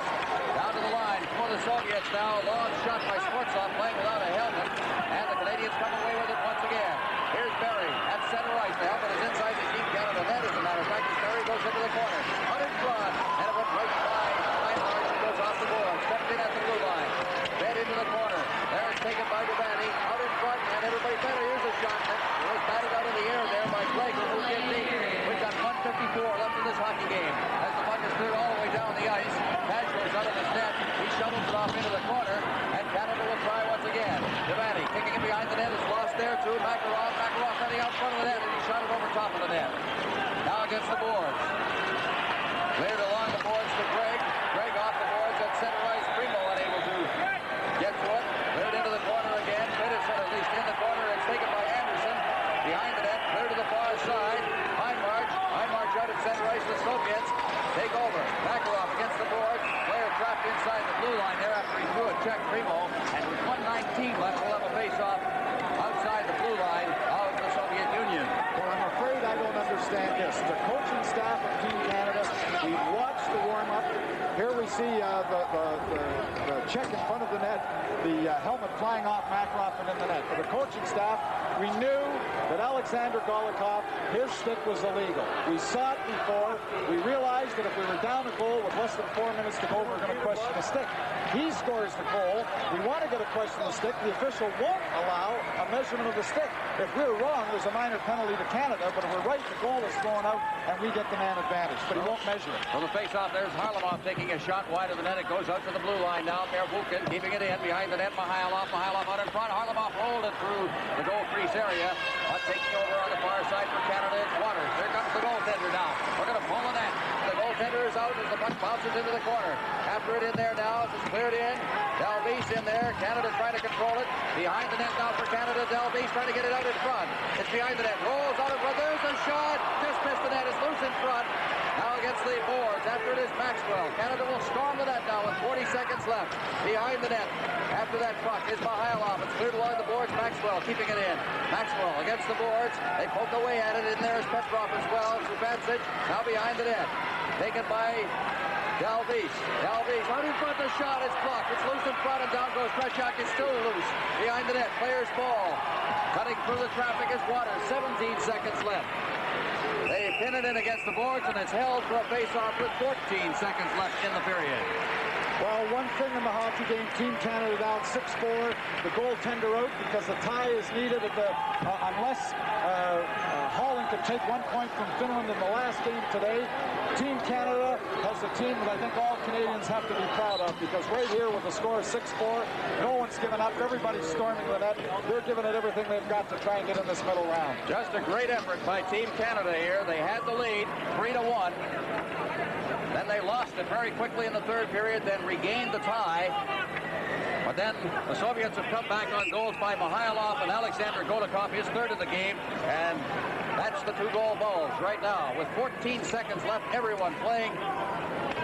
Down to the line for the Soviets now. Long shot by Skvortsov playing without a helmet. And the Canadians come away with it once again. Here's Berry at center ice. The helmet is inside the Team Canada net, as a matter of fact. Berry goes into the corner. Out in front. And it went right by Reinhart. He goes off the board. Stepped in at the blue line. Fed into the corner. There it's taken by Devaney. Out in front. And everybody better. Here's a shot. It was batted out in the air there by Blake. Who gets deep. We've got 154 left in this hockey game. As the puck is cleared all the way down the ice. Pashler's out of his net. He shovels it off into the corner. And Canada will try once again. Devaney kicking it behind the net. Is lost there to Makarov. Makarov heading out front of the net. And he shot it over top of the net. Now against the boards. Cleared along the boards to Gregg. Gregg off the boards at center ice. Primeau unable to get to it. Cleared into the corner again. Peterson at least in the corner. It's taken by Anderson. Behind the net. Clear to the far side. Hindmarch. High march out at center ice. The Soviets take over. Makarov against the boards. Player trapped inside the blue line there after he threw a check Primeau. And with 119 left, we'll have a face-off outside the blue line of the Soviet Union. Well, I'm afraid I don't understand this. Staff of Team Canada, we watched the warm-up. Here we see uh, the, the, the, the check in front of the net, the uh, helmet flying off Makarov and in the net. For the coaching staff, we knew that Alexander Golikov, his stick was illegal. We saw it before. We realized that if we were down a goal with less than four minutes to go, we we're going to question the stick. He scores the goal. We want to get a question of the stick. The official won't allow a measurement of the stick. If we're wrong, there's a minor penalty to Canada, but if we're right, the goal is thrown out, and we get the man advantage. But he won't measure it. From the face-off, there's Kharlamov taking a shot wide of the net. It goes out to the blue line now. Pervukhin keeping it in behind the net. Mikhailov. Mikhailov out in front. Kharlamov rolled it through the goal crease area. But taking over on the far side for Canada, it's Watters. Here comes the goaltender now. We're going to pull the net. The goaltender is out as the puck bounces into the corner. After it in there now, it's cleared in. D'Alvise in there. Canada trying to control it. Behind the net now for Canada. D'Alvise trying to get it out in front. It's behind the net. Rolls out in front. There's a shot. Just missed the net. It's loose in front. Now against the boards. After it is Maxwell. Canada will storm the net now with 40 seconds left. Behind the net. After that puck is Mikhailov. It's cleared along the boards. Maxwell keeping it in. Maxwell against the boards. They poke away at it. In there is Petrov as well. Zupancich now behind the net. Taken by D'Alvise. D'Alvise out in front. The shot is blocked. It's loose in front and down goes Tretiak. It's still loose. Behind the net. Players ball. Cutting through the traffic is Watters. 17 seconds left. They pin it in against the boards and it's held for a face-off with 14 seconds left in the period. Well, one thing in the hockey game, Team Canada down 6-4, the goaltender out because the tie is needed at the, uh, unless uh, uh, Holland could take one point from Finland in the last game today. Team Canada has a team that I think all Canadians have to be proud of because right here with the score of 6-4, no one's given up. Everybody's storming the net. They're giving it everything they've got to try and get in this middle round. Just a great effort by Team Canada here. They had the lead, 3 to 1. Then they lost it very quickly in the third period, then regained the tie. But then the Soviets have come back on goals by Mikhailov and Alexander Golikov, his third of the game. And that's the two-goal balls right now. With 14 seconds left, everyone playing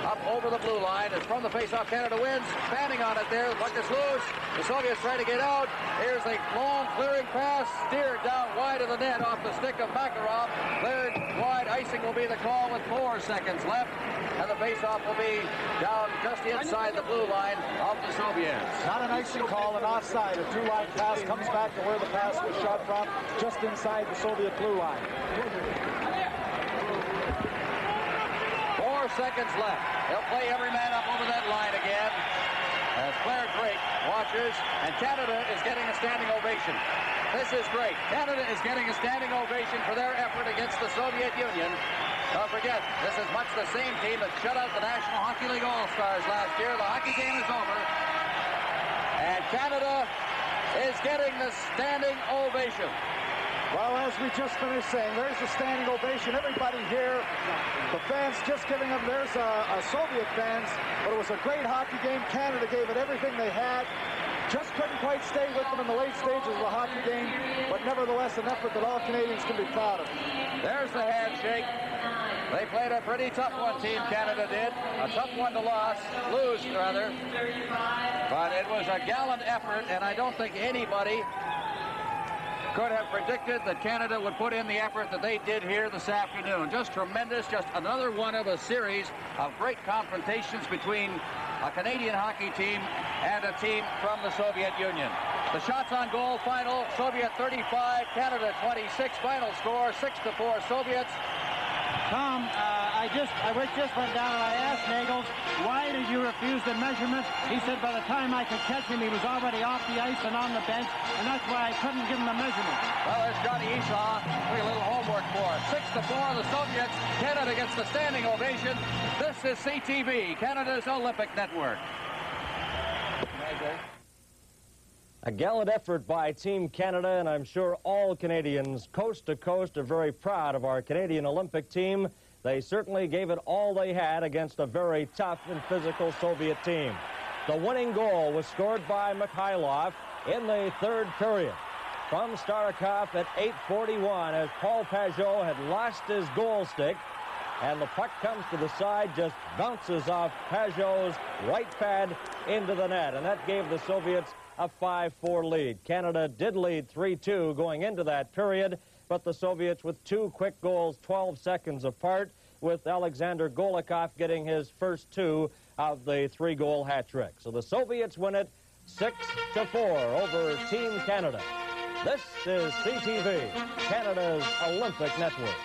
up over the blue line. It's from the face-off. Canada wins. Fanning on it there. The puck is loose. The Soviets trying to get out. Here's a long clearing pass. Steered down wide of the net off the stick of Makarov. Cleared wide. Icing will be the call with four seconds left. And the face-off will be down just inside the blue line of the Soviets. Not an icing call, an offside. A two-line pass comes back to where the pass was shot from, just inside the Soviet blue line. Four seconds left. They'll play every man up over that line again. As Clare Drake watches, and Canada is getting a standing ovation. This is great. Canada is getting a standing ovation for their effort against the Soviet Union. Don't forget, this is much the same team that shut out the National Hockey League All-Stars last year. The hockey game is over. And Canada is getting the standing ovation. Well, as we just finished saying, there's a standing ovation. Everybody here, the fans just giving them. There's a, a Soviet fans, but it was a great hockey game. Canada gave it everything they had. Just couldn't quite stay with them in the late stages of the hockey game, but nevertheless an effort that all Canadians can be proud of. There's the handshake. They played a pretty tough one, Team Canada did. A tough one to lose, lose rather. But it was a gallant effort, and I don't think anybody could have predicted that Canada would put in the effort that they did here this afternoon. Just tremendous, just another one of a series of great confrontations between a Canadian hockey team and a team from the Soviet Union. The shots on goal final, Soviet 35, Canada 26, final score 6 to 4 Soviets. Tom, uh, I just I just went down and I asked Nagels, why did you refuse the measurements? He said by the time I could catch him, he was already off the ice and on the bench, and that's why I couldn't give him the measurements. Well, there's Johnny doing a little homework for us. Six to four, the Soviets. Canada gets the standing ovation. This is CTV, Canada's Olympic Network. A gallant effort by Team Canada, and I'm sure all Canadians coast to coast are very proud of our Canadian Olympic team. They certainly gave it all they had against a very tough and physical Soviet team. The winning goal was scored by Mikhailov in the third period from Starikov at 8.41 as Paul Pageau had lost his goal stick and the puck comes to the side, just bounces off Pageau's right pad into the net, and that gave the Soviets a 5-4 lead. Canada did lead 3-2 going into that period, but the Soviets with two quick goals 12 seconds apart, with Alexander Golikov getting his first two of the three-goal hat trick. So the Soviets win it 6 to 4 over Team Canada. This is CTV, Canada's Olympic Network.